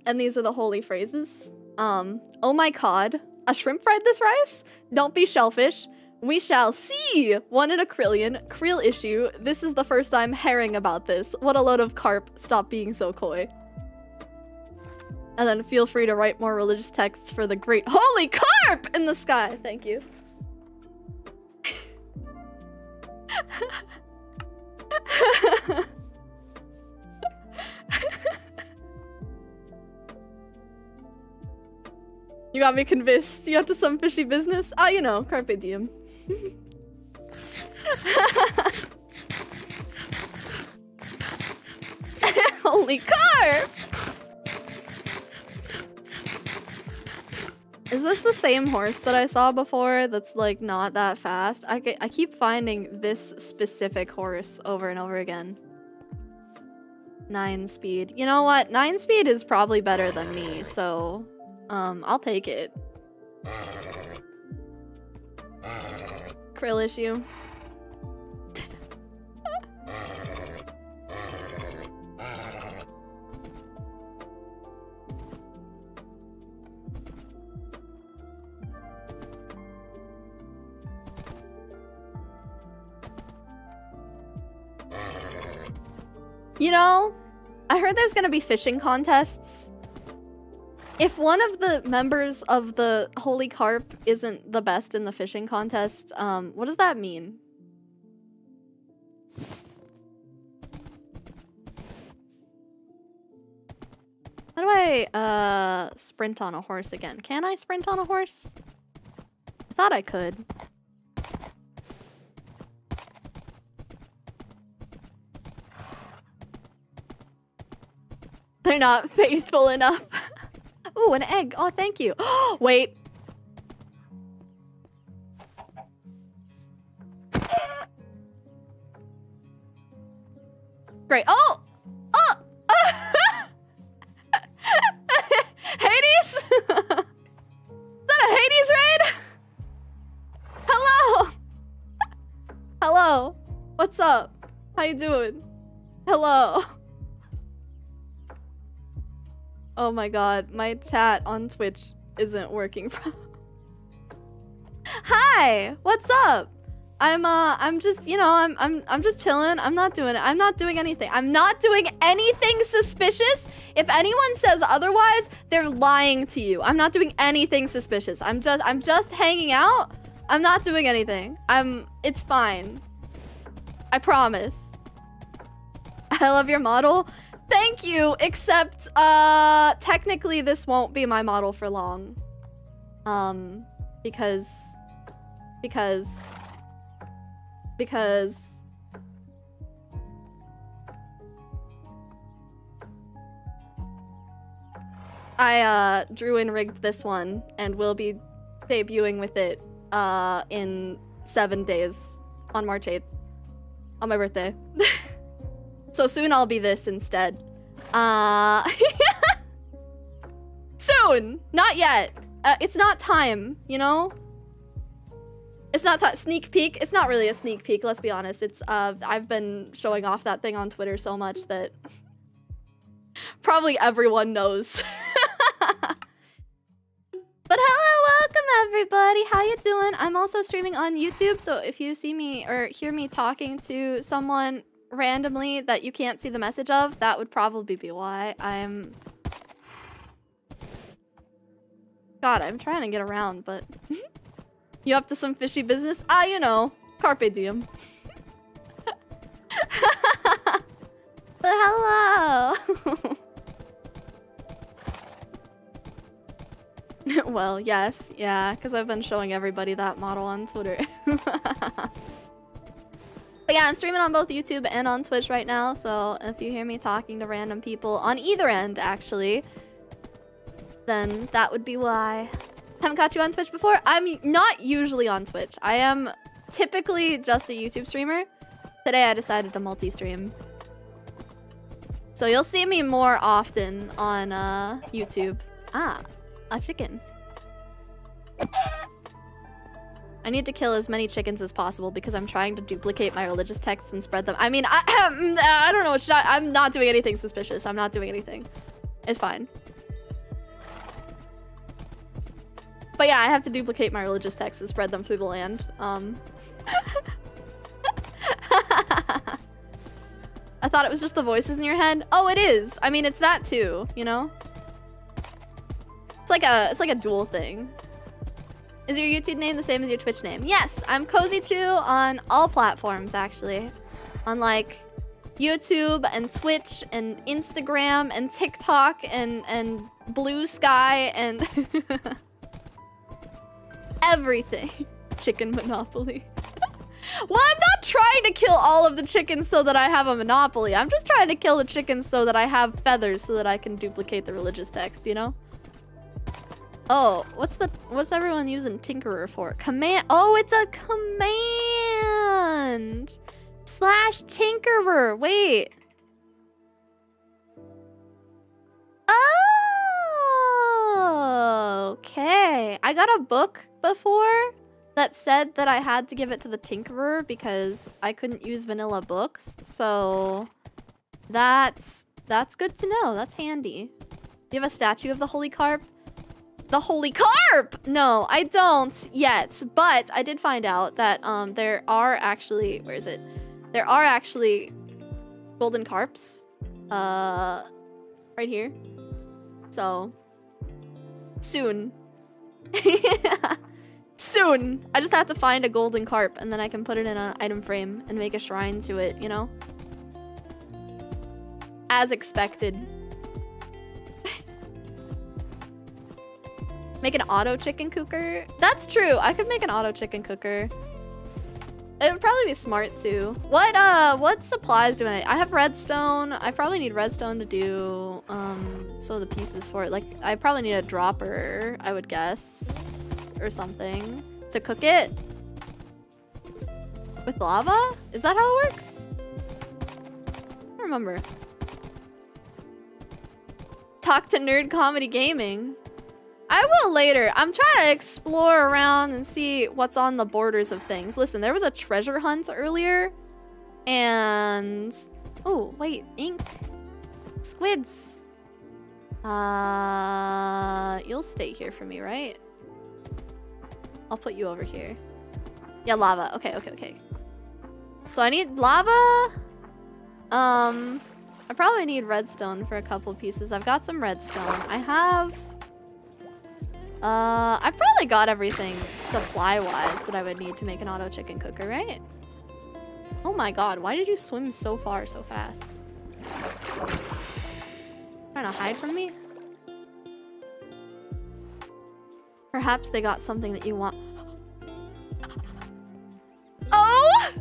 And these are the holy phrases. Um, oh my cod, a shrimp fried this rice? Don't be shellfish. We shall see one in a krillion. Krill issue. This is the first I'm hearing about this. What a load of carp. Stop being so coy. And then feel free to write more religious texts for the great holy carp in the sky. Thank you. you got me convinced. You up to some fishy business? Ah, you know, carpe diem. Holy carp! Is this the same horse that I saw before that's like not that fast? I, I keep finding this specific horse over and over again. Nine speed. You know what? Nine speed is probably better than me, so um, I'll take it. Krill issue. You know, I heard there's gonna be fishing contests. If one of the members of the Holy Carp isn't the best in the fishing contest, um, what does that mean? How do I, uh, sprint on a horse again? Can I sprint on a horse? I thought I could. They're not faithful enough. Ooh, an egg. Oh, thank you. Wait. Great. Oh! Oh! Hades? Is that a Hades raid? Hello! Hello. What's up? How you doing? Hello. Oh my god, my chat on Twitch isn't working. Hi, what's up? I'm uh I'm just, you know, I'm I'm I'm just chilling. I'm not doing it. I'm not doing anything. I'm not doing anything suspicious. If anyone says otherwise, they're lying to you. I'm not doing anything suspicious. I'm just I'm just hanging out. I'm not doing anything. I'm it's fine. I promise. I love your model. Thank you, except uh technically this won't be my model for long. Um because because because I uh drew and rigged this one and will be debuting with it uh in 7 days on March 8th on my birthday. So soon I'll be this instead. Uh soon, not yet. Uh, it's not time, you know. It's not sneak peek. It's not really a sneak peek. Let's be honest. It's uh, I've been showing off that thing on Twitter so much that probably everyone knows. But hello, welcome everybody. How you doing? I'm also streaming on YouTube, so if you see me or hear me talking to someone randomly that you can't see the message of, that would probably be why. I'm God, I'm trying to get around, but you up to some fishy business? Ah, you know, carpe diem. but hello. well, yes, yeah, because I've been showing everybody that model on Twitter. But yeah, I'm streaming on both YouTube and on Twitch right now, so if you hear me talking to random people on either end, actually, then that would be why. Haven't caught you on Twitch before? I'm not usually on Twitch. I am typically just a YouTube streamer. Today I decided to multi-stream. So you'll see me more often on uh, YouTube. Ah, a chicken. I need to kill as many chickens as possible because I'm trying to duplicate my religious texts and spread them. I mean, I, I don't know. What I, I'm not doing anything suspicious. I'm not doing anything. It's fine. But yeah, I have to duplicate my religious texts and spread them through the land. Um. I thought it was just the voices in your head. Oh, it is. I mean, it's that too, you know? It's like a it's like a dual thing. Is your YouTube name the same as your Twitch name? Yes, I'm KoziiChu on all platforms actually. On like YouTube and Twitch and Instagram and TikTok and and Blue Sky and everything. Chicken Monopoly. well, I'm not trying to kill all of the chickens so that I have a monopoly. I'm just trying to kill the chickens so that I have feathers so that I can duplicate the religious text, you know? Oh, what's the what's everyone using Tinkerer for? Command. Oh, it's a command slash Tinkerer. Wait. Oh, okay. I got a book before that said that I had to give it to the Tinkerer because I couldn't use vanilla books. So that's that's good to know. That's handy. Do you have a statue of the Holy Carp? The Holy Carp! No, I don't yet. But I did find out that um there are actually where is it? There are actually golden carps. Uh right here. So soon. soon. I just have to find a golden carp and then I can put it in an item frame and make a shrine to it, you know? As expected. Make an auto chicken cooker? That's true. I could make an auto chicken cooker. It would probably be smart too. What uh what supplies do I I have redstone. I probably need redstone to do um some of the pieces for it. Like I probably need a dropper, I would guess. Or something. To cook it. With lava? Is that how it works? I remember. Talk to Nerd Comedy Gaming. I will later. I'm trying to explore around and see what's on the borders of things. Listen, there was a treasure hunt earlier. And... Oh, wait. Ink. Squids. Uh, You'll stay here for me, right? I'll put you over here. Yeah, lava. Okay, okay, okay. So I need lava. Um, I probably need redstone for a couple pieces. I've got some redstone. I have... Uh, I've probably got everything supply-wise that I would need to make an auto chicken cooker, right? Oh my god, why did you swim so far so fast? Trying to hide from me? Perhaps they got something that you want. Oh!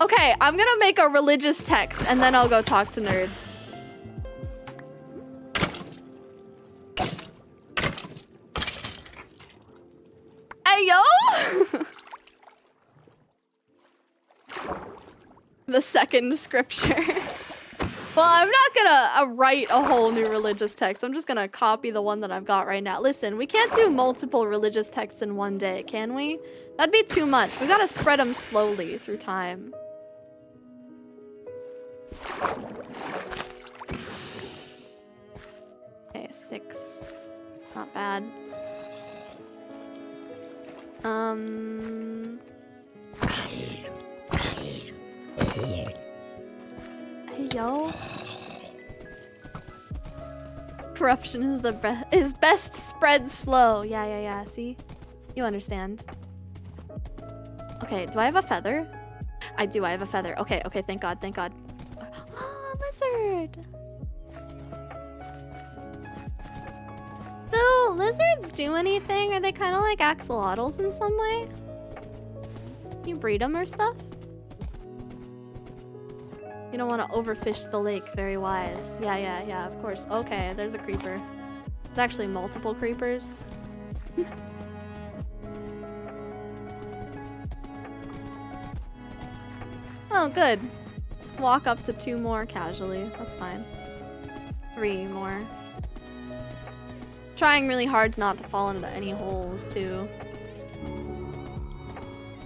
Okay, I'm gonna make a religious text and then I'll go talk to Nerd. Yo! the second scripture. well, I'm not gonna uh, write a whole new religious text. I'm just gonna copy the one that I've got right now. Listen, we can't do multiple religious texts in one day, can we? That'd be too much. We gotta spread them slowly through time. Okay, six. Not bad. Um. Hey, yo. Corruption is the be is best spread slow. Yeah, yeah, yeah. See, you understand. Okay, do I have a feather? I do. I have a feather. Okay, okay. Thank God. Thank God. Oh, lizard. Do lizards do anything? Are they kind of like axolotls in some way? You breed them or stuff? You don't want to overfish the lake. Very wise. Yeah, yeah, yeah, of course. Okay, there's a creeper. It's actually multiple creepers. oh, good. Walk up to two more casually. That's fine. Three more. Trying really hard not to fall into any holes, too.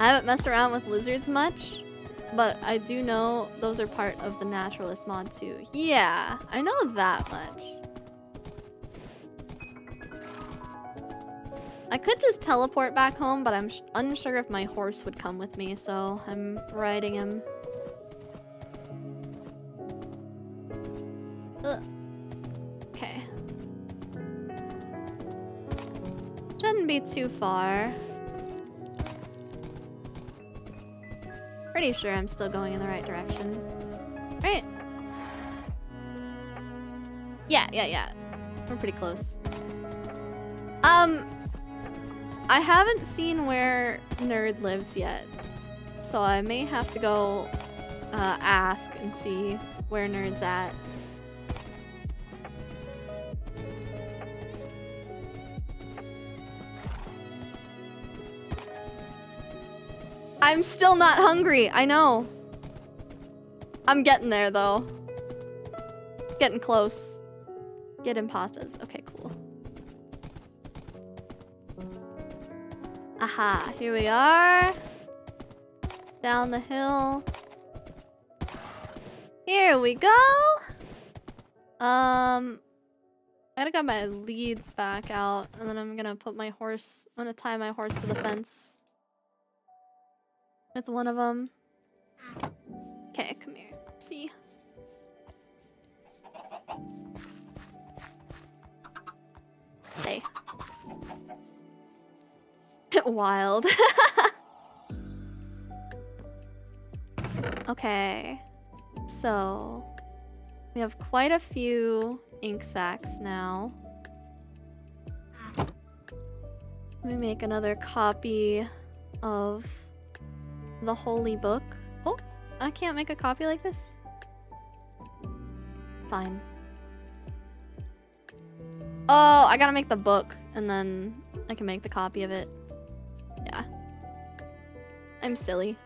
I haven't messed around with lizards much, but I do know those are part of the naturalist mod, too. Yeah, I know that much. I could just teleport back home, but I'm unsure if my horse would come with me, so I'm riding him. Shouldn't be too far. Pretty sure I'm still going in the right direction. Right? Yeah, yeah, yeah. We're pretty close. Um, I haven't seen where Nerd lives yet, so I may have to go uh, ask and see where Nerd's at. I'm still not hungry. I know. I'm getting there though. Getting close. Getting pastas. Okay, cool. Aha, here we are. Down the hill. Here we go. Um, I gotta get my leads back out, and then I'm gonna put my horse. I'm gonna tie my horse to the fence with one of them. Okay, come here. See. Hey. Wild. okay. So, we have quite a few ink sacs now. Let me make another copy of the holy book. Oh, I can't make a copy like this? Fine. Oh, I gotta make the book and then I can make the copy of it. Yeah. I'm silly.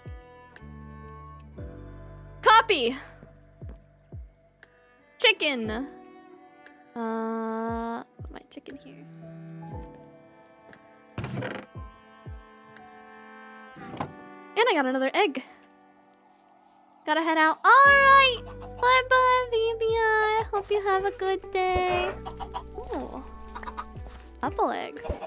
Copy! Chicken! Uh, put my chicken here. And I got another egg. Gotta head out. Alright! Bye bye, VBI. Hope you have a good day. Ooh. Couple eggs.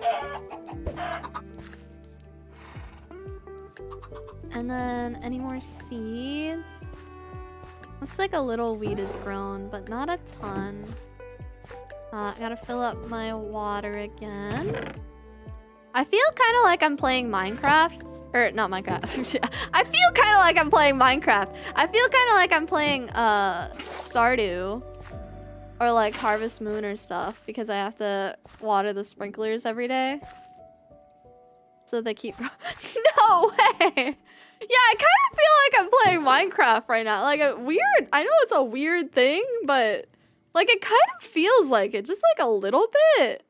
And then any more seeds? Looks like a little weed is grown, but not a ton. Uh, gotta fill up my water again. I feel kind of like I'm playing Minecraft. Or, not Minecraft. I feel kind of like I'm playing Minecraft. I feel kind of like I'm playing uh, Stardew. Or like Harvest Moon or stuff. Because I have to water the sprinklers every day. So they keep... no way! Yeah, I kind of feel like I'm playing Minecraft right now. Like a weird... I know it's a weird thing, but... Like it kind of feels like it. Just like a little bit.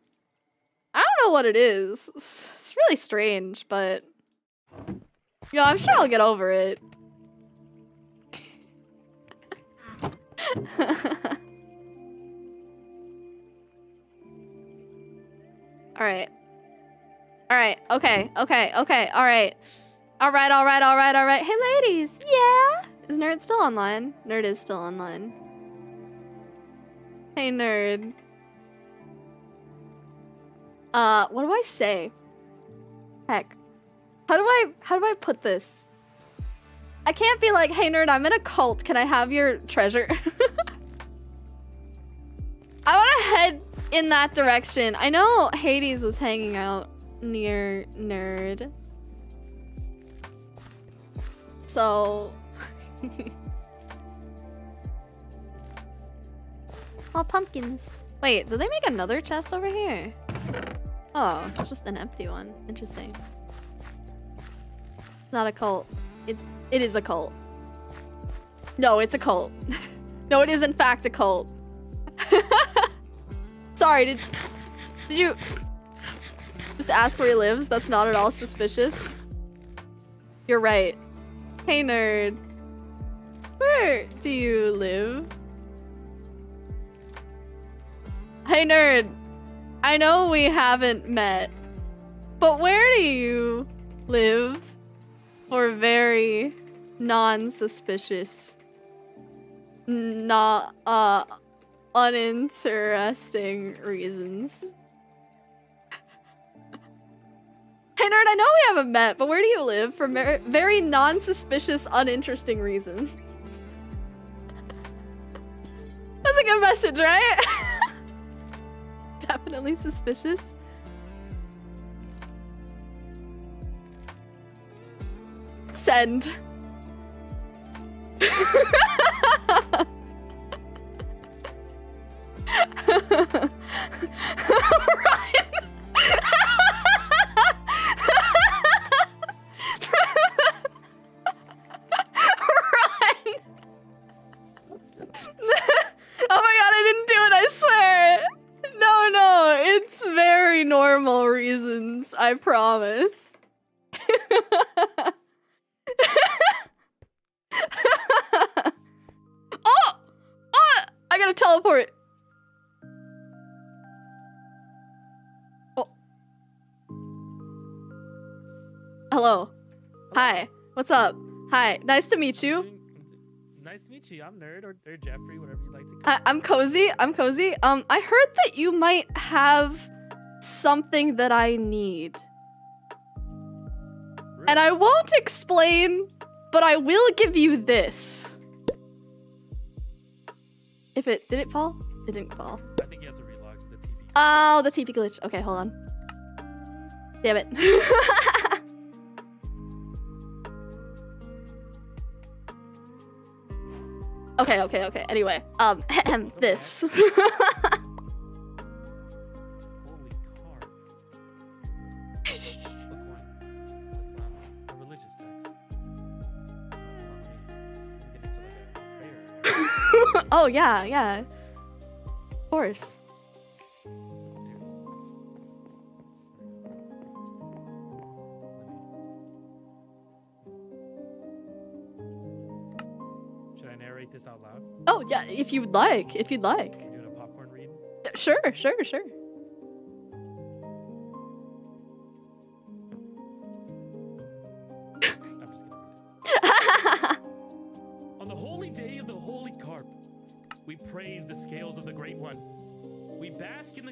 I don't know what it is. It's, really strange, but... Yo, I'm sure I'll get over it. Alright. Alright, okay, okay, okay, alright. Alright, alright, alright, alright. Hey ladies, yeah? Is Nerd still online? Nerd is still online. Hey Nerd. Uh, what do I say? Heck. How do I how do I put this? I can't be like, hey nerd, I'm in a cult. Can I have your treasure? I wanna head in that direction. I know Hades was hanging out near Nerd. So Oh, pumpkins. Wait, did they make another chest over here? Oh, it's just an empty one. Interesting. Not a cult. It it is a cult. No, it's a cult. no, it is in fact a cult. Sorry, did did you Just ask where he lives. That's not at all suspicious. You're right. Hey, nerd. Where do you live? Hey, nerd. I know we haven't met, but where do you live? For very non-suspicious, not uh, uninteresting reasons. Hey nerd, I know we haven't met, but where do you live for very non-suspicious, uninteresting reasons? That's a good message, right? Definitely suspicious. Send. Ryan. I promise. oh! Oh! I gotta teleport! Oh. Hello. Hi. What's up? Hi. Nice to meet you. Nice to meet you. I'm Nerd or, or Jeffrey, whatever you like to call I- I'm Kozii. I'm Kozii. Um, I heard that you might have something that I need. And I won't explain, but I will give you this. If it did it fall? It didn't fall. I think you have to relog the TP. Oh, the TP glitch. Okay, hold on. Damn it. okay, okay, okay. Anyway, um, this. oh yeah, yeah. Of course. There it is. Should I narrate this out loud? Oh yeah, if you'd like, if you'd like. You doing a popcorn read? Sure, sure, sure.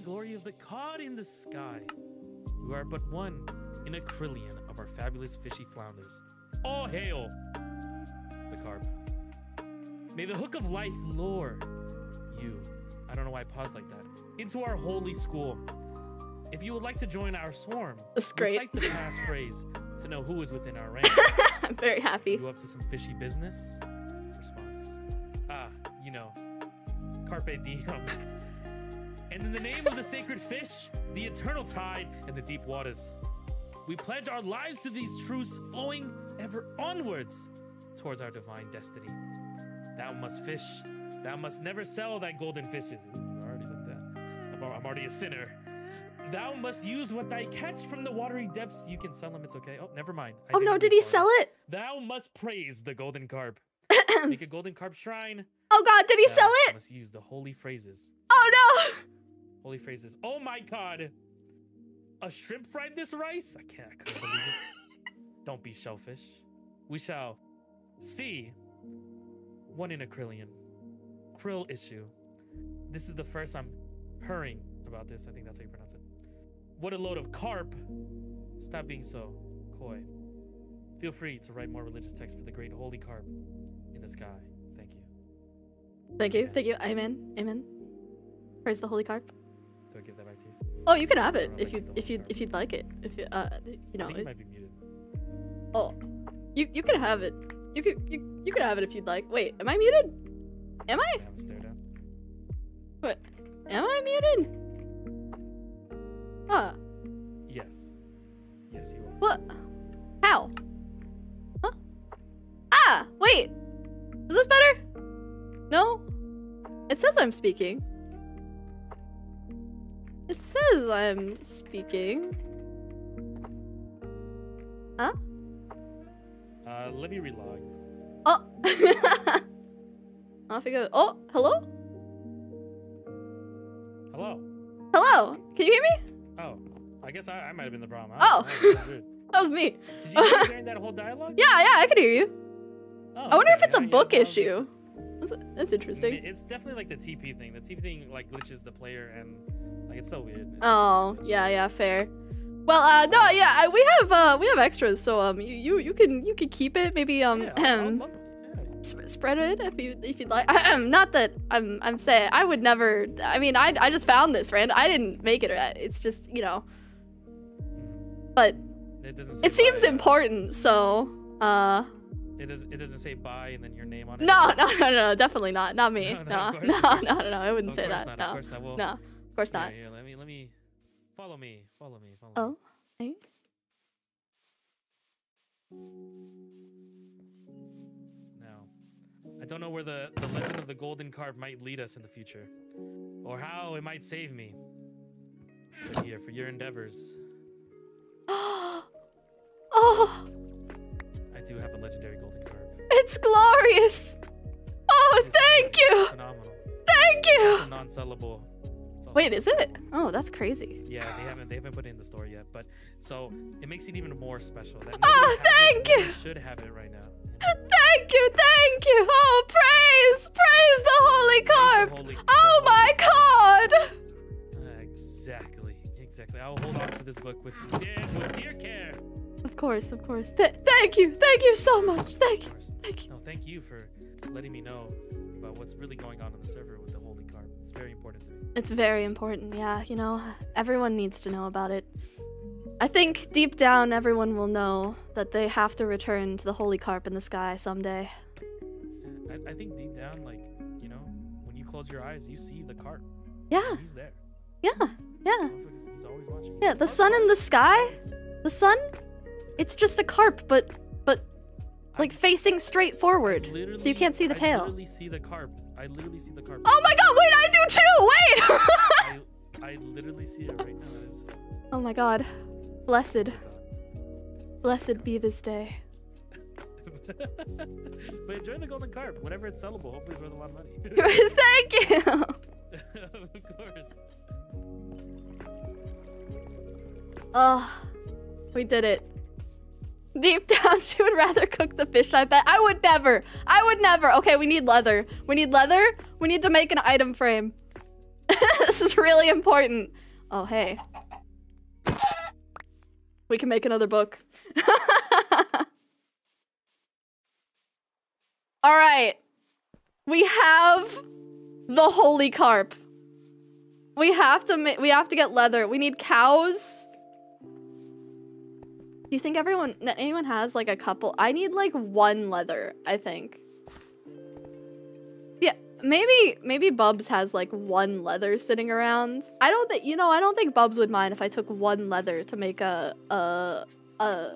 Glory of the cod in the sky. We are but one in a trillion of our fabulous fishy flounders. All hail the carp. May the hook of life lure you. I don't know why I paused like that. Into our holy school. If you would like to join our swarm, That's great. recite the passphrase to know who is within our ranks. I'm very happy. You up to some fishy business? Response. Ah, you know. Carpe diem. and in the name of the sacred fish, the eternal tide, and the deep waters, we pledge our lives to these truths flowing ever onwards towards our divine destiny. Thou must fish. Thou must never sell thy golden fishes. Ooh, I already did that. I'm already a sinner. Thou must use what thy catch from the watery depths. You can sell them, it's okay. Oh, never mind. I Oh no, did he sell it? Thou must praise the golden carp. Make a golden carp shrine. Oh god, did he Thou sell it? Must use the holy phrases. Oh no! Holy phrases. Oh my god. A shrimp fried this rice? I can't. I couldn't believe it. Don't be shellfish. We shall see one in a krillion. Krill issue. This is the first I'm hearing about this. I think that's how you pronounce it. What a load of carp. Stop being so coy. Feel free to write more religious texts for the great holy carp in the sky. Thank you. Thank you, thank you. Amen, amen. Praise the holy carp. Do I give that back to you? Oh, you can have it if you if you if you'd like it. If you uh you know it, might be muted. oh you you can have it. You could you you could have it if you'd like. Wait, am I muted? Am I? I have a stare down. What? Am I muted? Huh? Yes. Yes, you are. What? How? Huh? Ah! Wait! Is this better? No? It says I'm speaking. It says I'm speaking. Huh? Uh, let me relog. Oh. Off it goes. Oh, hello? Hello. Hello. Can you hear me? Oh, I guess I, I might have been the problem. Oh. I don't know, that was. That was me. Did you hear during that whole dialogue? Yeah, yeah, I could hear you. Oh, I wonder if it's a book so I just- issue. That's, that's interesting. mean, It's definitely like the TP thing. The TP thing like glitches the player and like it's so weird. It's- Oh, yeah, yeah, fair. Well, uh, no, yeah, I, we have, uh, we have extras, so, um, you, you, you can, you can keep it, maybe, um, Yeah, I'll- I'll ahem, bundle it, yeah. sp- spread it if you, if you'd like. Not that I'm, I'm saying, I would never, I mean, I, I just found this, Rand. I didn't make it, uh, it's just, you know, Mhm. but It it seems important, so, uh, It does. It doesn't say bye and then your name on it. no, no, no, no, definitely not, not me. No, no, No, no, no, no, no, I wouldn't Of say course that. not, of No, course not. No, of course not. here, let me. Let me. Follow me. Follow me. Follow me. Oh, hey. Now, I don't know where the, the legend of the golden carp might lead us in the future, or how it might save me. But here, for your endeavors, oh, I do have a legendary golden carp. it's glorious. Oh, It's- thank you. Phenomenal. Thank you. non-sellable. Wait, is it? Oh, that's crazy. Yeah, they haven't they haven't put it in the store yet, but so it makes it even more special. That Oh, has it, thank you. Should have it right now. Thank you, thank you. Oh, praise, praise the holy carp. holy- the Oh my god. Exactly, exactly. I'll hold on to this book with dear, with dear care. Of course, of course. Th- thank you, thank you so much. Thank you, thank you. No, thank you for letting me know about what's really going on in the server with the holy carp. It's very important to me. It's very important, yeah. You know, everyone needs to know about it. I think deep down, everyone will know that they have to return to the holy carp in the sky someday. I, I think deep down, like you know, when you close your eyes, you see the carp. Yeah, He's there. yeah, yeah. He's always watching. Yeah, He's the sun in the sky, the sun, it's just a carp, but but I- like facing straight forward, so you can't see the I tail. literally see the carp. I literally see the carp. Oh my god, wait, I do too! Wait! I, I literally see it right now. Is. oh my god. Blessed, blessed be this day. But enjoy the golden carp. Whenever it's sellable, hopefully it's worth a lot of money. Thank you! of course. Oh, we did it. Deep down, she would rather cook the fish, I bet. I would never. I would never. Okay, we need leather. We need leather. We need to make an item frame. this is really important. Oh, hey. We can make another book. All right. We have the holy carp. We have to we have to get leather. We need cows. Do you think everyone anyone has like a couple? I need like one leather, I think. Yeah, maybe maybe Bubs has like one leather sitting around. I don't think you know, I don't think Bubs would mind if I took one leather to make a a a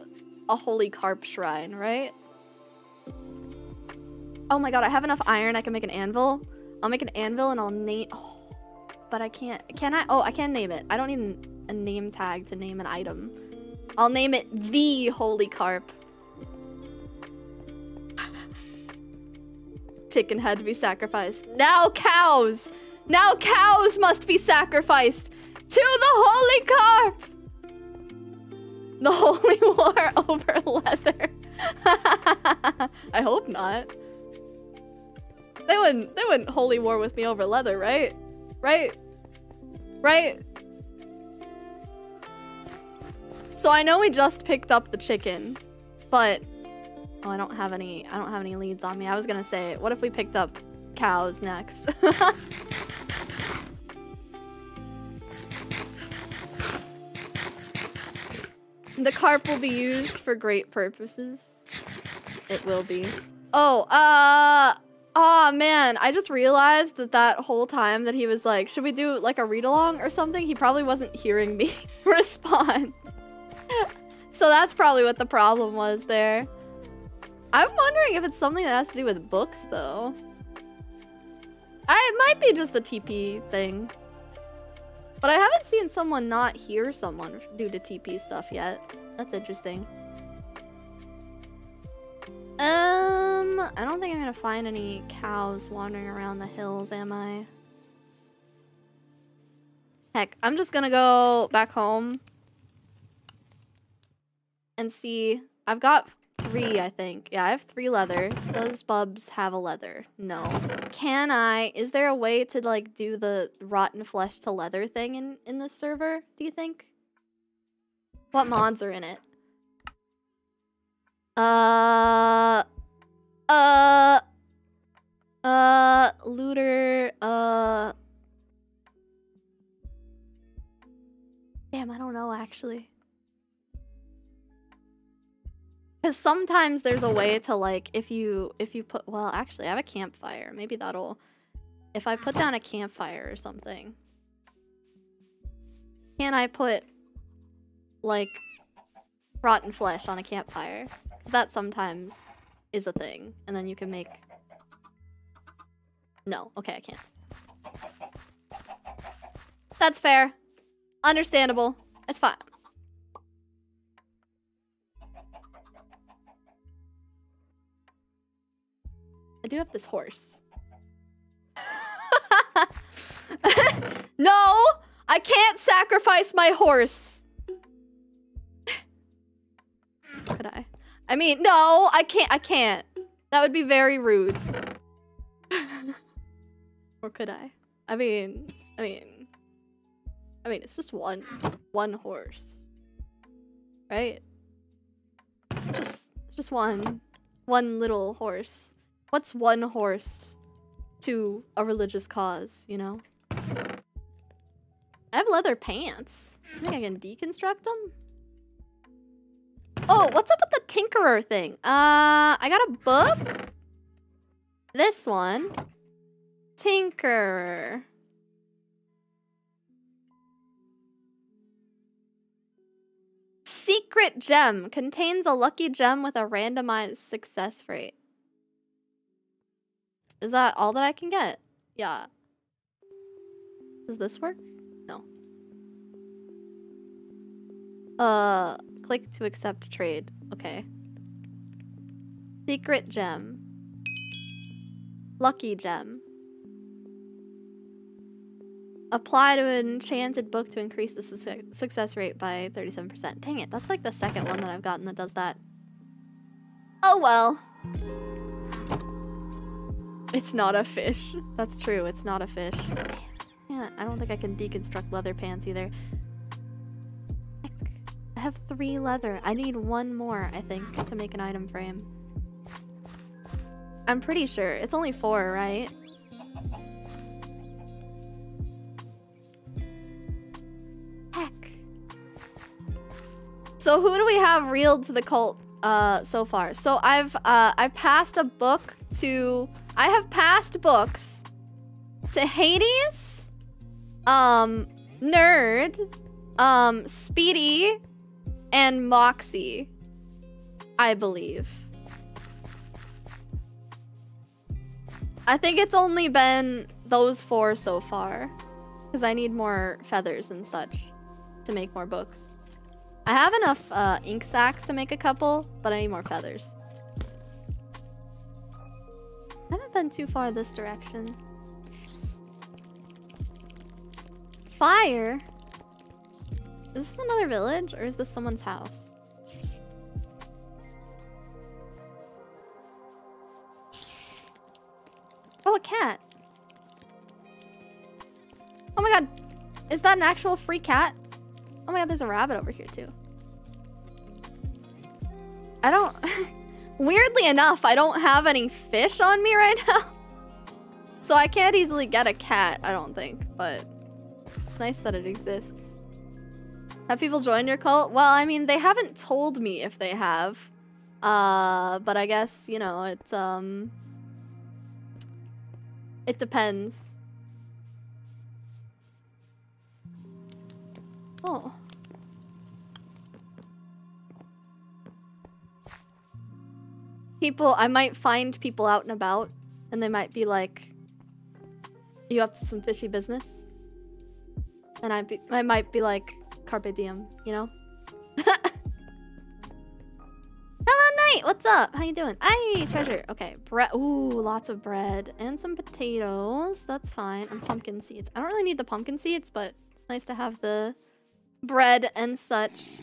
a holy carp shrine, right? Oh my god, I have enough iron I can make an anvil. I'll make an anvil and I'll name oh, but I can't can I oh I can name it. I don't need a name tag to name an item. I'll name it the Holy Carp. Chicken had to be sacrificed. Now cows! Now cows must be sacrificed to the Holy Carp! The Holy War over leather. I hope not. They wouldn't they wouldn't holy war with me over leather, right? Right? Right? So I know we just picked up the chicken, but oh, I don't have any. I don't have any leads on me. I was gonna say, what if we picked up cows next? the carp will be used for great purposes. It will be. Oh, uh. Oh man, I just realized that that whole time that he was like, should we do like a read along or something? He probably wasn't hearing me respond. so that's probably what the problem was there. I'm wondering if it's something that has to do with books, though. I, it might be just the TP thing. But I haven't seen someone not hear someone due to TP stuff yet. That's interesting. Um, I don't think I'm gonna find any cows wandering around the hills, am I? Heck, I'm just gonna go back home and see. I've got three, I think. Yeah, I have three leather. Does Bubs have a leather? No. Can I? Is there a way to like do the rotten flesh to leather thing in in this server? Do you think? What mods are in it? Uh. Uh. Uh. Looter. Uh. Damn, I don't know actually. Because sometimes there's a way to like if you if you put well actually I have a campfire. Maybe that'll if I put down a campfire or something can I put like rotten flesh on a campfire? That sometimes is a thing and then you can make no okay I can't. That's fair. Understandable. It's fine I do have this horse. no! I can't sacrifice my horse! Could I? I mean, no, I can't. I can't. That would be very rude. or could I? I mean, I mean, I mean, it's just one, one horse, right? Just, just one, one little horse. What's one horse to a religious cause, you know? I have leather pants. I think I can deconstruct them. Oh, what's up with the Tinkerer thing? Uh, I got a book. This one. Tinkerer. Secret gem contains a lucky gem with a randomized success rate. Is that all that I can get? Yeah. Does this work? No. Uh, click to accept trade. Okay. Secret gem. Lucky gem. Apply to an enchanted book to increase the su success rate by 37%. Dang it, that's like the second one that I've gotten that does that. Oh well. It's not a fish. That's true, it's not a fish. Yeah, I don't think I can deconstruct leather pants either. Heck. I have three leather. I need one more, I think, to make an item frame. I'm pretty sure. It's only four, right? Heck. So who do we have reeled to the cult uh, so far? So I've uh, I've passed a book to I have passed books to Hades, um, Nerd, um, Speedy, and Moxie. I believe. I think it's only been those four so far. Because I need more feathers and such to make more books. I have enough uh, ink sacs to make a couple, but I need more feathers. I haven't been too far this direction. Fire? Is this another village or is this someone's house? Oh, a cat. Oh my god. Is that an actual free cat? Oh my god, there's a rabbit over here too. I don't... Weirdly enough, I don't have any fish on me right now. So I can't easily get a cat, I don't think, but it's nice that it exists. Have people joined your cult? Well, I mean, they haven't told me if they have. Uh, but I guess, you know, it's, um... It depends. Oh. People, I might find people out and about, and they might be like, you up to some fishy business? And I, be, I might be like, carpe diem, you know? Hello, Night! what's up? How you doing? Hey, treasure. Okay, bread. Ooh, lots of bread and some potatoes. That's fine. And pumpkin seeds. I don't really need the pumpkin seeds, but it's nice to have the bread and such.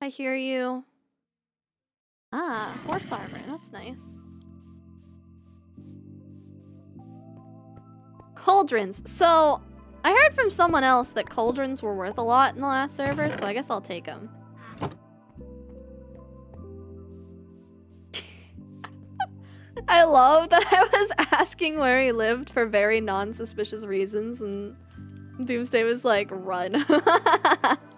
I hear you. Ah, horse armor. That's nice. Cauldrons. So, I heard from someone else that cauldrons were worth a lot in the last server, so I guess I'll take them. I love that I was asking where he lived for very non-suspicious reasons, and Doomsday was like, run.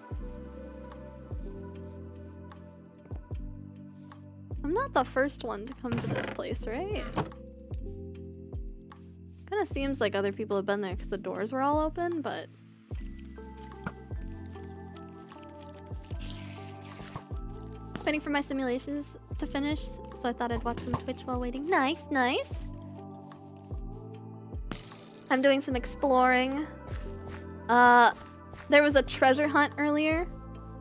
I'm not the first one to come to this place, right? Kind of seems like other people have been there because the doors were all open, but... Waiting for my simulations to finish, so I thought I'd watch some Twitch while waiting. Nice, nice. I'm doing some exploring. Uh, there was a treasure hunt earlier.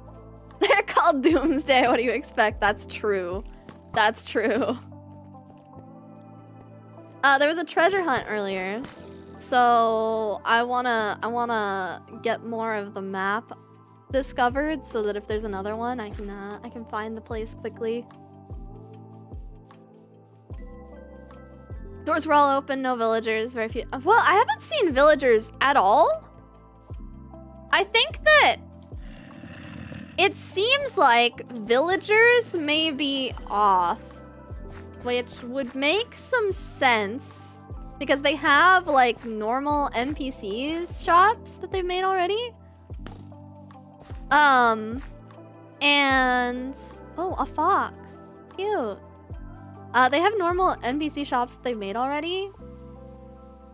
They're called Doomsday. What do you expect? That's true. That's true. Uh, there was a treasure hunt earlier, so I wanna I wanna get more of the map discovered so that if there's another one, I can uh, I can find the place quickly. Doors were all open, no villagers, very few. Well, I haven't seen villagers at all. I think that it seems like villagers may be off, which would make some sense because they have like normal NPCs shops that they've made already. Um, and oh, a fox, cute. Uh, they have normal NPC shops that they've made already,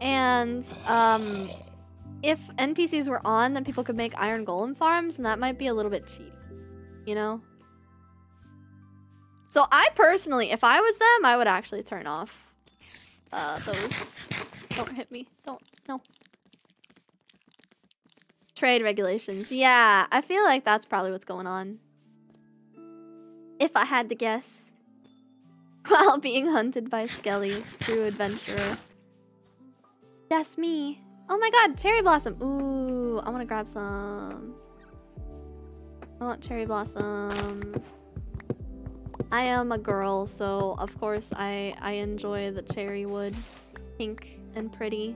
and um, if NPCs were on, then people could make iron golem farms, and that might be a little bit cheap, you know? So I personally, if I was them, I would actually turn off uh, those. Don't hit me. Don't. No. Trade regulations. Yeah, I feel like that's probably what's going on. If I had to guess. While being hunted by skellies, true adventurer. That's me. Oh my god, cherry blossom. Ooh, I want to grab some. I want cherry blossoms. I am a girl, so of course I I enjoy the cherry wood, pink and pretty.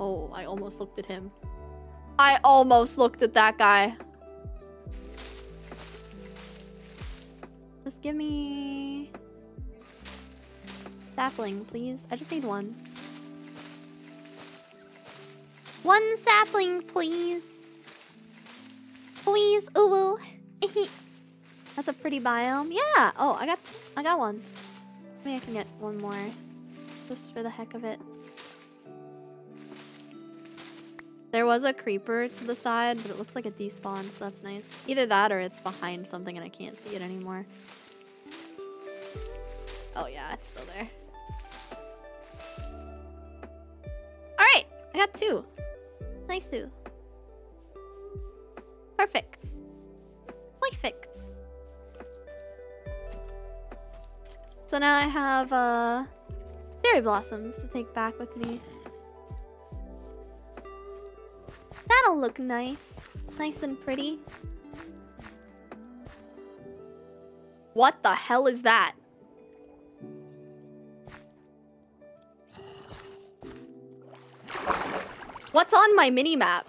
Oh, I almost looked at him. I almost looked at that guy. Just give me sapling, please. I just need one. One sapling, please. Please, ooh. That's a pretty biome. Yeah. Oh, I got, I got one. Maybe I can get one more, just for the heck of it. There was a creeper to the side, but it looks like it despawned, so that's nice. Either that or it's behind something and I can't see it anymore. Oh yeah, it's still there. Alright, I got two. Nice. Perfect. Perfect. So now I have uh, berry blossoms to take back with me. That'll look nice. Nice and pretty. What the hell is that? What's on my mini-map?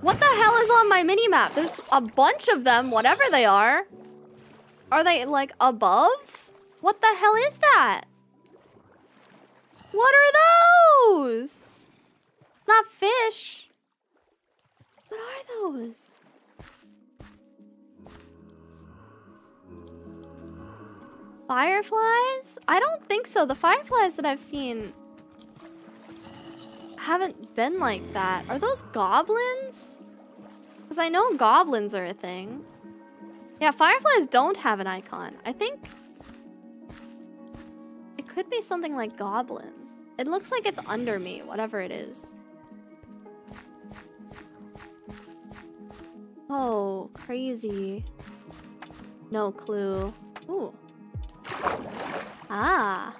What the hell is on my mini-map? There's a bunch of them, whatever they are. Are they, like, above? What the hell is that? What are those? Not fish. What are those? Fireflies? I don't think so. The fireflies that I've seen haven't been like that. Are those goblins? Because I know goblins are a thing. Yeah, fireflies don't have an icon. I think it could be something like goblins. It looks like it's under me, whatever it is. Oh, crazy. No clue. Ooh. Ah.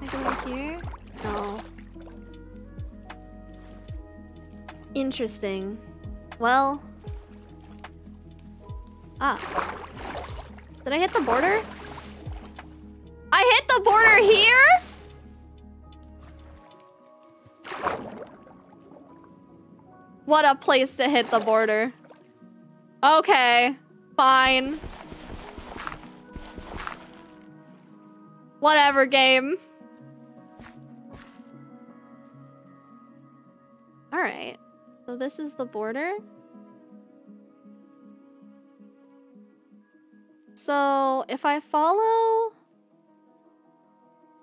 I go here? No. Interesting. Well. Ah. Did I hit the border? I hit the border here? What a place to hit the border. Okay. Fine. Whatever, game. Alright. So this is the border. So if I follow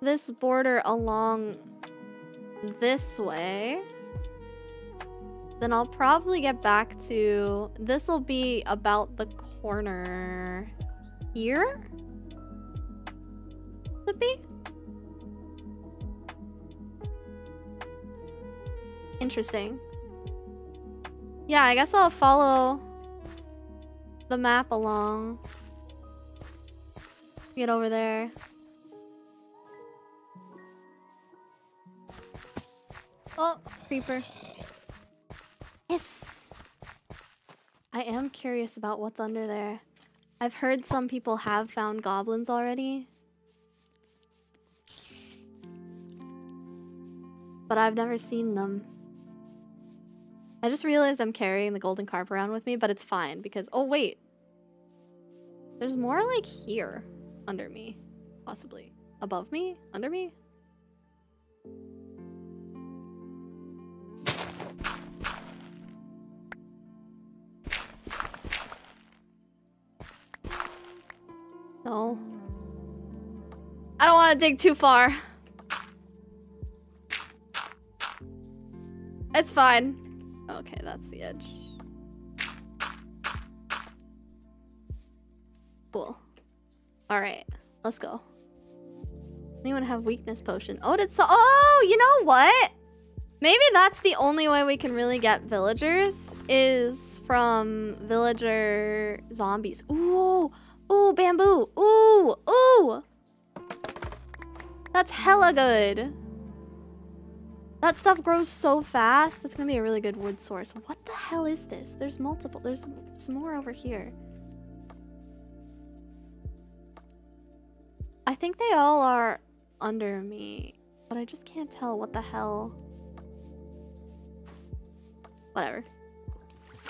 this border along this way, then I'll probably get back to this will be about the corner here. Could be. Interesting. Yeah, I guess I'll follow the map along. Get over there. Oh, creeper. Yes. I am curious about what's under there. I've heard some people have found goblins already. But I've never seen them. I just realized I'm carrying the golden carp around with me, but it's fine because... Oh, wait. There's more like here under me. Possibly. Above me? Under me? No. I don't want to dig too far. It's fine. Okay, that's the edge. Cool. Alright, let's go. Anyone have weakness potion? Oh, did so- Oh, you know what? Maybe that's the only way we can really get villagers is from villager zombies. Ooh, ooh, bamboo. Ooh, ooh. That's hella good. That stuff grows so fast. It's gonna be a really good wood source. What the hell is this? There's multiple. There's some more over here. I think they all are under me, but I just can't tell what the hell. Whatever.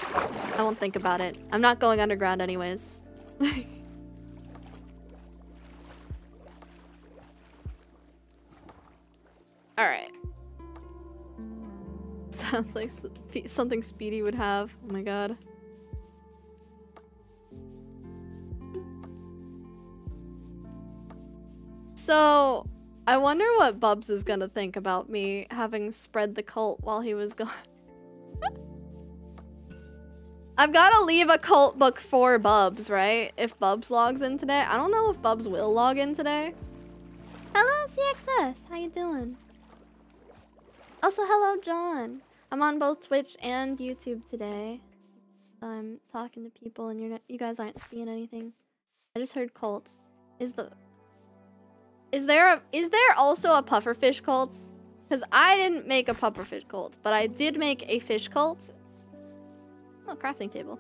I won't think about it. I'm not going underground anyways. Alright. Sounds like something Speedy would have. Oh my god. So, I wonder what Bubs is gonna think about me having spread the cult while he was gone. I've gotta leave a cult book for Bubs, right? If Bubs logs in today. I don't know if Bubs will log in today. Hello, CXS. How you doing? Also, hello, John. I'm on both Twitch and YouTube today. I'm talking to people and you're not, you guys aren't seeing anything. I just heard cults. Is the is there a is there also a pufferfish cult? Because I didn't make a pufferfish cult, but I did make a fish cult. Oh, crafting table.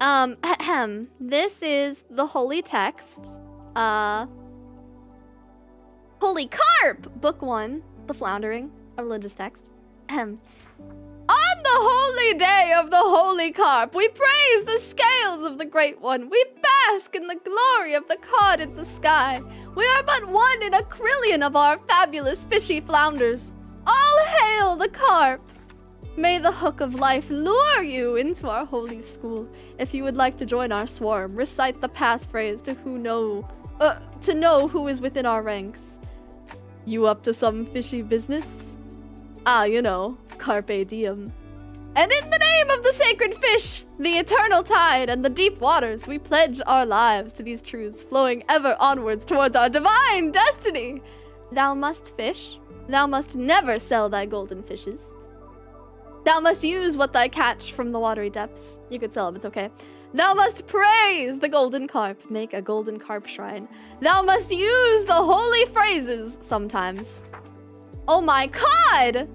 Um, ahem. This is the holy text. Uh, Holy Carp, book one, the floundering, religious text. Ahem. On the holy day of the holy carp, we praise the scales of the great one. We bask in the glory of the cod in the sky. We are but one in a trillion of our fabulous fishy flounders. All hail the carp! May the hook of life lure you into our holy school. If you would like to join our swarm, recite the passphrase to who know, uh, to know who is within our ranks. You up to some fishy business? Ah, you know, carpe diem. And in the name of the sacred fish, the eternal tide, and the deep waters, we pledge our lives to these truths, flowing ever onwards towards our divine destiny. Thou must fish. Thou must never sell thy golden fishes. Thou must use what thy catch from the watery depths. You could sell them, it's okay. Thou must praise the golden carp. Make a golden carp shrine. Thou must use the holy phrases sometimes. Oh my god!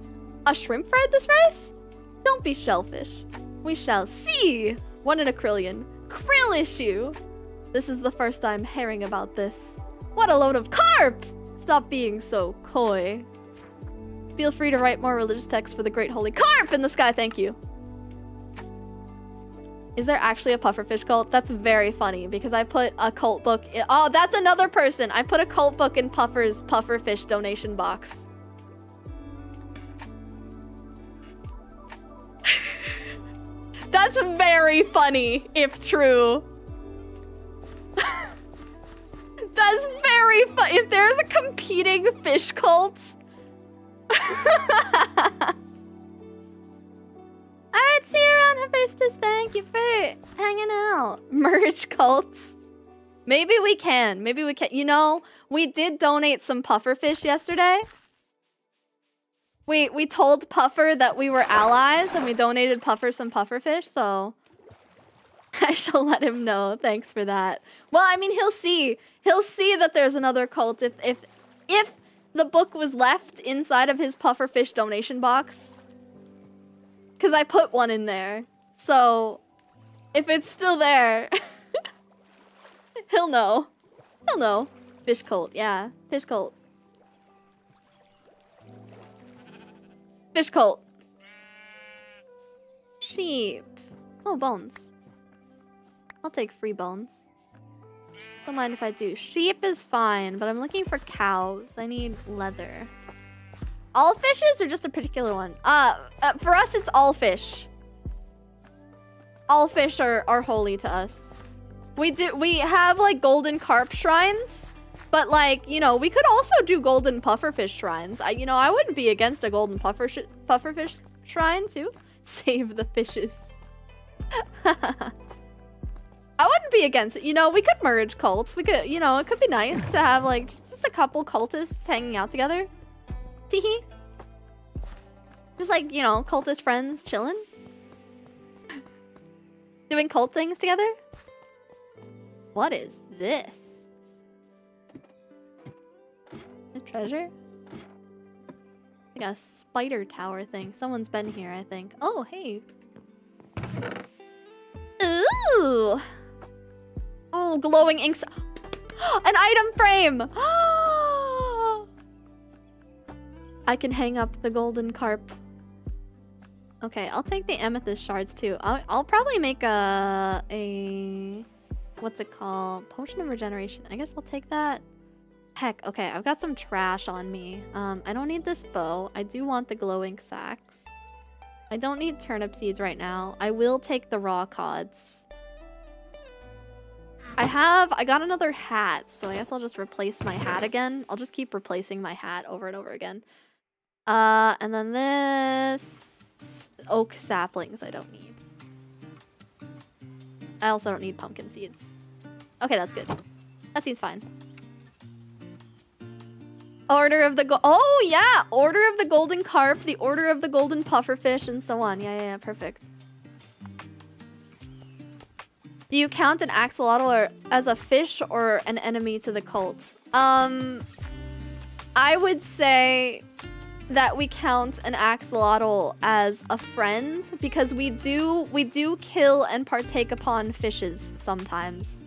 A shrimp fried this rice? Don't be shellfish. We shall see. One in a krillion. Krill issue. This is the first I'm hearing about this. What a load of carp! Stop being so coy. Feel free to write more religious texts for the great holy carp in the sky, thank you. Is there actually a pufferfish cult? That's very funny because I put a cult book. Oh, that's another person. I put a cult book in Puffer's pufferfish donation box. That's very funny, if true. that's very fun. If there's a competing fish cult. Alright, see you around, Hephaestus. Thank you for hanging out. Merge cults. Maybe we can. Maybe we can. You know, we did donate some pufferfish yesterday. We we told Puffer that we were allies and we donated Puffer some pufferfish, so I shall let him know. Thanks for that. Well, I mean, he'll see. He'll see that there's another cult if if if the book was left inside of his pufferfish donation box. Cuz I put one in there. So if it's still there, he'll know. He'll know. Fish cult. Yeah, fish cult. Fish cult. Sheep. Oh, bones. I'll take free bones. Don't mind if I do. Sheep is fine, but I'm looking for cows. I need leather. All fishes or just a particular one? Uh, uh for us, it's all fish. All fish are, are holy to us. We do we have like golden carp shrines, but like, you know, we could also do golden pufferfish shrines. I you know, I wouldn't be against a golden puffer sh pufferfish shrine too. Save the fishes. I wouldn't be against it. You know, we could merge cults. We could, you know, it could be nice to have like just, just a couple cultists hanging out together. Teehee. Just like, you know, cultist friends chilling. Doing cult things together. What is this? Treasure? Like a spider tower thing. Someone's been here, I think. Oh, hey. Ooh. Ooh, glowing inks. An item frame! I can hang up the golden carp. Okay, I'll take the amethyst shards too. I'll, I'll probably make a... a... What's it called? Potion of regeneration. I guess I'll take that. Heck, okay, I've got some trash on me. Um, I don't need this bow. I do want the glowing sacks. I don't need turnip seeds right now. I will take the raw cods. I have, I got another hat, so I guess I'll just replace my hat again. I'll just keep replacing my hat over and over again. Uh, and then this oak saplings I don't need. I also don't need pumpkin seeds. Okay, that's good. That seems fine. Order of the Oh, yeah! Order of the golden carp, the order of the golden pufferfish, and so on. Yeah, yeah, yeah, perfect. Do you count an axolotl as a fish or an enemy to the cult? Um, I would say that we count an axolotl as a friend because we do we do kill and partake upon fishes sometimes.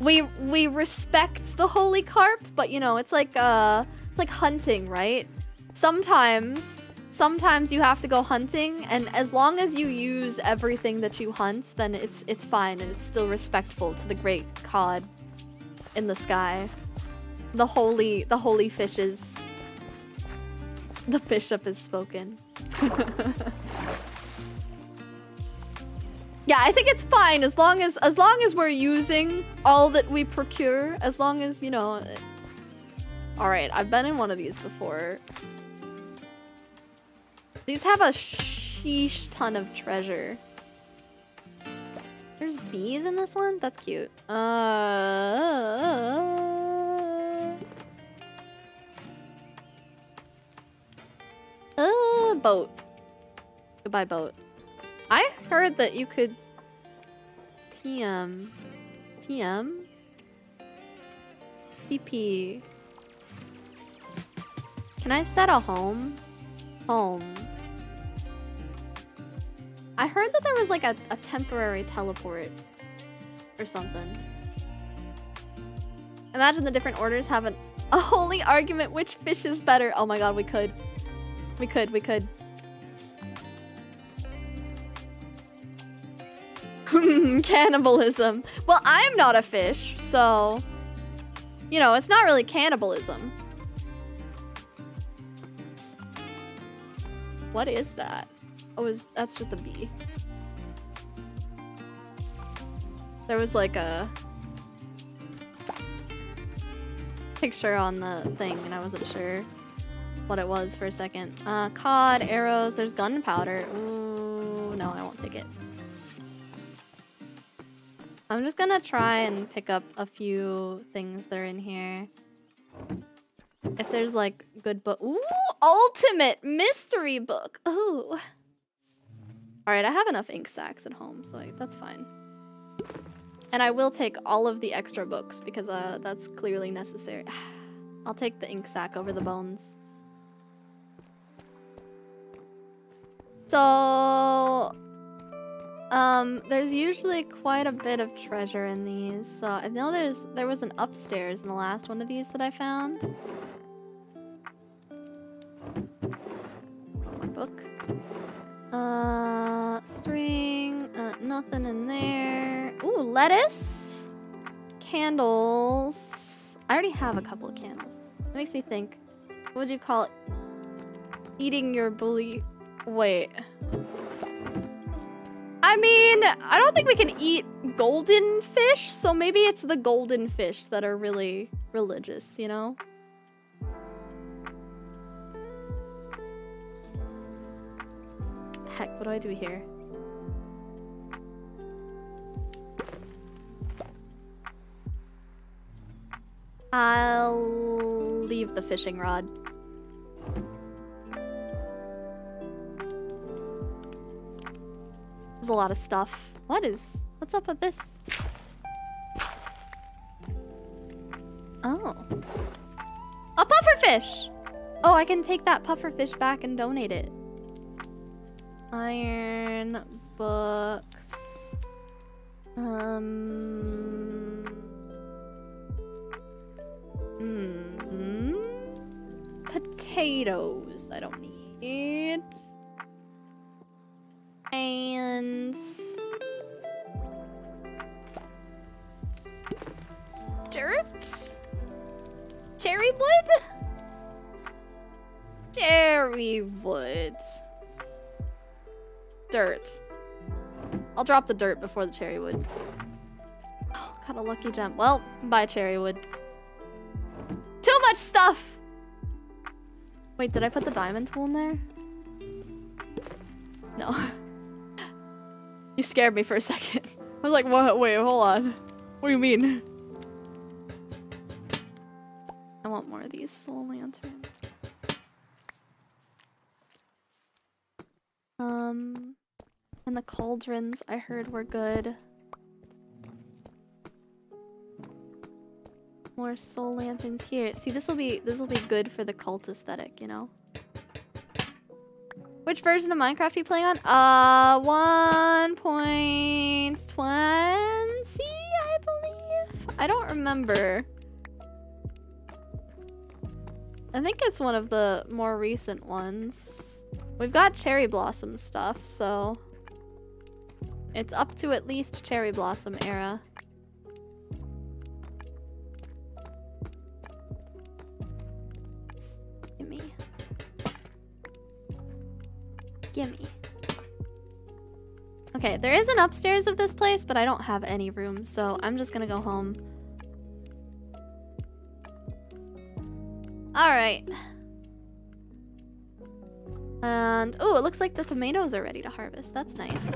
We we respect the holy carp, but you know, it's like uh it's like hunting, right? Sometimes sometimes you have to go hunting and as long as you use everything that you hunt, then it's it's fine and it's still respectful to the great cod in the sky. The holy the holy fishes. The bishop has spoken. yeah, I think it's fine as long as as long as we're using all that we procure, as long as, you know, all right, I've been in one of these before. These have a sheesh ton of treasure. There's bees in this one? That's cute. Uh... Uh, boat. Goodbye, boat. I heard that you could TM. TM? TP. Can I set a home? Home. I heard that there was like a, a temporary teleport or something. Imagine the different orders have an, a holy argument which fish is better. Oh my god, we could. We could, we could. Cannibalism. Well, I'm not a fish, so... You know, it's not really cannibalism. What is that? Oh, is that's just a bee. There was like a picture on the thing and I wasn't sure what it was for a second. Uh, cod, arrows, there's gunpowder. Ooh, no, I won't take it. I'm just gonna try and pick up a few things that are in here. If there's like good book. Ooh, ultimate mystery book. Ooh. Alright, I have enough ink sacs at home, so like, that's fine. And I will take all of the extra books because uh, that's clearly necessary. I'll take the ink sac over the bones. So, um, there's usually quite a bit of treasure in these. So I know there's there was an upstairs in the last one of these that I found. Book. Uh, string. Uh, nothing in there. Ooh, lettuce. Candles. I already have a couple of candles. It makes me think. What would you call it? Eating your bully. Wait. I mean, I don't think we can eat golden fish, so maybe it's the golden fish that are really religious, you know? Heck, what do I do here? I'll leave the fishing rod. There's a lot of stuff. What is... What's up with this? Oh. A pufferfish! Oh, I can take that pufferfish back and donate it. Iron books. Um. Hmm. Potatoes. I don't need. And dirt. Cherry wood. Cherry wood. Dirt. I'll drop the dirt before the cherry wood. Oh, got a lucky gem. Well, bye cherry wood. Too much stuff! Wait, did I put the diamond tool in there? No. you scared me for a second. I was like, what? Wait, hold on. What do you mean? I want more of these soul lanterns. Um, and the cauldrons I heard were good. More soul lanterns here. See, this will be this will be good for the cult aesthetic, you know. Which version of Minecraft are you playing on? Uh, one point twenty, I believe. I don't remember. I think it's one of the more recent ones. We've got cherry blossom stuff, so it's up to at least cherry blossom era. Gimme. Okay, there is an upstairs of this place, but I don't have any room, so I'm just gonna go home. Alright. And, oh, it looks like the tomatoes are ready to harvest. That's nice.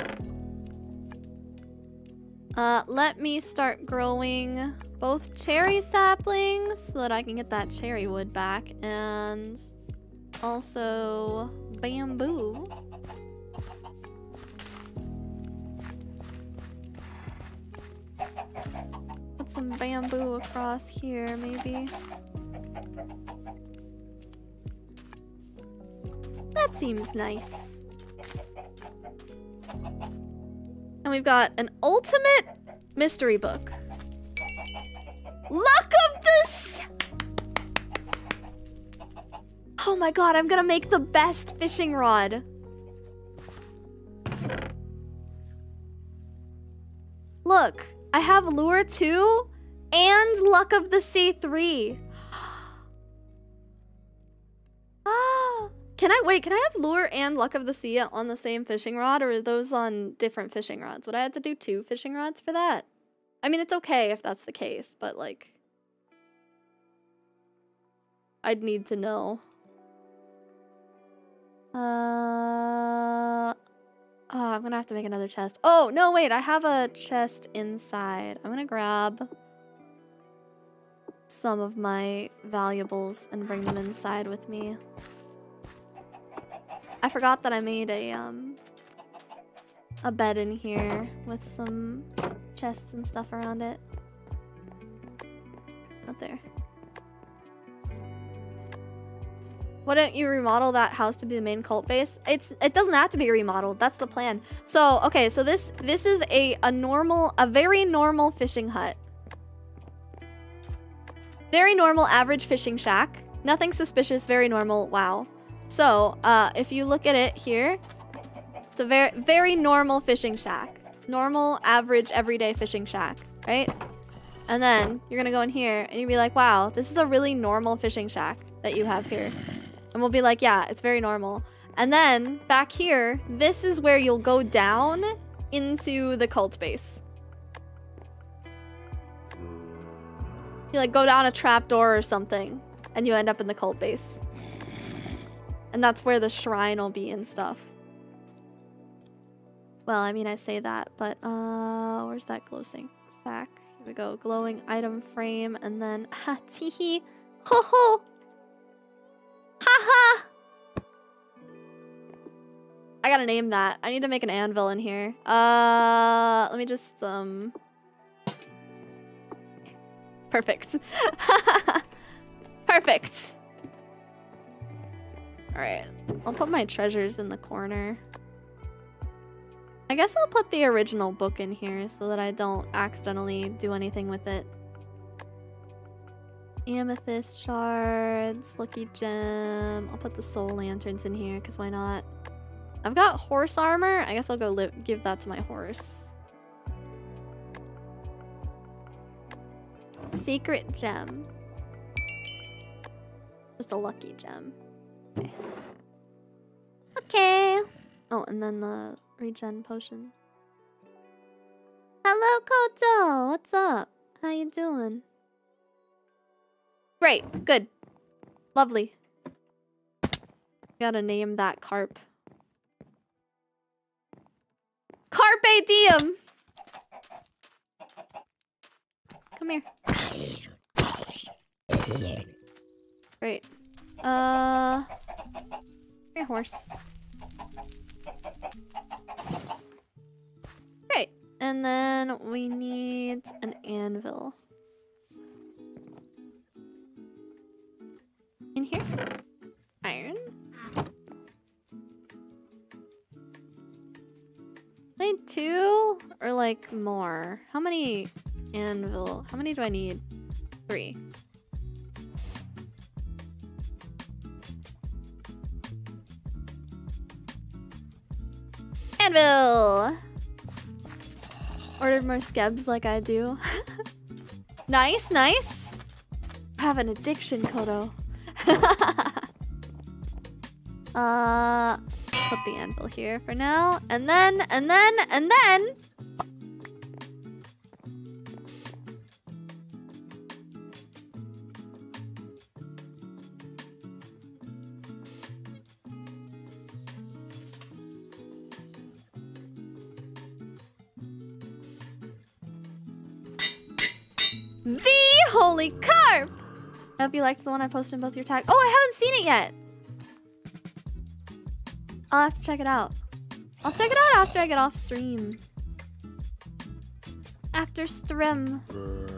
Uh, let me start growing both cherry saplings so that I can get that cherry wood back and also bamboo. Some bamboo across here, maybe. That seems nice. And we've got an ultimate mystery book. Luck of this! Oh my god, I'm gonna make the best fishing rod. Look, I have Lure 2 and Luck of the Sea 3. Ah, can I wait? Can I have Lure and Luck of the Sea on the same fishing rod, or are those on different fishing rods? Would I have to do two fishing rods for that? I mean, it's okay if that's the case, but like, I'd need to know. Uh, Oh, I'm gonna have to make another chest. Oh, no, wait, I have a chest inside. I'm gonna grab some of my valuables and bring them inside with me. I forgot that I made a, um, a bed in here with some chests and stuff around it. Not there. Why don't you remodel that house to be the main cult base? It's it doesn't have to be remodeled. That's the plan. So okay, so this this is a a normal, a very normal fishing hut. Very normal, average fishing shack. Nothing suspicious. Very normal. Wow. So uh, if you look at it here, it's a very very normal fishing shack. Normal, average, everyday fishing shack, right? And then you're gonna go in here and you'll be like, wow, this is a really normal fishing shack that you have here. And we'll be like, yeah, it's very normal. And then back here, this is where you'll go down into the cult base. You like go down a trapdoor or something, and you end up in the cult base. And that's where the shrine will be and stuff. Well, I mean, I say that, but uh, where's that glow ink sac? Here we go, glowing item frame, and then ha teehee, ho ho, ha ha. I gotta name that. I need to make an anvil in here. Uh, let me just um. Perfect. Perfect. All right, I'll put my treasures in the corner. I guess I'll put the original book in here so that I don't accidentally do anything with it. Amethyst shards, lucky gem. I'll put the soul lanterns in here because why not? I've got horse armor. I guess I'll go give that to my horse. Secret gem. Just a lucky gem. Okay. Okay. Oh, and then the regen potion. Hello, Koto. What's up? How you doing? Great. Good. Lovely. Gotta name that carp. Carpe diem! Come here. Great. Uh... Hey, horse. Great. And then we need an anvil. In here? Iron. I need two or like more? How many anvil? How many do I need? Three. Anvil! Ordered more skebs like I do. nice, nice. I have an addiction, Kodo. uh, put the anvil here for now. And then, and then, and then... The Holy! I hope you liked the one I posted in both your tags. Oh, I haven't seen it yet! I'll have to check it out. I'll check it out after I get off stream. after stream.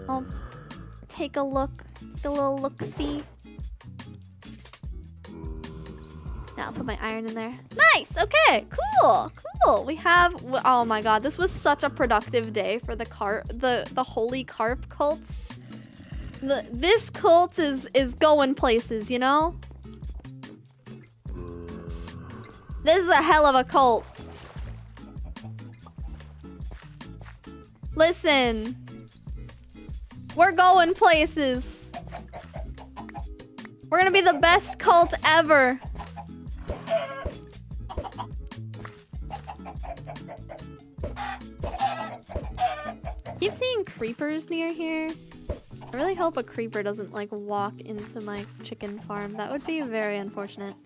I'll take a look, take a little look see. Now I'll put my iron in there. Nice. Okay. Cool. Cool. We have. Oh my god, this was such a productive day for the carp, the the holy carp cult. The this cult is is going places, you know. This is a hell of a cult. Listen. We're going places. We're gonna be the best cult ever. Keep seeing creepers near here. I really hope a creeper doesn't like walk into my chicken farm. That would be very unfortunate.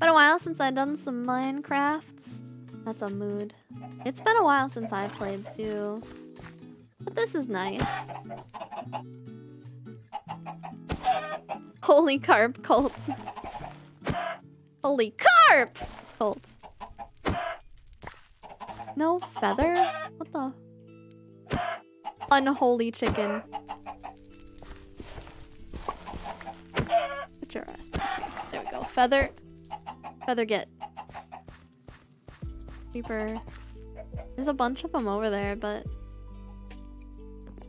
Been a while since I've done some Minecrafts. That's a mood. It's been a while since I played too. But this is nice. Holy carp cult. Holy carp cult. No feather? What the? Unholy chicken. Put your ass back. There we go. Feather. Feather get. Creeper. There's a bunch of them over there, but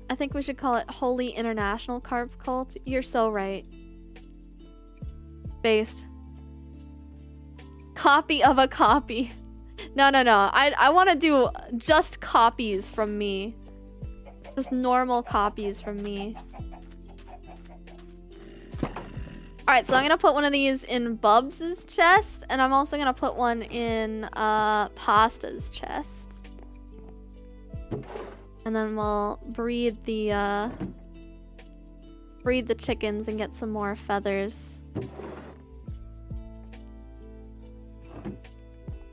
I think we should call it Holy International Carp Cult. You're so right. Based. Copy of a copy. No, no, no. I, I want to do just copies from me. Just normal copies from me. Alright, so I'm gonna put one of these in Bubs' chest, and I'm also gonna put one in uh, Pasta's chest. And then we'll breed the uh, breed the chickens and get some more feathers.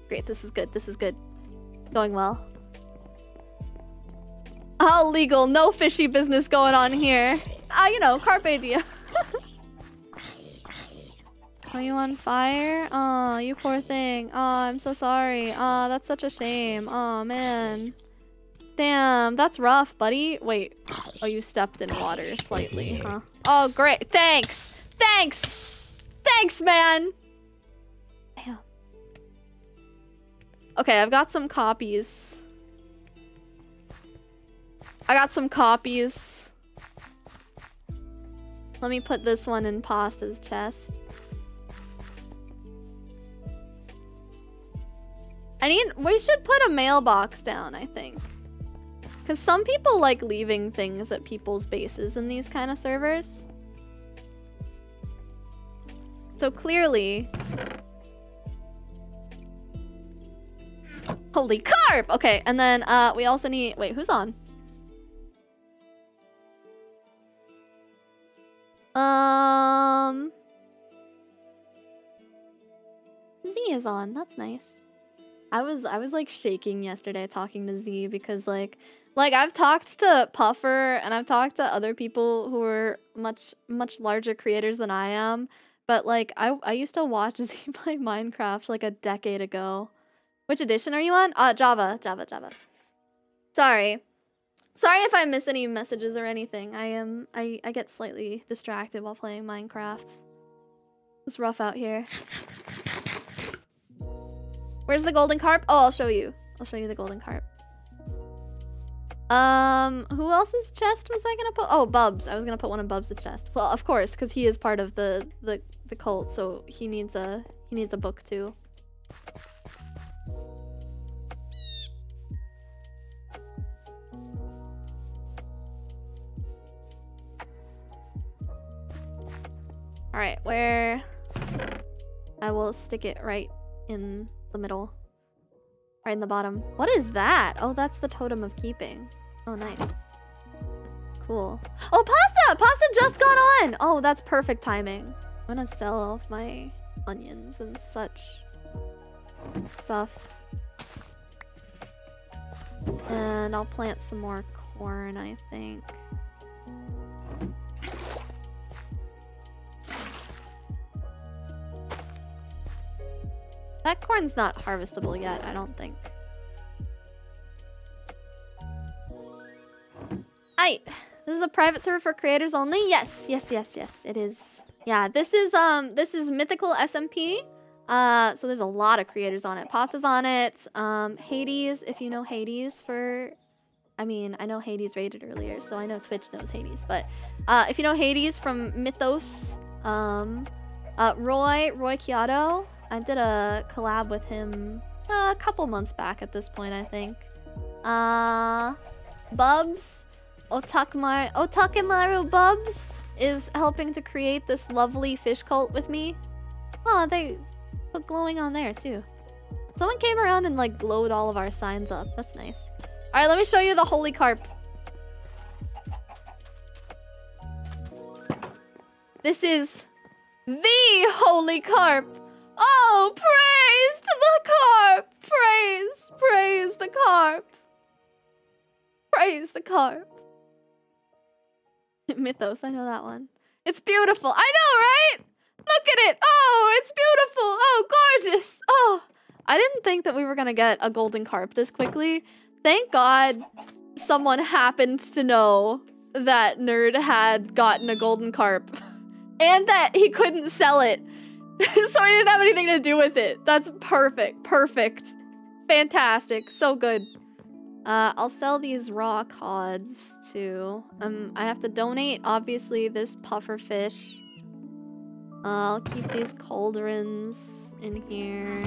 Great, this is good. This is good. Going well. All legal, no fishy business going on here. Ah, you know, carpe diem. Are you on fire? Oh, you poor thing. Oh, I'm so sorry. Oh, that's such a shame. Oh, man. Damn, that's rough, buddy. Wait. Oh, you stepped in water slightly, huh? Oh, great. Thanks. Thanks. Thanks, man. Damn. Okay, I've got some copies. I got some copies. Let me put this one in Pasta's chest. I need- we should put a mailbox down, I think. Because some people like leaving things at people's bases in these kind of servers. So clearly... Holy carp! Okay, and then uh, we also need... Wait, who's on? Um... Z is on. That's nice. I was I was like shaking yesterday talking to Z because like like I've talked to Puffer and I've talked to other people who are much much larger creators than I am, but like I I used to watch Z play Minecraft like a decade ago. Which edition are you on? Uh Java, Java, Java. Sorry. Sorry if I miss any messages or anything. I am I I get slightly distracted while playing Minecraft. It's rough out here. Where's the golden carp? Oh, I'll show you. I'll show you the golden carp. Um, who else's chest was I gonna put? Oh, Bubs. I was gonna put one in Bubs' chest. Well, of course, because he is part of the the the cult, so he needs a he needs a book too. All right, where I will stick it right in the middle. Right in the bottom. What is that? Oh, that's the totem of keeping. Oh, nice. Cool. Oh, pasta! Pasta just got on! Oh, that's perfect timing. I'm gonna sell off my onions and such stuff. And I'll plant some more corn, I think. That corn's not harvestable yet, I don't think. I. This is a private server for creators only. Yes, yes, yes, yes. It is. Yeah, this is um this is mythical SMP. Uh, so there's a lot of creators on it. Pasta's on it. Um, Hades, if you know Hades for, I mean, I know Hades rated earlier, so I know Twitch knows Hades. But uh, if you know Hades from Mythos, um, uh, Roy, Roy Kyoto, I did a collab with him a couple months back at this point, I think. Uh, Bubs, Otakumaru, Otakumaru Bubs is helping to create this lovely fish cult with me. Oh, they put glowing on there too. Someone came around and like glowed all of our signs up. That's nice. All right, let me show you the holy carp. This is the holy carp. Oh, praise to the carp. Praise, praise the carp. Praise the carp. Mythos, I know that one. It's beautiful. I know, right? Look at it. Oh, it's beautiful. Oh, gorgeous. Oh, I didn't think that we were going to get a golden carp this quickly. Thank God someone happened to know that Nerd had gotten a golden carp and that he couldn't sell it. so I didn't have anything to do with it. That's perfect. Perfect. Fantastic. So good. Uh, I'll sell these raw cods too. Um, I have to donate, obviously, this puffer fish. Uh, I'll keep these cauldrons in here.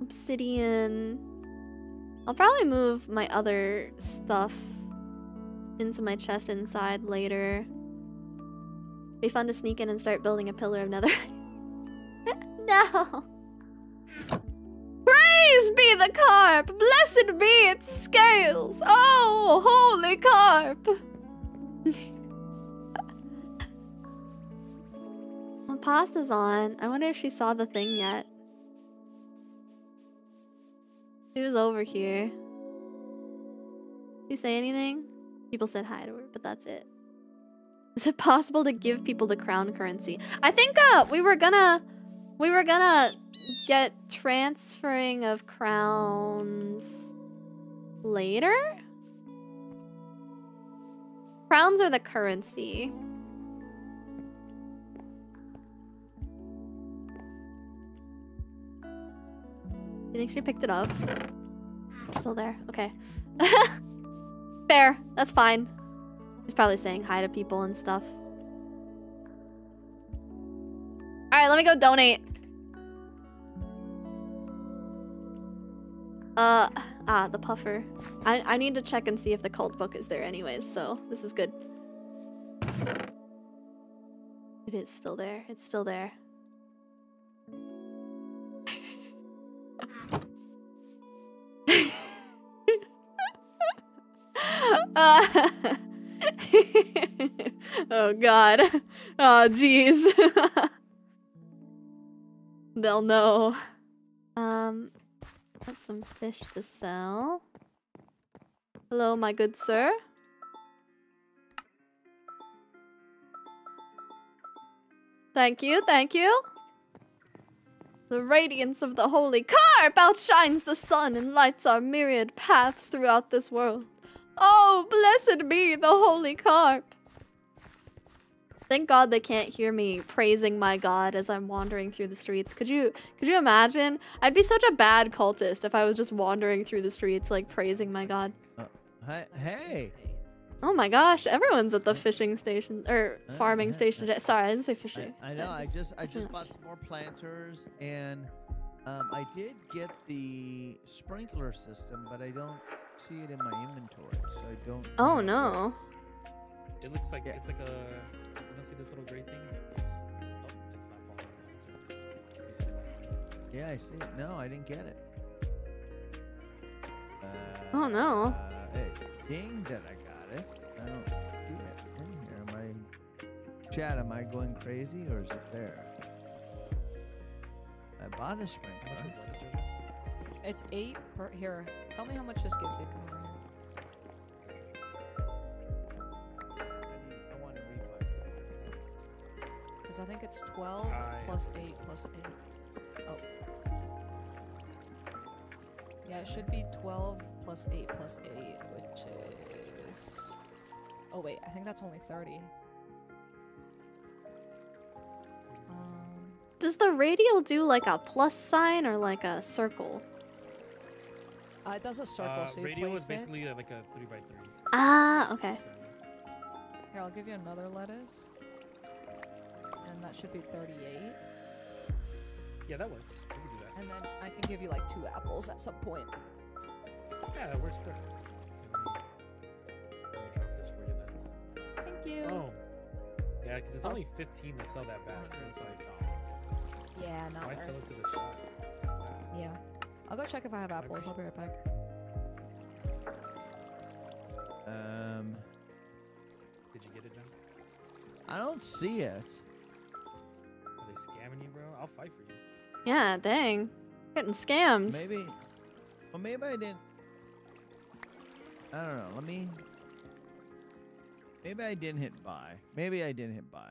Obsidian. I'll probably move my other stuff into my chest inside later. Be fun to sneak in and start building a pillar of nether. no! Praise be the carp! Blessed be its scales! Oh, holy carp! well, pasta's on. I wonder if she saw the thing yet. She was over here. Did you say anything? People said hi to her, but that's it. Is it possible to give people the crown currency? I think uh we were gonna we were gonna get transferring of crowns later? Crowns are the currency. You think she picked it up? It's still there. Okay. Fair. That's fine. He's probably saying hi to people and stuff. Alright, let me go donate. Uh, ah, the puffer. I, I need to check and see if the cult book is there anyways, so this is good. It is still there. It's still there. Uh, oh god. Oh jeez. They'll know. Um, got some fish to sell. Hello, my good sir. Thank you, thank you. The radiance of the holy carp outshines the sun and lights our myriad paths throughout this world. Oh, blessed be the holy carp. Thank God they can't hear me praising my God as I'm wandering through the streets. Could you could you imagine? I'd be such a bad cultist if I was just wandering through the streets like praising my God. Uh, hey, hey. Oh my gosh, everyone's at the fishing station or farming station. Sorry, I didn't say fishing. I, I know. I just I just bought some more planters and um, I did get the sprinkler system, but I don't see it in my inventory, so I don't. Oh no. It looks like it's like a. You don't see this little gray thing? It's, it's, oh, it's not falling. You see it? Yeah, I see it. No, I didn't get it. Uh, Oh no. Uh, it ding that I got it. I don't see it in here. Am I, Chad? Am I going crazy or is it there? I bought a sprinkler. It's eight per here. Tell me how much this gives you. Come over here. I want a refund. Because I think it's 12 I- plus 8 plus 8. Oh. Yeah, it should be 12 plus 8 plus 8, which is Oh wait, I think that's only 30. Um, Does the radial do like a plus sign or like a circle? Uh, it does a circle, Uh, so you radio place is basically uh, like a three by three. Ah, okay. it. Here, I'll give you another lettuce. And that should be 38. Yeah, that works. We can do that. And then I can give you like two apples at some point. Yeah, that works perfect. Let me drop this for you then. Thank you. Oh. Yeah, because it's Oh. only 15 to sell that back, so it's like, Yeah, not why worth sell it. it to the shop? Yeah. I'll go check if I have apples. I'll be right back. Um, Did you get it, Junk? I don't see it. Are they scamming you, bro? I'll fight for you. Yeah, dang. Getting scammed. Maybe. Well, maybe I didn't. I don't know. Let me. Maybe I didn't hit buy. Maybe I didn't hit buy.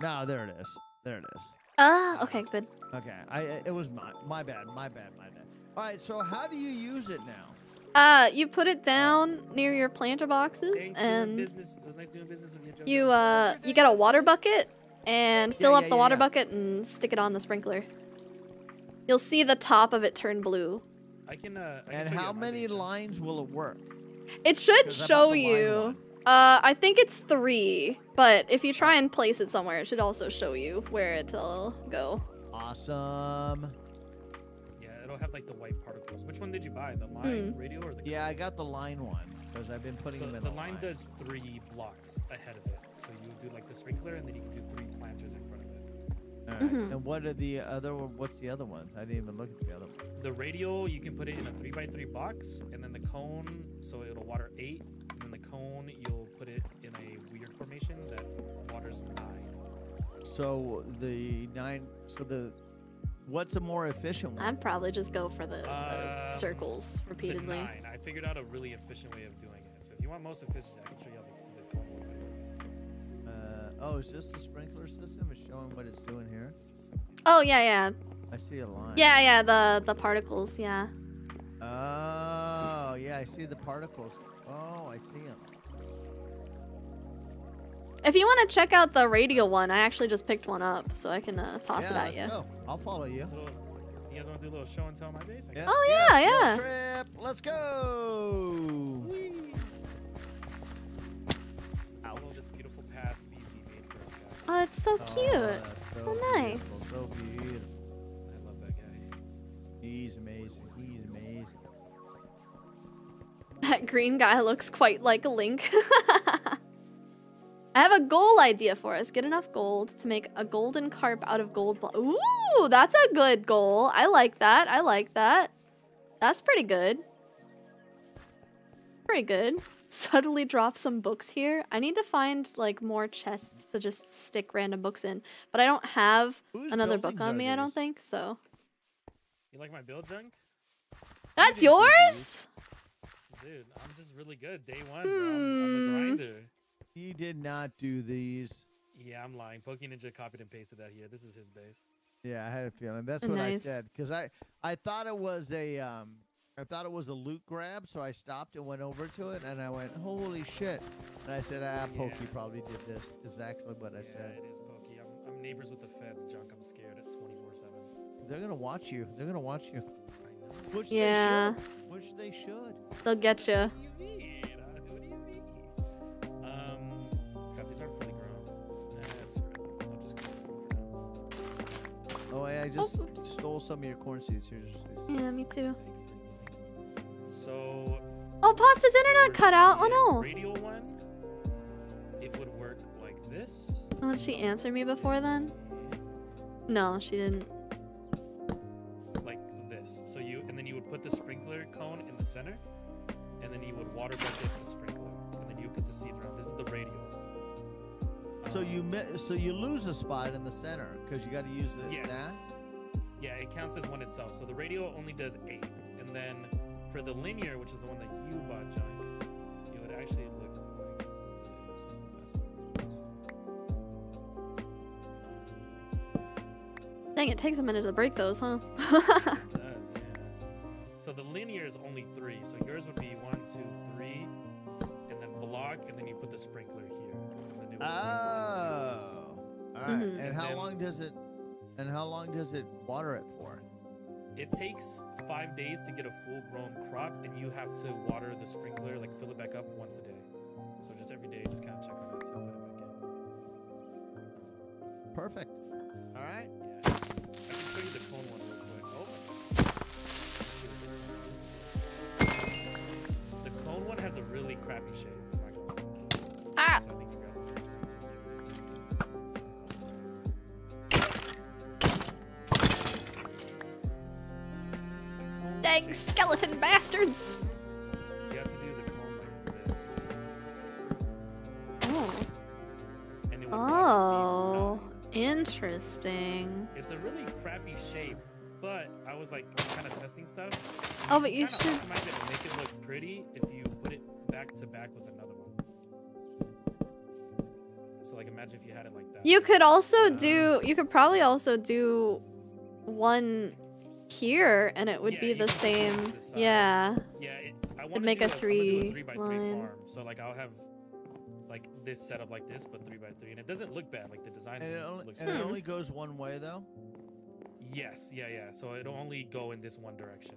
No, there it is. There it is. Ah, okay, good. Okay, I I- it was my my bad, my bad, my bad. All right, so how do you use it now? Uh, you put it down near your planter boxes Thanks and business. It was nice doing business with you, you uh you get a water bucket and fill Yeah, up yeah, the yeah, water yeah. bucket and stick it on the sprinkler. You'll see the top of it turn blue. I can, uh, I And show you how many lines will it work? It should show the line you. One. Uh, I think it's three, but if you try and place it somewhere, it should also show you where it'll go. Awesome. Yeah, it'll have like the white particles. Which one did you buy? The line Hmm. radial or the? Yeah, I got the line one because I've been putting So them in the a line does three blocks ahead of it. So you do like the sprinkler, and then you can do three planters in front of it. Alright, Mhm. And what are the other? What's the other ones? I didn't even look at the other one. The radial, you can put it in a three by three box, and then the cone, so it'll water eight, and the cone, you'll put it in a weird formation that waters nine. So the nine. So the. What's a more efficient one? I'd probably just go for the, the Uh, circles The repeatedly. nine. I figured out a really efficient way of doing it. So if you want most efficiency, I can show you how the, the cone will work. Uh, oh, is this the sprinkler system? It's showing what it's doing here. Oh yeah, yeah, I see a line. yeah, yeah. The the particles, yeah. Oh, yeah, I see the particles. Oh, I see them. If you want to check out the radial one, I actually just picked one up, so I can uh, toss yeah, it at let's you. go. I'll follow you. Little, you guys want to do a little show and tell on my base? Yeah. Oh, yeah, field yeah. Trip. Let's go. This beautiful path BZ made for us guys. Oh, it's so cute. that's so Oh, beautiful, nice. So beautiful. I love that guy. He's amazing. That green guy looks quite like a Link. I have a goal idea for us. Get enough gold to make a golden carp out of gold. Ooh, that's a good goal. I like that. I like that. That's pretty good. Pretty good. Subtly drop some books here. I need to find like more chests to just stick random books in. But I don't have Whose another book on are me, I don't think. So You like my build junk? that's did you yours? Dude, I'm just really good. Day one, bro. I'm, I'm Hmm. a grinder. He did not do these. Yeah, I'm lying. Poke Ninja copied and pasted that here. This is his base. Yeah, I had a feeling. That's what I said because I I thought it was a um I thought it was a loot grab, so I stopped and went over to it, and I went, "Holy shit!" And I said, "Ah, Pokey Yeah. probably did this." Is actually what I yeah, said. it is Pokey. I'm, I'm neighbors with the feds, junk. I'm scared at 24 7. They're gonna watch you. They're gonna watch you. I know. Which Yeah. they should. Which they should. They'll get you. What do you mean? What do you mean? Um, crap, these aren't fully grown. Nah, screw it. I'll just go for now. Oh, I just stole some of your corn seeds. Here's your seeds. Yeah, me too. So, Oh, Pasta's internet cut out. Oh no. Radial one, it would work like this. Oh, did she answer me before then? No, she didn't. Put the sprinkler cone in the center, and then you would water bucket the sprinkler, and then you put the seeds around. This is the radial. So Um, you mi- so you lose a spot in the center because you got to use the yes. that. Yeah, it counts as one itself. So the radial only does eight, and then for the linear, which is the one that you bought, junk, it would actually look like this. Is the fast. Dang, it takes a minute to break those, huh? It does, yeah. So the linear is only three. So yours would be one, two, three, and then block, and then you put the sprinkler here. and then it would Oh. All right. Mhm. And how then- long does it? And how long does it water it for? It takes five days to get a full grown crop, and you have to water the sprinkler, like fill it back up once a day. So just every day, just kind of check on it to put it back in. Perfect. All right. Yeah. One has a really crappy shape. I'm not gonna lie. Ah! So think you got it. The cone Dang skeleton bastards! You have to do the cone like this. Oh. And it would Oh. Interesting. It's a really crappy shape, but I was like kind of testing stuff. Oh, but you should. it make it look pretty if you put it back to back with another one. So like imagine if you had it like that. You could also Uh, do. You could probably also do one here, and it would Yeah, be the same. this. Yeah. Yeah, it, I want to make do a I'm gonna do three a three by three line. farm. So like I'll have like this set up like this, but three by three, and it doesn't look bad. Like the design And it only, looks. and it only goes one way though. Yes, yeah, yeah. So it'll only go in this one direction.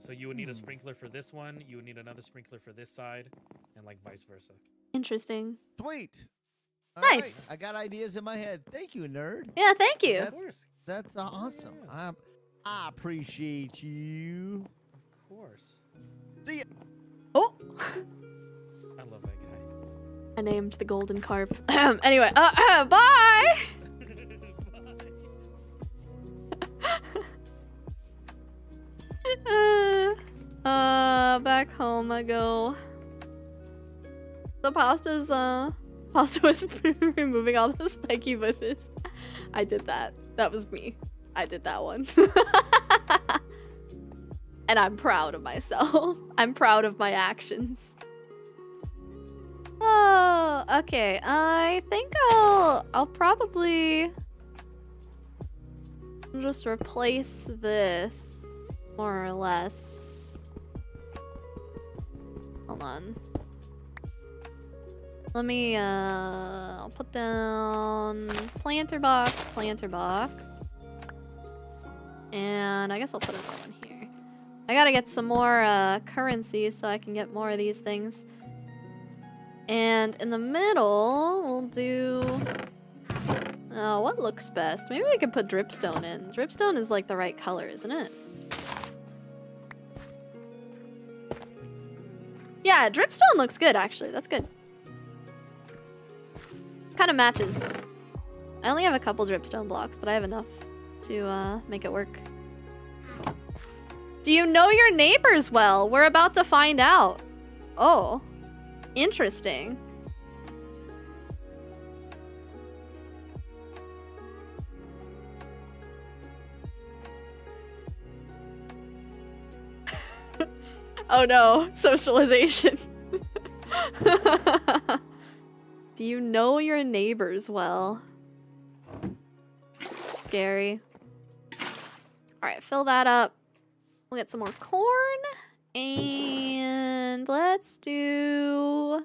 Yeah, so you would need a Hmm. sprinkler for this one, you would need another sprinkler for this side, and like vice versa. Interesting. Sweet. All right, Nice. I got ideas in my head. Thank you, nerd. Yeah. Thank you. Of That's, course, that's awesome. yeah. I, I appreciate you. of course. See ya. Oh. I love that guy. I named the golden carp. anyway. Uh, uh, bye. Home I go. So pasta's uh, pasta was removing all the spiky bushes. I did that. That was me. I did that one. and I'm proud of myself. I'm proud of my actions. Oh, okay. I think I'll I'll probably just replace this more or less. Hold on. Let me uh I'll put down planter box, planter box. And I guess I'll put another one here. I gotta get some more uh currency so I can get more of these things. And in the middle, we'll do. Oh, what looks best? Maybe we could put dripstone in. Dripstone is like the right color, isn't it? Yeah, dripstone looks good actually. That's good. Kind of matches. I only have a couple dripstone blocks, but I have enough to uh, make it work. Do you know your neighbors well? We're about to find out. Oh. Interesting. oh no, socialization. Do you know your neighbors well? Scary. Alright, fill that up. We'll get some more corn. And let's do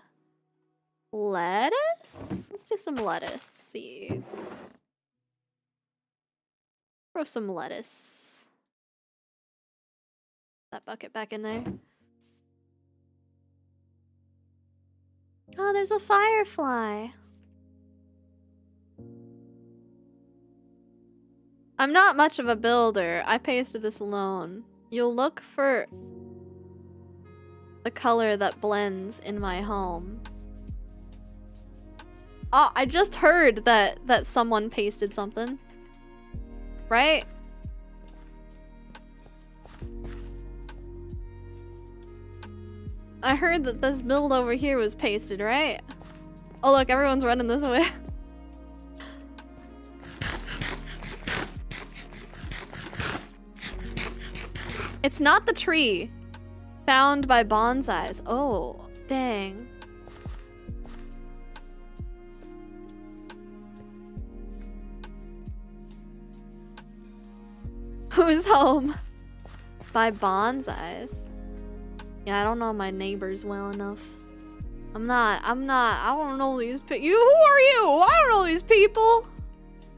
lettuce. Let's do some lettuce seeds. Throw some lettuce. That bucket back in there. Oh, there's a firefly. I'm not much of a builder. I pasted this alone. You'll look for the color that blends in my home. Oh, I just heard that that someone pasted something. Right? I heard that this build over here was pasted, right? Oh look, everyone's running this way. It's not the tree. Found by bonsais. Oh, dang. Who's home? By bonsais. Yeah, I don't know my neighbors well enough. I'm not, I'm not, I don't know these people. You, who are you? I don't know these people. Oh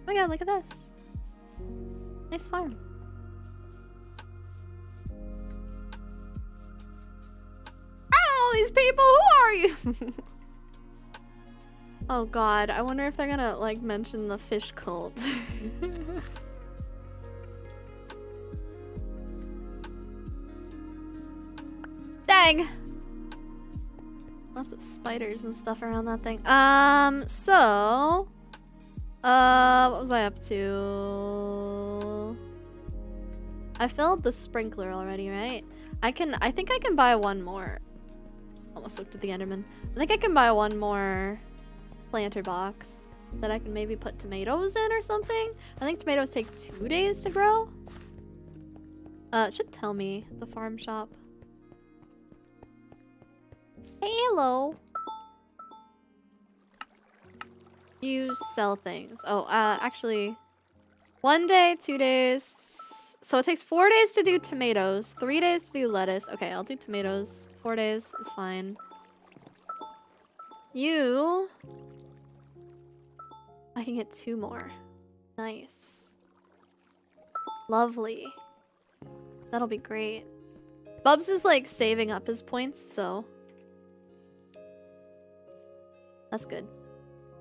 my god, look at this. Nice farm. I don't know these people. Who are you? oh god, I wonder if they're gonna like mention the fish cult. Dang. Lots of spiders and stuff around that thing. Um, so... Uh, what was I up to? I filled the sprinkler already, right? I can, I think I can buy one more. Almost looked at the Enderman. I think I can buy one more planter box that I can maybe put tomatoes in or something. I think tomatoes take two days to grow. Uh, it should tell me, the farm shop. Hello. You sell things. Oh, uh, actually, one day, two days. So it takes four days to do tomatoes, three days to do lettuce. Okay, I'll do tomatoes. Four days is fine. You... I can get two more. Nice. Lovely. That'll be great. Bubs is like saving up his points, so that's good.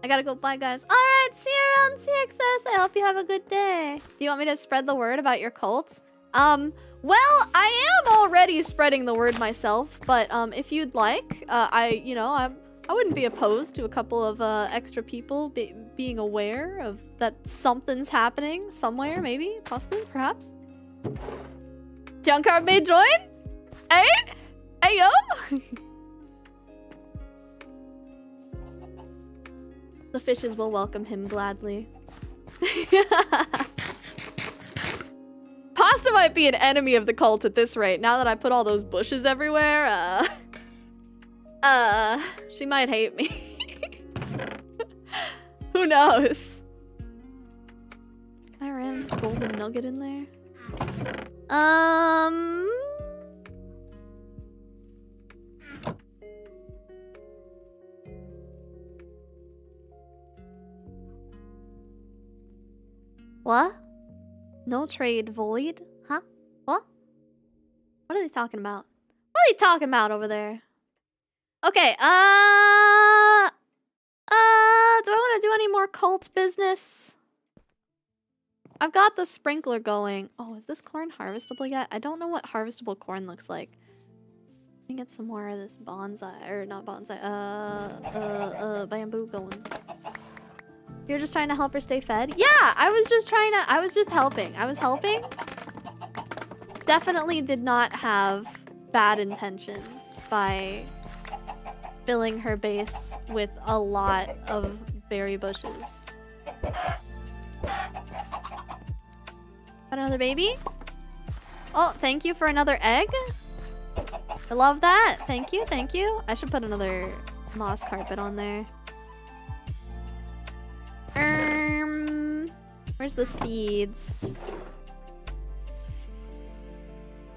I gotta go. Bye, guys. All right, see you around CXS. I hope you have a good day. Do you want me to spread the word about your cult? Um, well, I am already spreading the word myself, but um, if you'd like, uh, I, you know, I, I wouldn't be opposed to a couple of uh, extra people be being aware of that something's happening somewhere, maybe, possibly, perhaps. Junkard may join? Hey? Hey, yo? The fishes will welcome him gladly. Pasta might be an enemy of the cult at this rate. Now that I put all those bushes everywhere, uh... Uh... She might hate me. Who knows? I ran golden nugget in there. Um... What? No trade void? Huh? What? What are they talking about? What are they talking about over there? Okay, uh... Uh, do I want to do any more cult business? I've got the sprinkler going. Oh, is this corn harvestable yet? I don't know what harvestable corn looks like. Let me get some more of this bonsai, or not bonsai, uh, uh, uh, bamboo going. You're just trying to help her stay fed? Yeah, I was just trying to, I was just helping. I was helping. Definitely did not have bad intentions by filling her base with a lot of berry bushes. Got another baby? Oh, thank you for another egg. I love that. Thank you, thank you. I should put another moss carpet on there. Where's the seeds?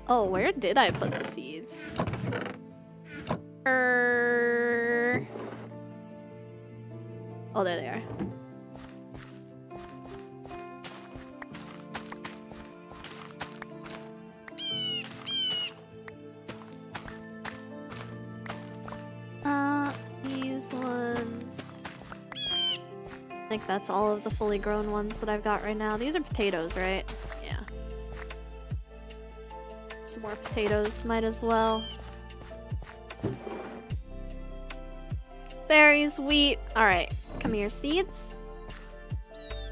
Oh, where did I put the seeds? Er... Oh, there they are. Uh, I think that's all of the fully grown ones that I've got right now. These are potatoes, right? Yeah. Some more potatoes, might as well. Berries, wheat. Alright, come here, seeds.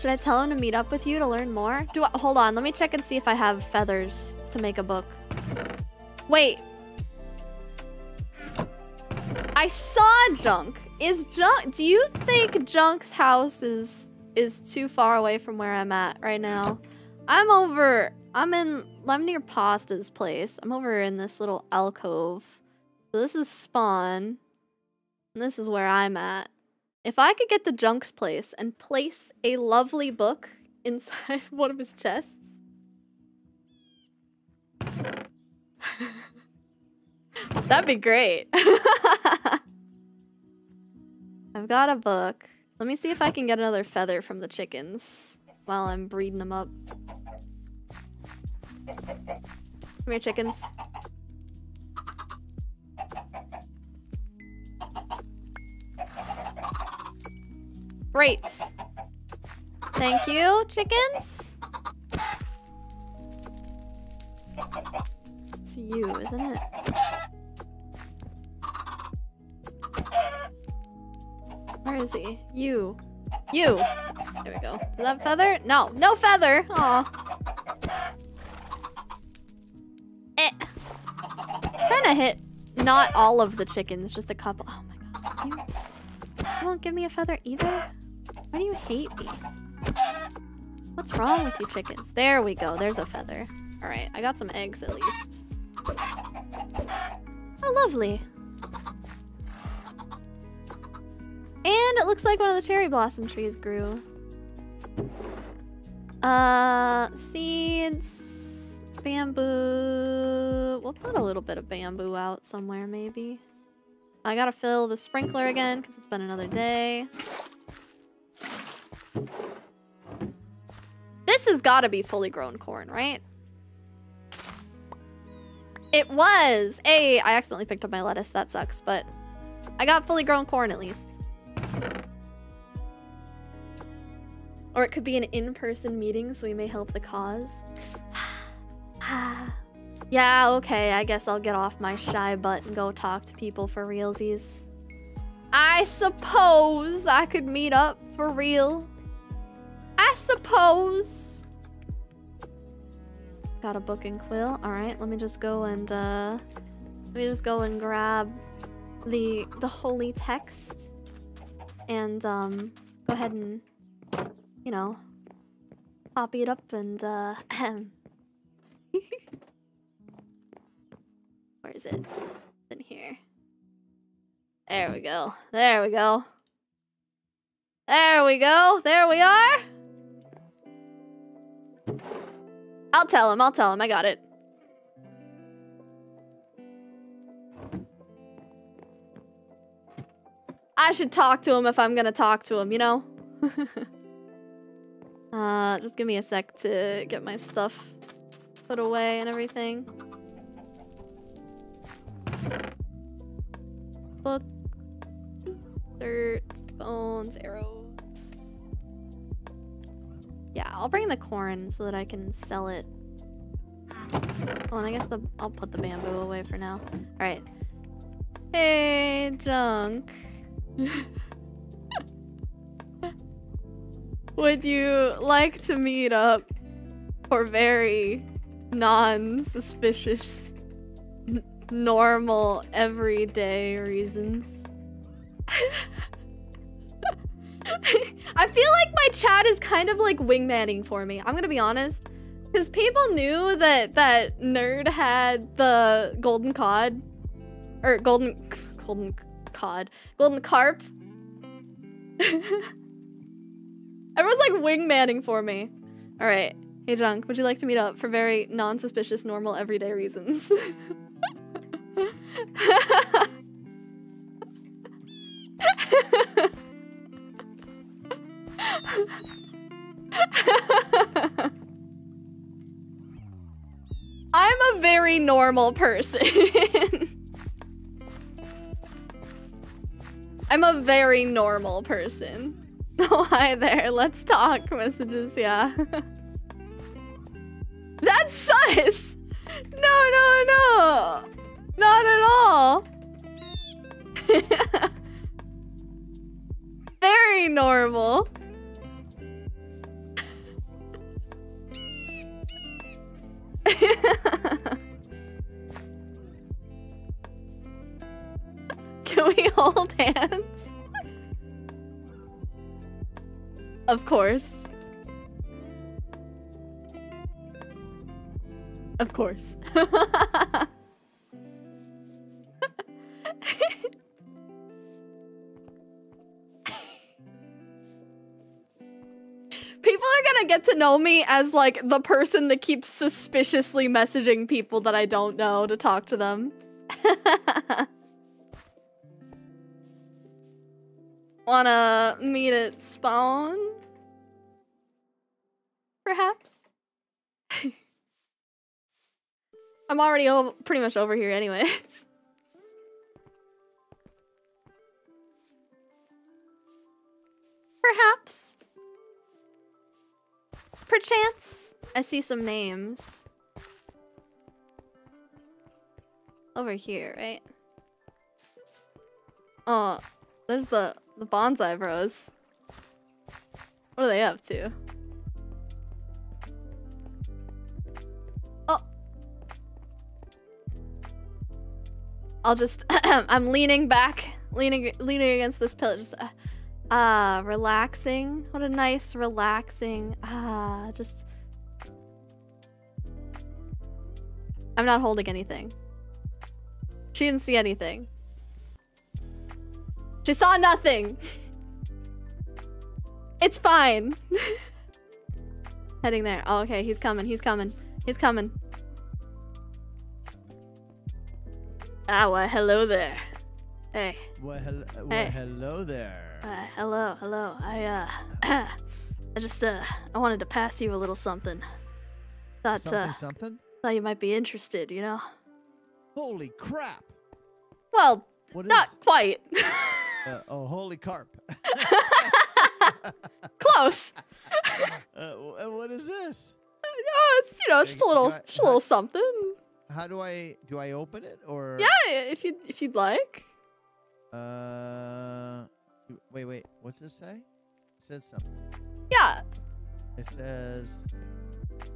Should I tell him to meet up with you to learn more? Do I- hold on, let me check and see if I have feathers to make a book. Wait. I saw Junk. Is Junk- do you think Junk's house is is too far away from where I'm at right now? I'm over- I'm in- I'm near Pasta's place. I'm over in this little alcove. So this is spawn. And this is where I'm at. If I could get to Junk's place and place a lovely book inside one of his chests. That'd be great. I've got a book. Let me see if I can get another feather from the chickens while I'm breeding them up. Come here, chickens. Great. Thank you, chickens. It's you, isn't it? Where is he? You. You. There we go. Is that feather? No. No feather. Aw. Eh. To hit not all of the chickens, just a couple. Oh my god. You, you won't give me a feather either? Why do you hate me? What's wrong with you chickens? There we go. There's a feather. Alright, I got some eggs at least. Oh, lovely. And it looks like one of the cherry blossom trees grew. Uh, seeds, bamboo. We'll put a little bit of bamboo out somewhere, maybe. I gotta fill the sprinkler again because it's been another day. This has gotta be fully grown corn, right? It was! Hey, I accidentally picked up my lettuce. That sucks, but I got fully grown corn at least. Or it could be an in-person meeting so we may help the cause. yeah, okay, I guess I'll get off my shy butt and go talk to people for realsies. I suppose I could meet up for real. I suppose. Got a book and quill. Alright, let me just go and uh let me just go and grab the the holy text and um go ahead and you know copy it up and uh where is it? It's in here. There we go. There we go. There we go. There we are. I'll tell him. I'll tell him. I got it. I should talk to him if I'm gonna talk to him, you know? uh, just give me a sec to get my stuff put away and everything. Book. Dirt. Bones. Arrows. Yeah, I'll bring the corn so that I can sell it. Oh, and I guess the I'll put the bamboo away for now. Alright. Hey, junk. Would you like to meet up for very non-suspicious, normal, everyday reasons? I feel like my chat is kind of like wingmanning for me. I'm gonna be honest. Because people knew that that nerd had the golden cod. Or golden golden cod. Golden carp. Everyone's like wingmanning for me. Alright. Hey Junk, would you like to meet up for very non-suspicious, normal, everyday reasons? I'm a very normal person. I'm a very normal person. Oh, hi there. Let's talk messages, yeah. That's sus! No, no, no! Not at all! very normal. Can we hold hands? Of course. Of course. People are gonna get to know me as like the person that keeps suspiciously messaging people that I don't know to talk to them. Wanna meet at spawn? Perhaps? I'm already pretty much over here anyways. Perhaps? Perchance? I see some names. Over here, right? Oh, there's the the bonsai bros. What are they up to? Oh. I'll just I'm leaning back, leaning leaning against this pillar just uh, ah, relaxing. What a nice relaxing. Ah, just I'm not holding anything. She didn't see anything. She saw nothing. It's fine. Heading there. Oh, okay. He's coming. He's coming. He's coming. Ah, well, hello there. Hey. Well, hel- well Hey. hello there. Uh, hello, hello. I, uh, I just, uh, I wanted to pass you a little something. Thought, something, uh, something? thought you might be interested, you know? Holy crap! Well, What is? not quite. Uh, oh, holy carp. Close. uh, what is this? Oh, it's, you know, just a little, I- just a little something. How do I do? I open it or? Yeah, if you if you'd like. Uh, wait, wait. What's this say? It says something. Yeah. It says,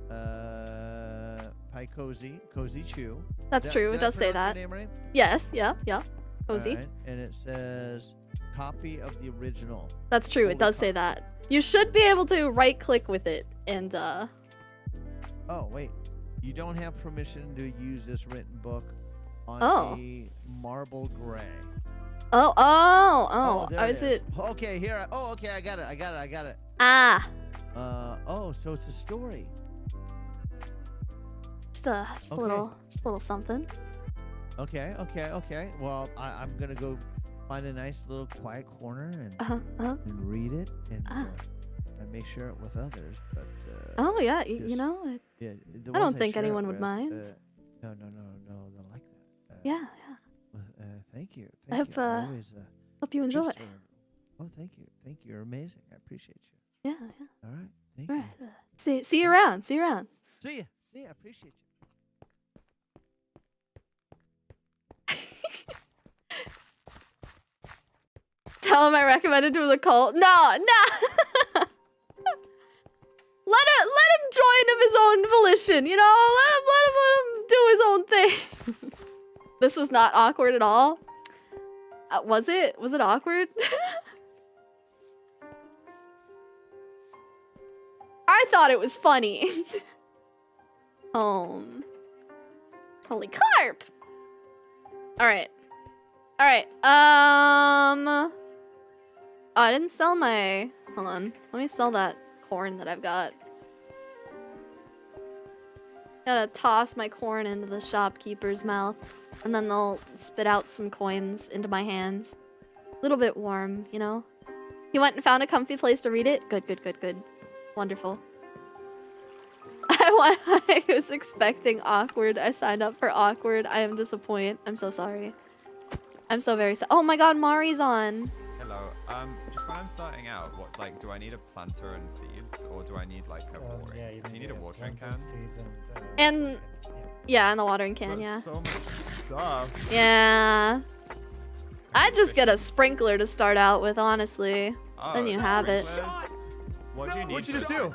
uh, Pi Kozii, Cozy Chew. That's true. It does say that. name right? Yes. Yeah. Yeah. Kozii. Alright, And it says, copy of the original. That's true. It does say that. You should be able to right click with it and uh Oh, wait. You don't have permission to use this written book on Oh. a marble gray. Oh, oh, oh. there I it was is. it Okay, here. I- Oh, okay. I got it. I got it. I got it. Ah. Uh, oh, so it's a story. Just a, just a little just a little something. Okay, okay, okay. Well, I, I'm gonna go find a nice little quiet corner and, Uh-huh. uh-huh. and read it and, Ah. uh, and make share it with others. But uh, Oh yeah, y- you know, it, yeah, I don't think anyone would with, mind. Uh, no, no, no, no. They'll like that. Uh, yeah, yeah. Uh, thank you. I hope you. I always, uh, hope you enjoy. Oh, thank you. Thank you. You're amazing. I appreciate you. Yeah, yeah. All right. Thank All you. right. uh, See see you around. See you around. See ya. See ya. I appreciate you. Tell him I recommended him the cult. No, no. let him let him join of his own volition. You know, let him let him let him do his own thing. this was not awkward at all. Uh, was it? Was it awkward? I thought it was funny. Home. Holy carp! Alright. Alright. Um. Oh, I didn't sell my. Hold on. Let me sell that corn that I've got. Gotta toss my corn into the shopkeeper's mouth, and then they'll spit out some coins into my hands. A little bit warm, you know? He went and found a comfy place to read it? Good, good, good, good. Wonderful. I, I was expecting awkward. I signed up for awkward. I am disappointed. I'm so sorry. I'm so very sorry. Oh my god, Mari's on. Hello. Um, just when I'm starting out, what like do I need a planter and seeds, or do I need like a watering? yeah, you do you need a watering can? and, uh, And yeah, and the watering can, Got yeah. So much stuff. Yeah. I'd just get a sprinkler to start out with, honestly. Oh, then you have it. What do you need? What'd you just do?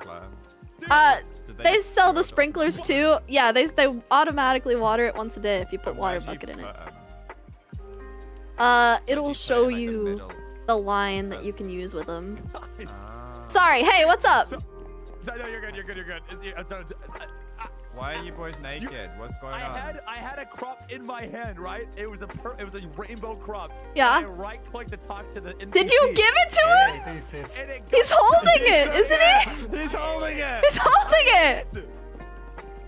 Uh, Did they sell the it? sprinklers too. Yeah, they they automatically water it once a day if you put water where do you bucket in it. put 'em? Uh, it'll show put like, you middle? The line that you can use with them. Ah. Sorry, hey, what's up? So, so, no, you're good. You're good. You're good. It's- yeah, so, uh, Why are you boys naked? What's going I on? had I had a crop in my hand, right? It was a per, it was a rainbow crop. Yeah. And I right clicked to talk to the. NPC, Did you give it to him? And it, and it He's got- holding it, isn't he? He's holding it. He's holding it.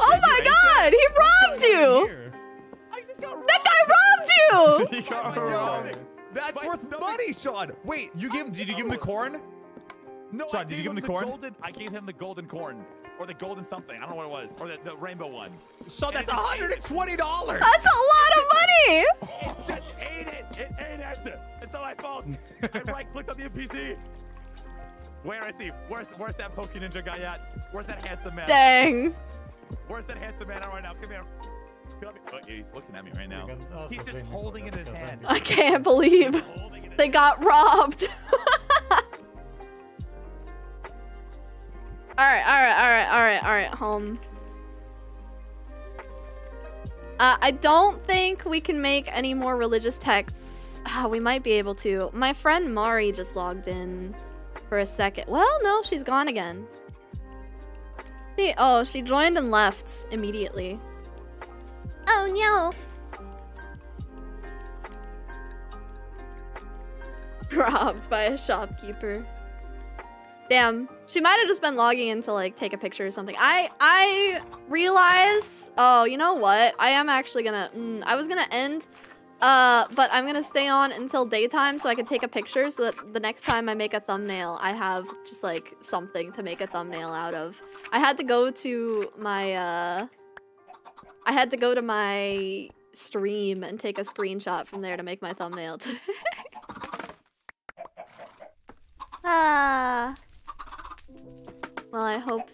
Oh my god, he robbed you. I just got That guy robbed you? You got it wrong. That's worth money, Sean. Wait, you give him? Did you give him the corn? No, I Sean, did you give him the corn? Golden, I gave him the golden corn, or the golden something. I don't know what it was, or the, the rainbow one. Sean, that's And it just ate hundred and twenty dollars. That's a lot of money. It just ate it. It ate it. It's not my fault. I right clicked on the NPC. Where is he? Where's where's that Poke Ninja guy at? Where's that handsome man? Dang. Where's that handsome man at right now? Come here. Come here. Oh, he's looking at me right now. He's just holding in his hand. I can't believe they got robbed. all right, all right, all right, all right, all right. Home. Uh, I don't think we can make any more religious texts. Ah, we might be able to. My friend Mari just logged in for a second. Well, no, she's gone again. See, oh, she joined and left immediately. Oh no. Robbed by a shopkeeper. Damn, she might have just been logging in to like take a picture or something. I I realize. Oh, you know what? I am actually gonna. Mm, I was gonna end, uh, but I'm gonna stay on until daytime so I can take a picture so that the next time I make a thumbnail, I have just like something to make a thumbnail out of. I had to go to my uh, I had to go to my stream and take a screenshot from there to make my thumbnail today. ah. Well, I hope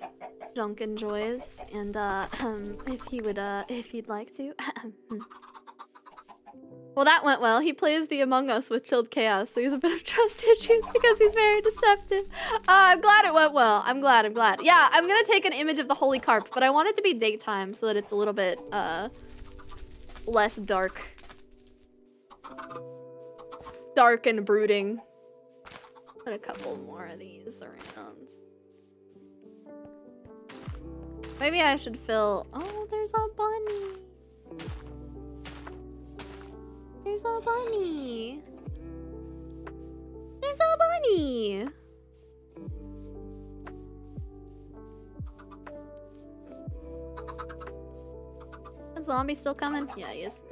Junk enjoys, and uh, if he would, uh, if he'd like to. well, that went well. He plays the Among Us with Chilled Chaos, so he's a bit of trust issues because he's very deceptive. Uh, I'm glad it went well. I'm glad. I'm glad. Yeah, I'm gonna take an image of the Holy Carp, but I want it to be daytime so that it's a little bit uh less dark, dark and brooding. Put a couple more of these around. Maybe I should fill. Oh, there's a bunny. There's a bunny. There's a bunny. Is zombie still coming? Yeah, he is.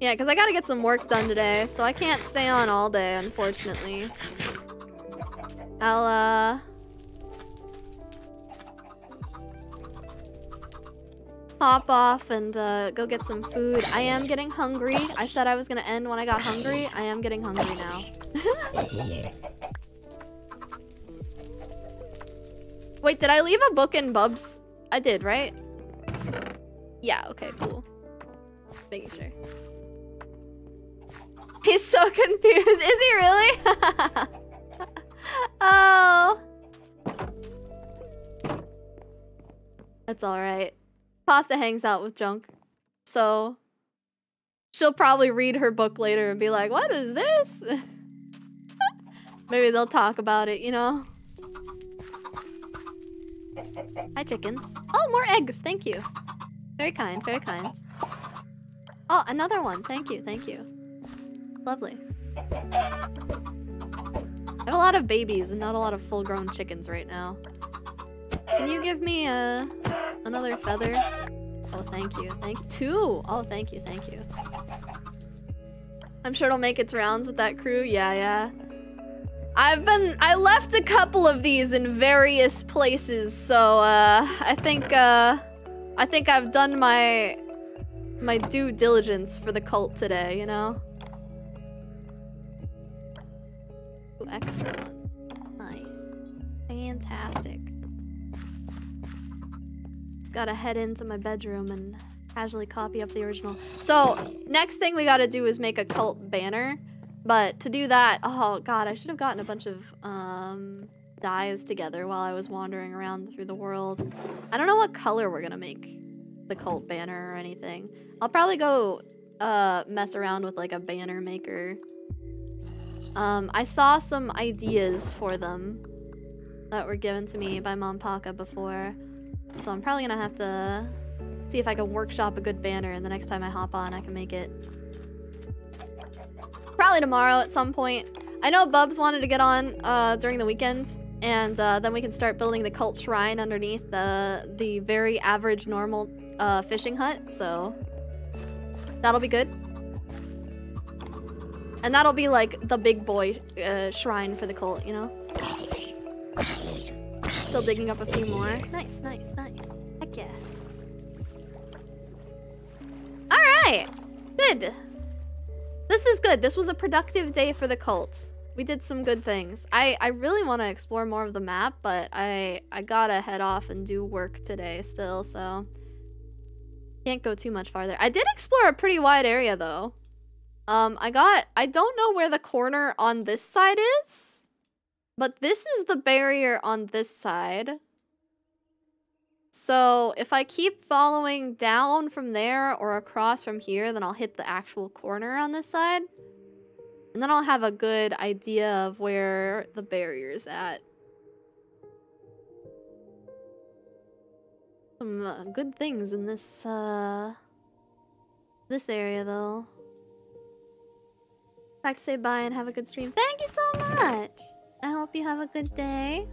Yeah, because I gotta get some work done today, so I can't stay on all day, unfortunately. I'll, uh... Hop off and uh, go get some food. I am getting hungry. I said I was gonna end when I got hungry. I am getting hungry now. Wait, did I leave a book in Bubs? I did, right? Yeah, okay, cool. Making sure. He's so confused. Is he really? oh. That's alright. Pasta hangs out with Junk. So she'll probably read her book later and be like, what is this? Maybe they'll talk about it, you know? Hi, chickens. Oh, more eggs. Thank you. Very kind, very kind. Oh, another one. Thank you, thank you. Lovely. I have a lot of babies and not a lot of full-grown chickens right now. Can you give me a another feather? Oh, thank you. Thank. Two. Oh, thank you. Thank you. I'm sure it'll make its rounds with that crew. Yeah, yeah. I've been I left a couple of these in various places, so uh I think uh I think I've done my my due diligence for the cult today, you know? Ooh, extra ones. Nice. Fantastic. Just gotta head into my bedroom and casually copy up the original. So, next thing we gotta do is make a cult banner. But to do that, oh god, I should have gotten a bunch of um, dyes together while I was wandering around through the world. I don't know what color we're gonna make the cult banner or anything. I'll probably go uh, mess around with like a banner maker. Um, I saw some ideas for them that were given to me by Mom Paka before. So I'm probably gonna have to see if I can workshop a good banner and the next time I hop on I can make it. Probably tomorrow at some point. I know Bubs wanted to get on uh, during the weekend and uh, then we can start building the cult shrine underneath the the very average normal uh, fishing hut. So That'll be good. And that'll be like the big boy uh, shrine for the cult, you know? Still digging up a few more. Nice, nice, nice. Heck yeah. Alright! Good. This is good. This was a productive day for the cult. We did some good things. I, I really want to explore more of the map, but I, I gotta head off and do work today still, so... Can't go too much farther. I did explore a pretty wide area, though. Um, I got... I don't know where the corner on this side is, but this is the barrier on this side. So if I keep following down from there or across from here, then I'll hit the actual corner on this side. And then I'll have a good idea of where the barrier is at. Some uh, good things in this, uh... This area, though. Back to say bye and have a good stream. Thank you so much! I hope you have a good day.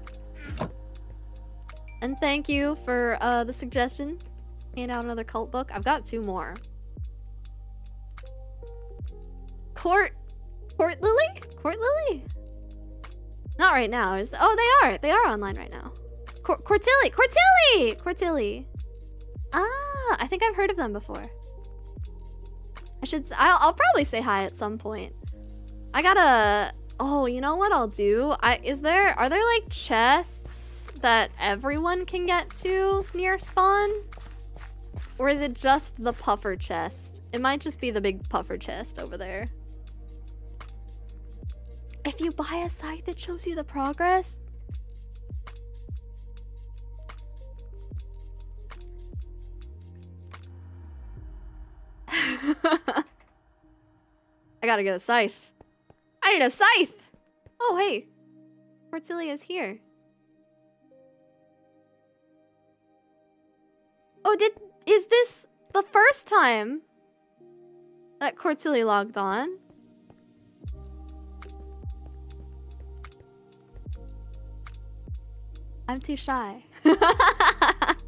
And thank you for uh, the suggestion. Hand out another cult book. I've got two more. Court... Court Lily? Court Lily? Not right now. Is Oh, they are. They are online right now. Cor Cortilli! Cortilli! Cortilli! Ah, I think I've heard of them before. I should... I'll, I'll probably say hi at some point. I gotta... Oh, you know what I'll do? I Is there... Are there, like, chests that everyone can get to near spawn? Or is it just the puffer chest? It might just be the big puffer chest over there. If you buy a scythe, it shows you the progress. I gotta get a scythe. I need a scythe! Oh, hey. Portilia's here. Oh, did... Is this the first time that Cortilli logged on? I'm too shy.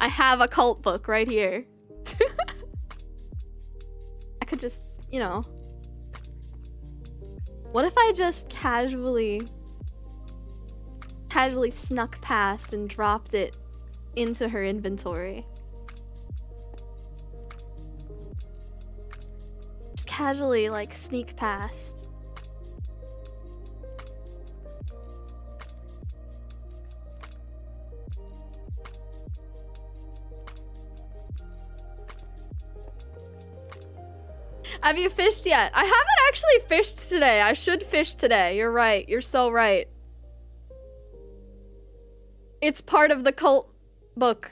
I have a cult book right here. I could just, you know. What if I just casually casually snuck past and dropped it into her inventory? Just casually like sneak past. Have you fished yet? I haven't actually fished today. I should fish today. You're right. You're so right. It's part of the cult book.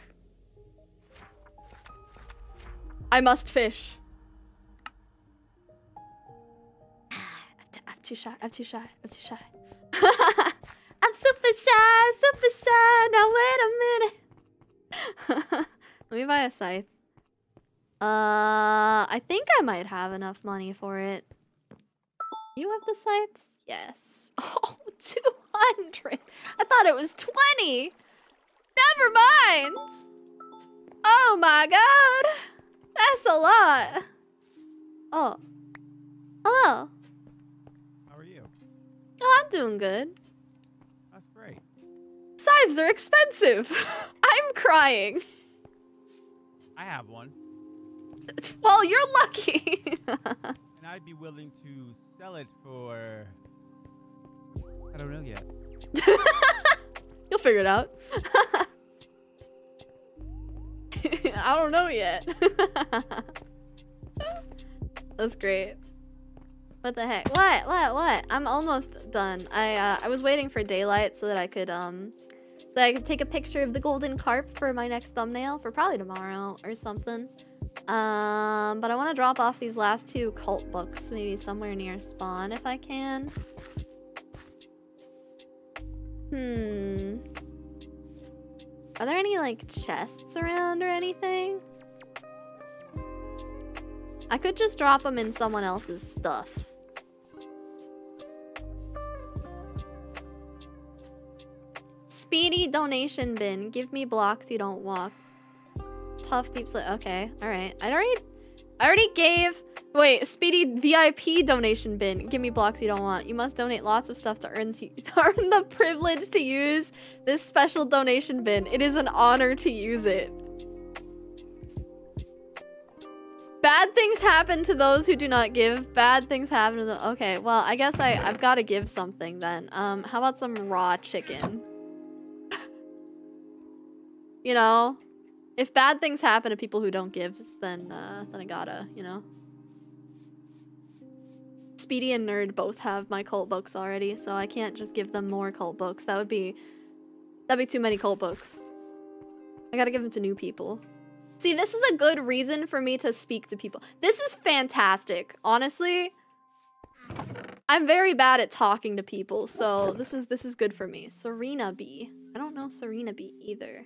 I must fish. I'm too shy. I'm too shy. I'm too shy. I'm super shy. Super shy. Now wait a minute. Let me buy a scythe. Uh, I think I might have enough money for it. You have the scythes? Yes. Oh, 200. I thought it was 20. Never mind. Oh my god. That's a lot. Oh. Hello. How are you? Oh, I'm doing good. That's great. Scythes are expensive. I'm crying. I have one. Well, you're lucky. and I'd be willing to sell it for. I don't know yet. You'll figure it out. I don't know yet. That's great. What the heck? What? What? What? I'm almost done. I uh, I was waiting for daylight so that I could um so I could take a picture of the golden carp for my next thumbnail for probably tomorrow or something. Um, but I want to drop off these last two cult books maybe somewhere near spawn if I can. Hmm. Are there any like chests around or anything? I could just drop them in someone else's stuff. Speedy donation bin. Give me blocks you don't walk. Tough deep sleep. Okay, all right. I already, I already gave. Wait, Speedy VIP donation bin. Give me blocks you don't want. You must donate lots of stuff to earn to earn the privilege to use this special donation bin. It is an honor to use it. Bad things happen to those who do not give. Bad things happen to the. Okay, well, I guess I I've got to give something then. Um, how about some raw chicken? You know, if bad things happen to people who don't give, then uh, then I gotta, you know. Speedy and Nerd both have my cult books already, so I can't just give them more cult books. That would be that'd be too many cult books. I gotta give them to new people. See, this is a good reason for me to speak to people. This is fantastic, honestly. I'm very bad at talking to people, so this is this is good for me. Serena B. I don't know Serena B either.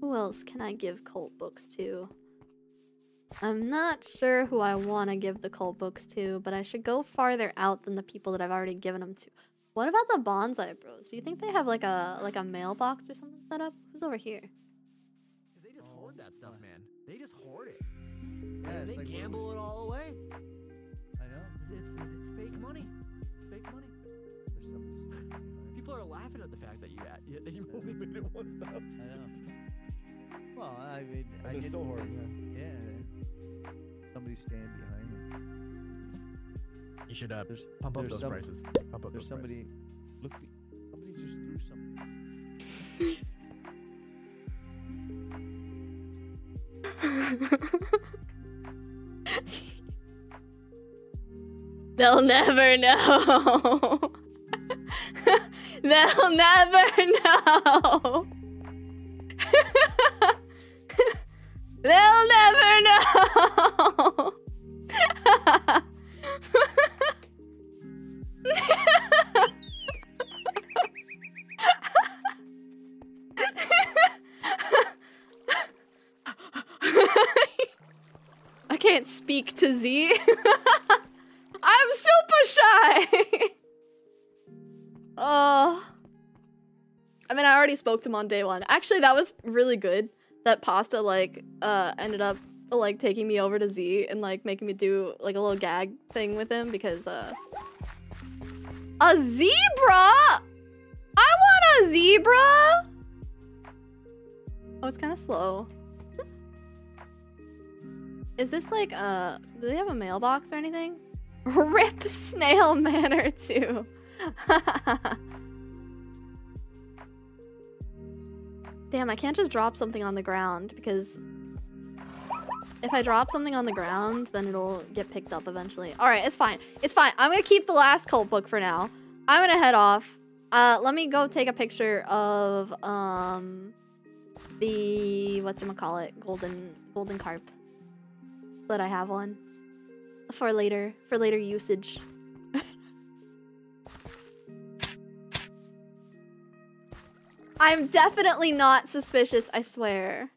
Who else can I give cult books to? I'm not sure who I want to give the cult books to, but I should go farther out than the people that I've already given them to. What about the bonsai bros? Do you think they have like a like a mailbox or something set up? Who's over here? They just oh, hoard that stuff, man. They just hoard it. Yeah, they like we're- gamble it all away. I know. It's, it's it's fake money. Fake money. People are laughing at the fact that you at you, that you only made it one I thousand. know. Well, I mean, But I they're still that- hoarding, Yeah. Somebody stand behind you. You should uh, There's, pump up there's those some- prices. Pump up There's those somebody. Look, somebody just threw something. They'll never know. They'll never know. They'll never know. I can't speak to Z. I'm super shy. oh. I mean, I already spoke to him on day one. Actually, that was really good. That pasta like uh ended up like taking me over to Z and like making me do like a little gag thing with him because uh a zebra. I want a zebra. Oh, it's kind of slow. Is this like uh do they have a mailbox or anything? Rip Snail Manor too. Damn, I can't just drop something on the ground because if I drop something on the ground, then it'll get picked up eventually. All right, it's fine. It's fine. I'm gonna keep the last cult book for now. I'm gonna head off. Uh, let me go take a picture of um the what call it golden golden carp that I have one for later for later usage. I'm definitely not suspicious, I swear.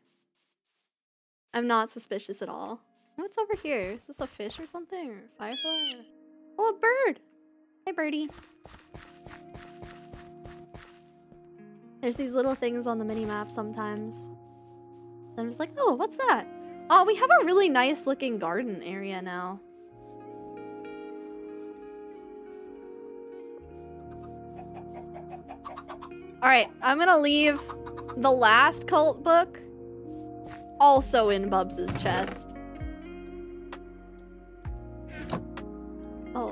I'm not suspicious at all. What's over here? Is this a fish or something? Or a firefly? Oh, a bird! Hey, birdie. There's these little things on the mini map sometimes. I'm just like, oh, what's that? Oh, we have a really nice looking garden area now. Alright, I'm gonna leave the last cult book also in Bubs's chest. Oh.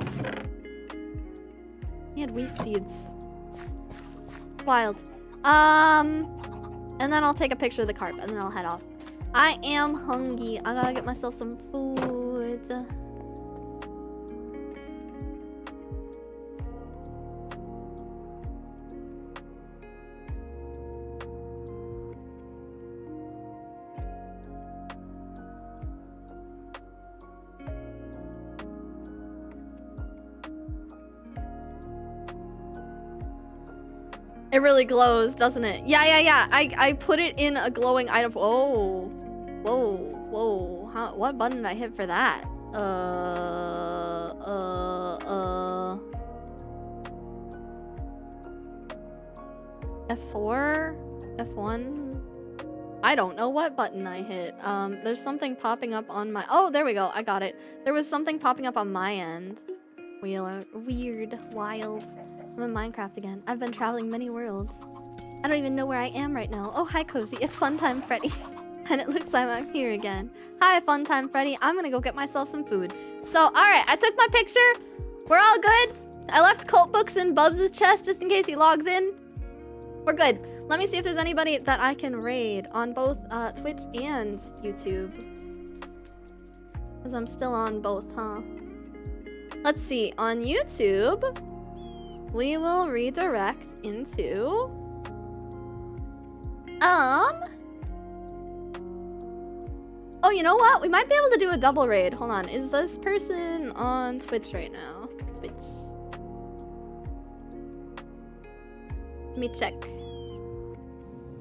He had wheat seeds. Wild. Um, and then I'll take a picture of the carp and then I'll head off. I am hungry. I gotta get myself some food. It really glows, doesn't it? Yeah, yeah, yeah. I, I put it in a glowing item. Oh, whoa, whoa. How, what button did I hit for that? Uh, uh, uh. F4? F1? I don't know what button I hit. Um, there's something popping up on my... Oh, there we go. I got it. There was something popping up on my end. Wheeler. Weird. Wild. I'm in Minecraft again. I've been traveling many worlds. I don't even know where I am right now. Oh, hi, Kozii. It's Funtime Freddy. and it looks like I'm here again. Hi, Funtime Freddy. I'm gonna go get myself some food. So, alright, I took my picture. We're all good. I left cult books in Bubs' chest just in case he logs in. We're good. Let me see if there's anybody that I can raid on both uh, Twitch and YouTube. Because I'm still on both, huh? Let's see. On YouTube, we will redirect into... Um... Oh, you know what? We might be able to do a double raid. Hold on. Is this person on Twitch right now? Twitch. Let me check.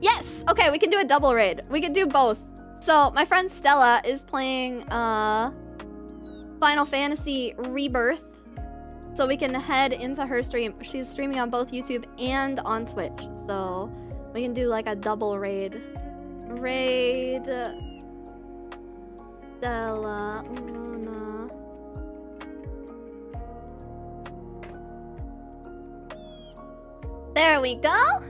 Yes! Okay, we can do a double raid. We can do both. So, my friend Stella is playing uh, Final Fantasy Rebirth. So we can head into her stream. She's streaming on both YouTube and on Twitch. So we can do like a double raid. Raid... Stella Luna. There we go.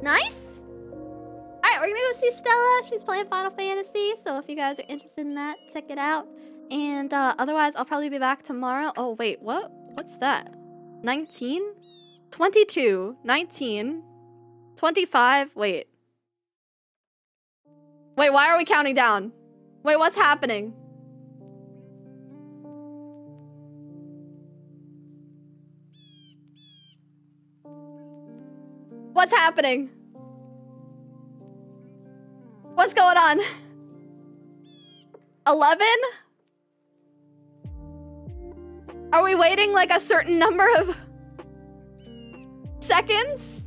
Nice. All right, we're gonna go see Stella. She's playing Final Fantasy, so if you guys are interested in that, check it out. And uh, otherwise, I'll probably be back tomorrow. Oh, wait, what? What's that? 19? 22, 19, 25, wait. Wait, why are we counting down? Wait, what's happening? What's happening? What's going on? 11? Are we waiting like a certain number of seconds?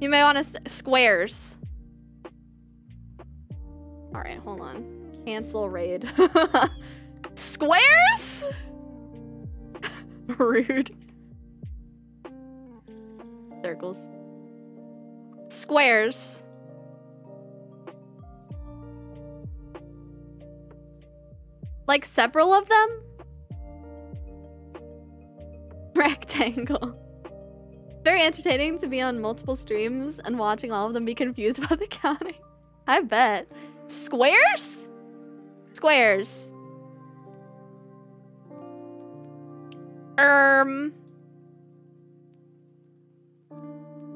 You may want to squares. All right, hold on. Cancel raid. squares? Rude. Circles. Squares. Like several of them? Rectangle. Very entertaining to be on multiple streams and watching all of them be confused about the counting. I bet. Squares? Squares. Um.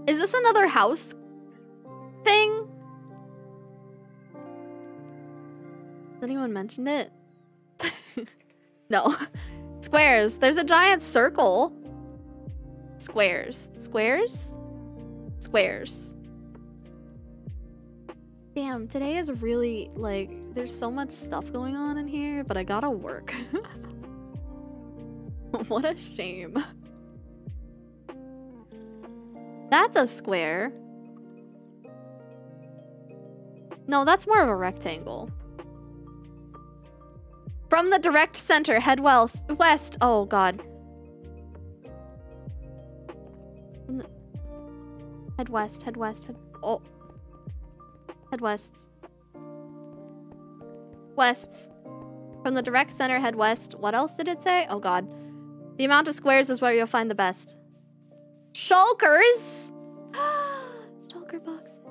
Is this another house thing? Has anyone mentioned it? no. Squares. There's a giant circle. Squares. Squares? Squares. Damn, today is really, like, there's so much stuff going on in here, but I gotta work. what a shame. That's a square. No, that's more of a rectangle. From the direct center, head west. West. Oh, God. Head west, head west, head... Oh. Head west. West. From the direct center, head west. What else did it say? Oh, God. The amount of squares is where you'll find the best. Shulkers! Shulker boxes.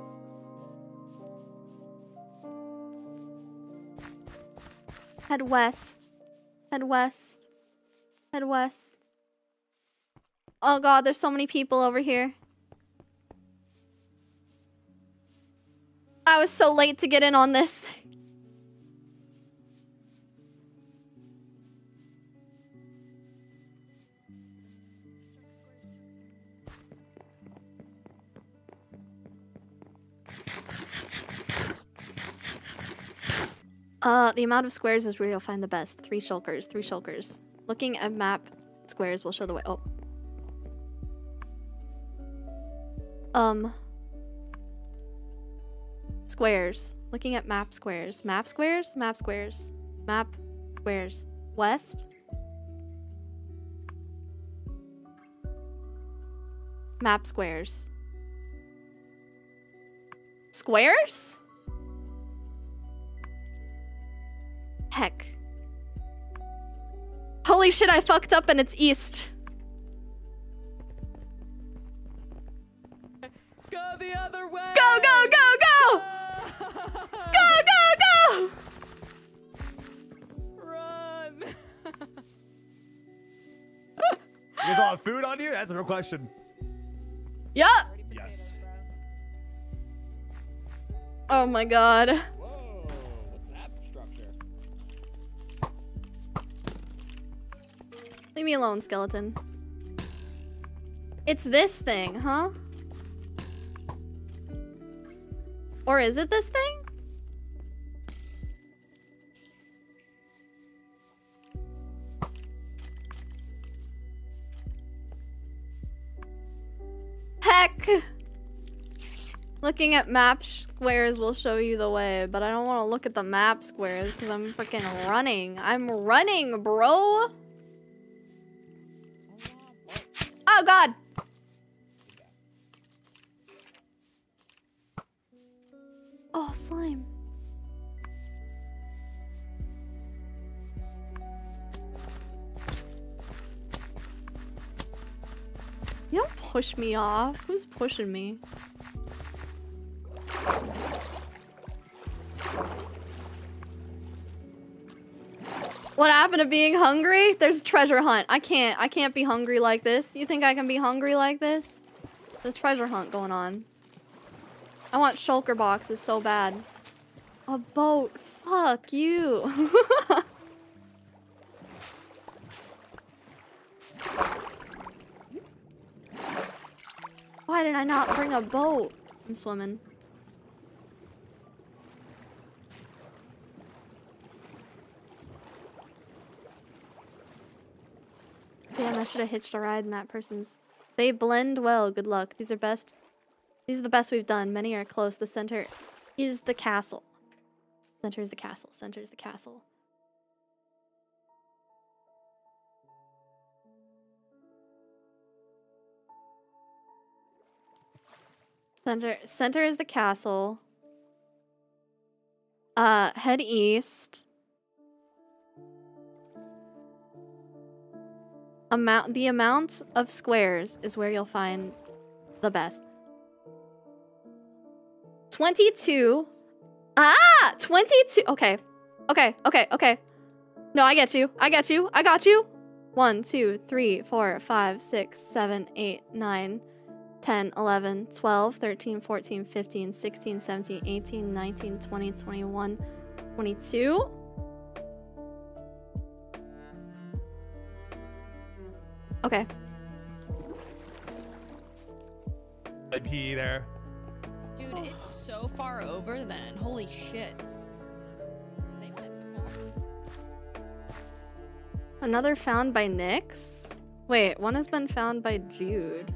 Head west. Head west. Head west. Oh god, there's so many people over here. I was so late to get in on this. Uh, the amount of squares is where you'll find the best. Three shulkers, three shulkers. Looking at map squares will show the way. Oh. Um. Squares. Looking at map squares. Map squares? Map squares. Map squares. West. Map squares. squares? Heck. Holy shit, I fucked up and it's east. Go the other way. Go, go, go, go! Go, go, go! Run. You guys all have food on you? That's a real question. Yup. Yes. Oh my god. Me alone, skeleton. It's this thing, huh? Or is it this thing? Heck! Looking at map squares will show you the way, but I don't want to look at the map squares because I'm freaking running. I'm running, bro! Slime. You don't push me off. Who's pushing me? What happened to being hungry? There's a treasure hunt. I can't. I can't be hungry like this. You think I can be hungry like this? There's treasure hunt going on. I want shulker boxes so bad. A boat. Fuck you. Why did I not bring a boat? I'm swimming. Damn, I should have hitched a ride in that person's. They blend well. Good luck. These are best. These are the best we've done. Many are close. The center is the castle. Center is the castle. Center is the castle. Center center is the castle. Uh head east. Amount the amount of squares is where you'll find the best. 22. Ah! 22. Okay. Okay, okay, okay. No, I get you. I get you. I got you. 1, 2, 3, 4, 5, 6, 7, 8, 9, 10, 11, 12, 13, 14, 15, 16, 17, 18, 19, 20, 21, 22. Okay. I pee there. Dude, it's so far over then. Holy shit. Another found by Nyx? Wait, one has been found by Jude.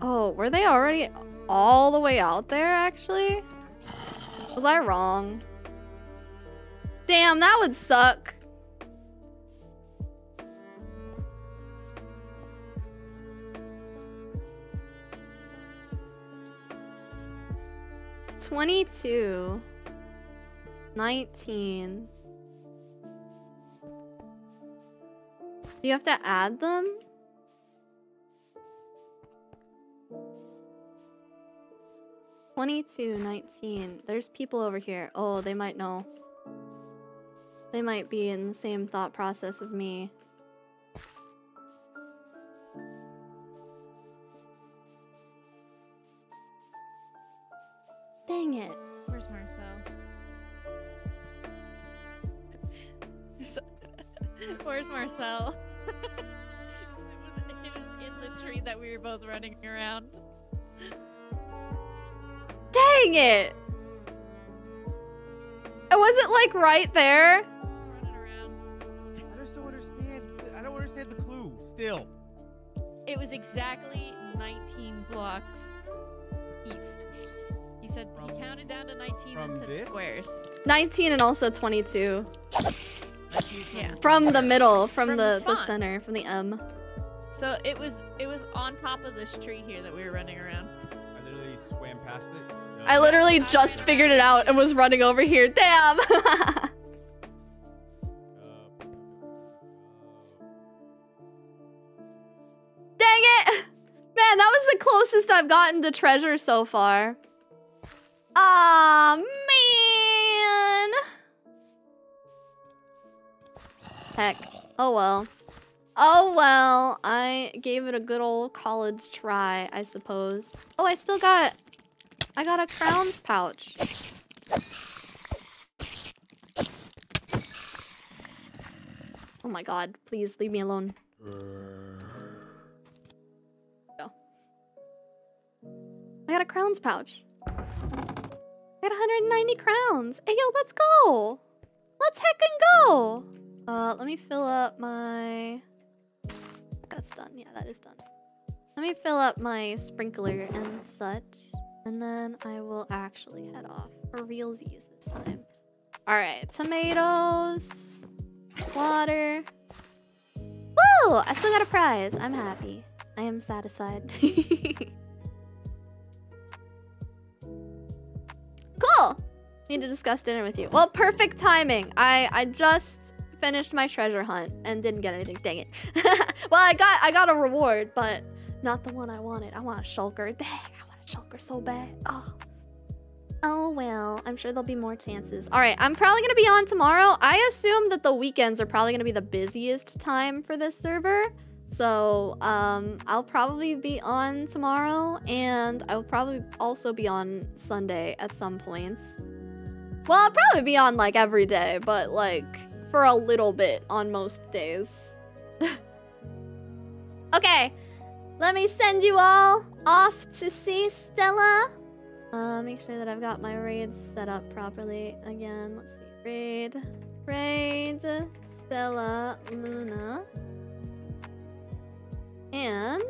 Oh, were they already all the way out there, actually? Was I wrong? Damn, that would suck. Twenty-two. Nineteen. Do you have to add them? Twenty-two, nineteen. There's people over here. Oh, they might know. They might be in the same thought process as me. Dang it. Where's Marcel? Where's Marcel? it, was, it was in the tree that we were both running around. Dang it! I wasn't like right there. I just don't understand. I don't understand the clue still. It was exactly 19 blocks east. He said he counted down to 19 and said this? squares. 19 and also 22. Yeah. From the middle, from, From the, the the, center, from the M. So it was it was on top of this tree here that we were running around. I literally swam past it. No. I literally just figured it out and was running over here. Damn. Dang it! Man, that was the closest I've gotten to treasure so far. Aw, man! Heck. Oh well. Oh well, I gave it a good old college try, I suppose. Oh, I still got... I got a crowns pouch. Oh my god, please leave me alone. Go. I got a crowns pouch. Got 190 crowns. Hey, yo, let's go. Let's heckin' go. Uh, let me fill up my... That's done. Yeah, that is done. Let me fill up my sprinkler and such. And then I will actually head off for realsies this time. Alright, tomatoes. Water. Woo! I still got a prize. I'm happy. I am satisfied. Need to discuss dinner with you. Well, perfect timing. I I just finished my treasure hunt and didn't get anything. Dang it. well, I got I got a reward, but not the one I wanted. I want a shulker. Dang, I want a shulker so bad. Oh. Oh well, I'm sure there'll be more chances. All right, I'm probably gonna be on tomorrow. I assume that the weekends are probably gonna be the busiest time for this server. So, um, I'll probably be on tomorrow and I'll probably also be on Sunday at some points. Well, I'll probably be on like every day, but like for a little bit on most days. okay, let me send you all off to see Stella. Uh, make sure that I've got my raids set up properly again. Let's see. Raid, raid, Stella, Luna. And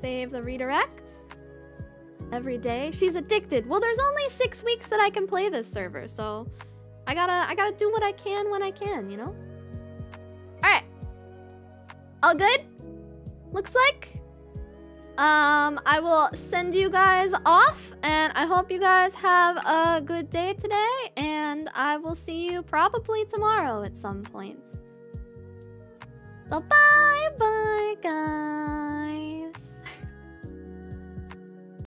save the redirect every day. She's addicted. Well, there's only six weeks that I can play this server, so I gotta I gotta do what I can when I can, you know? Alright. All good? Looks like. Um, I will send you guys off, and I hope you guys have a good day today, and I will see you probably tomorrow at some point. So bye bye, guys.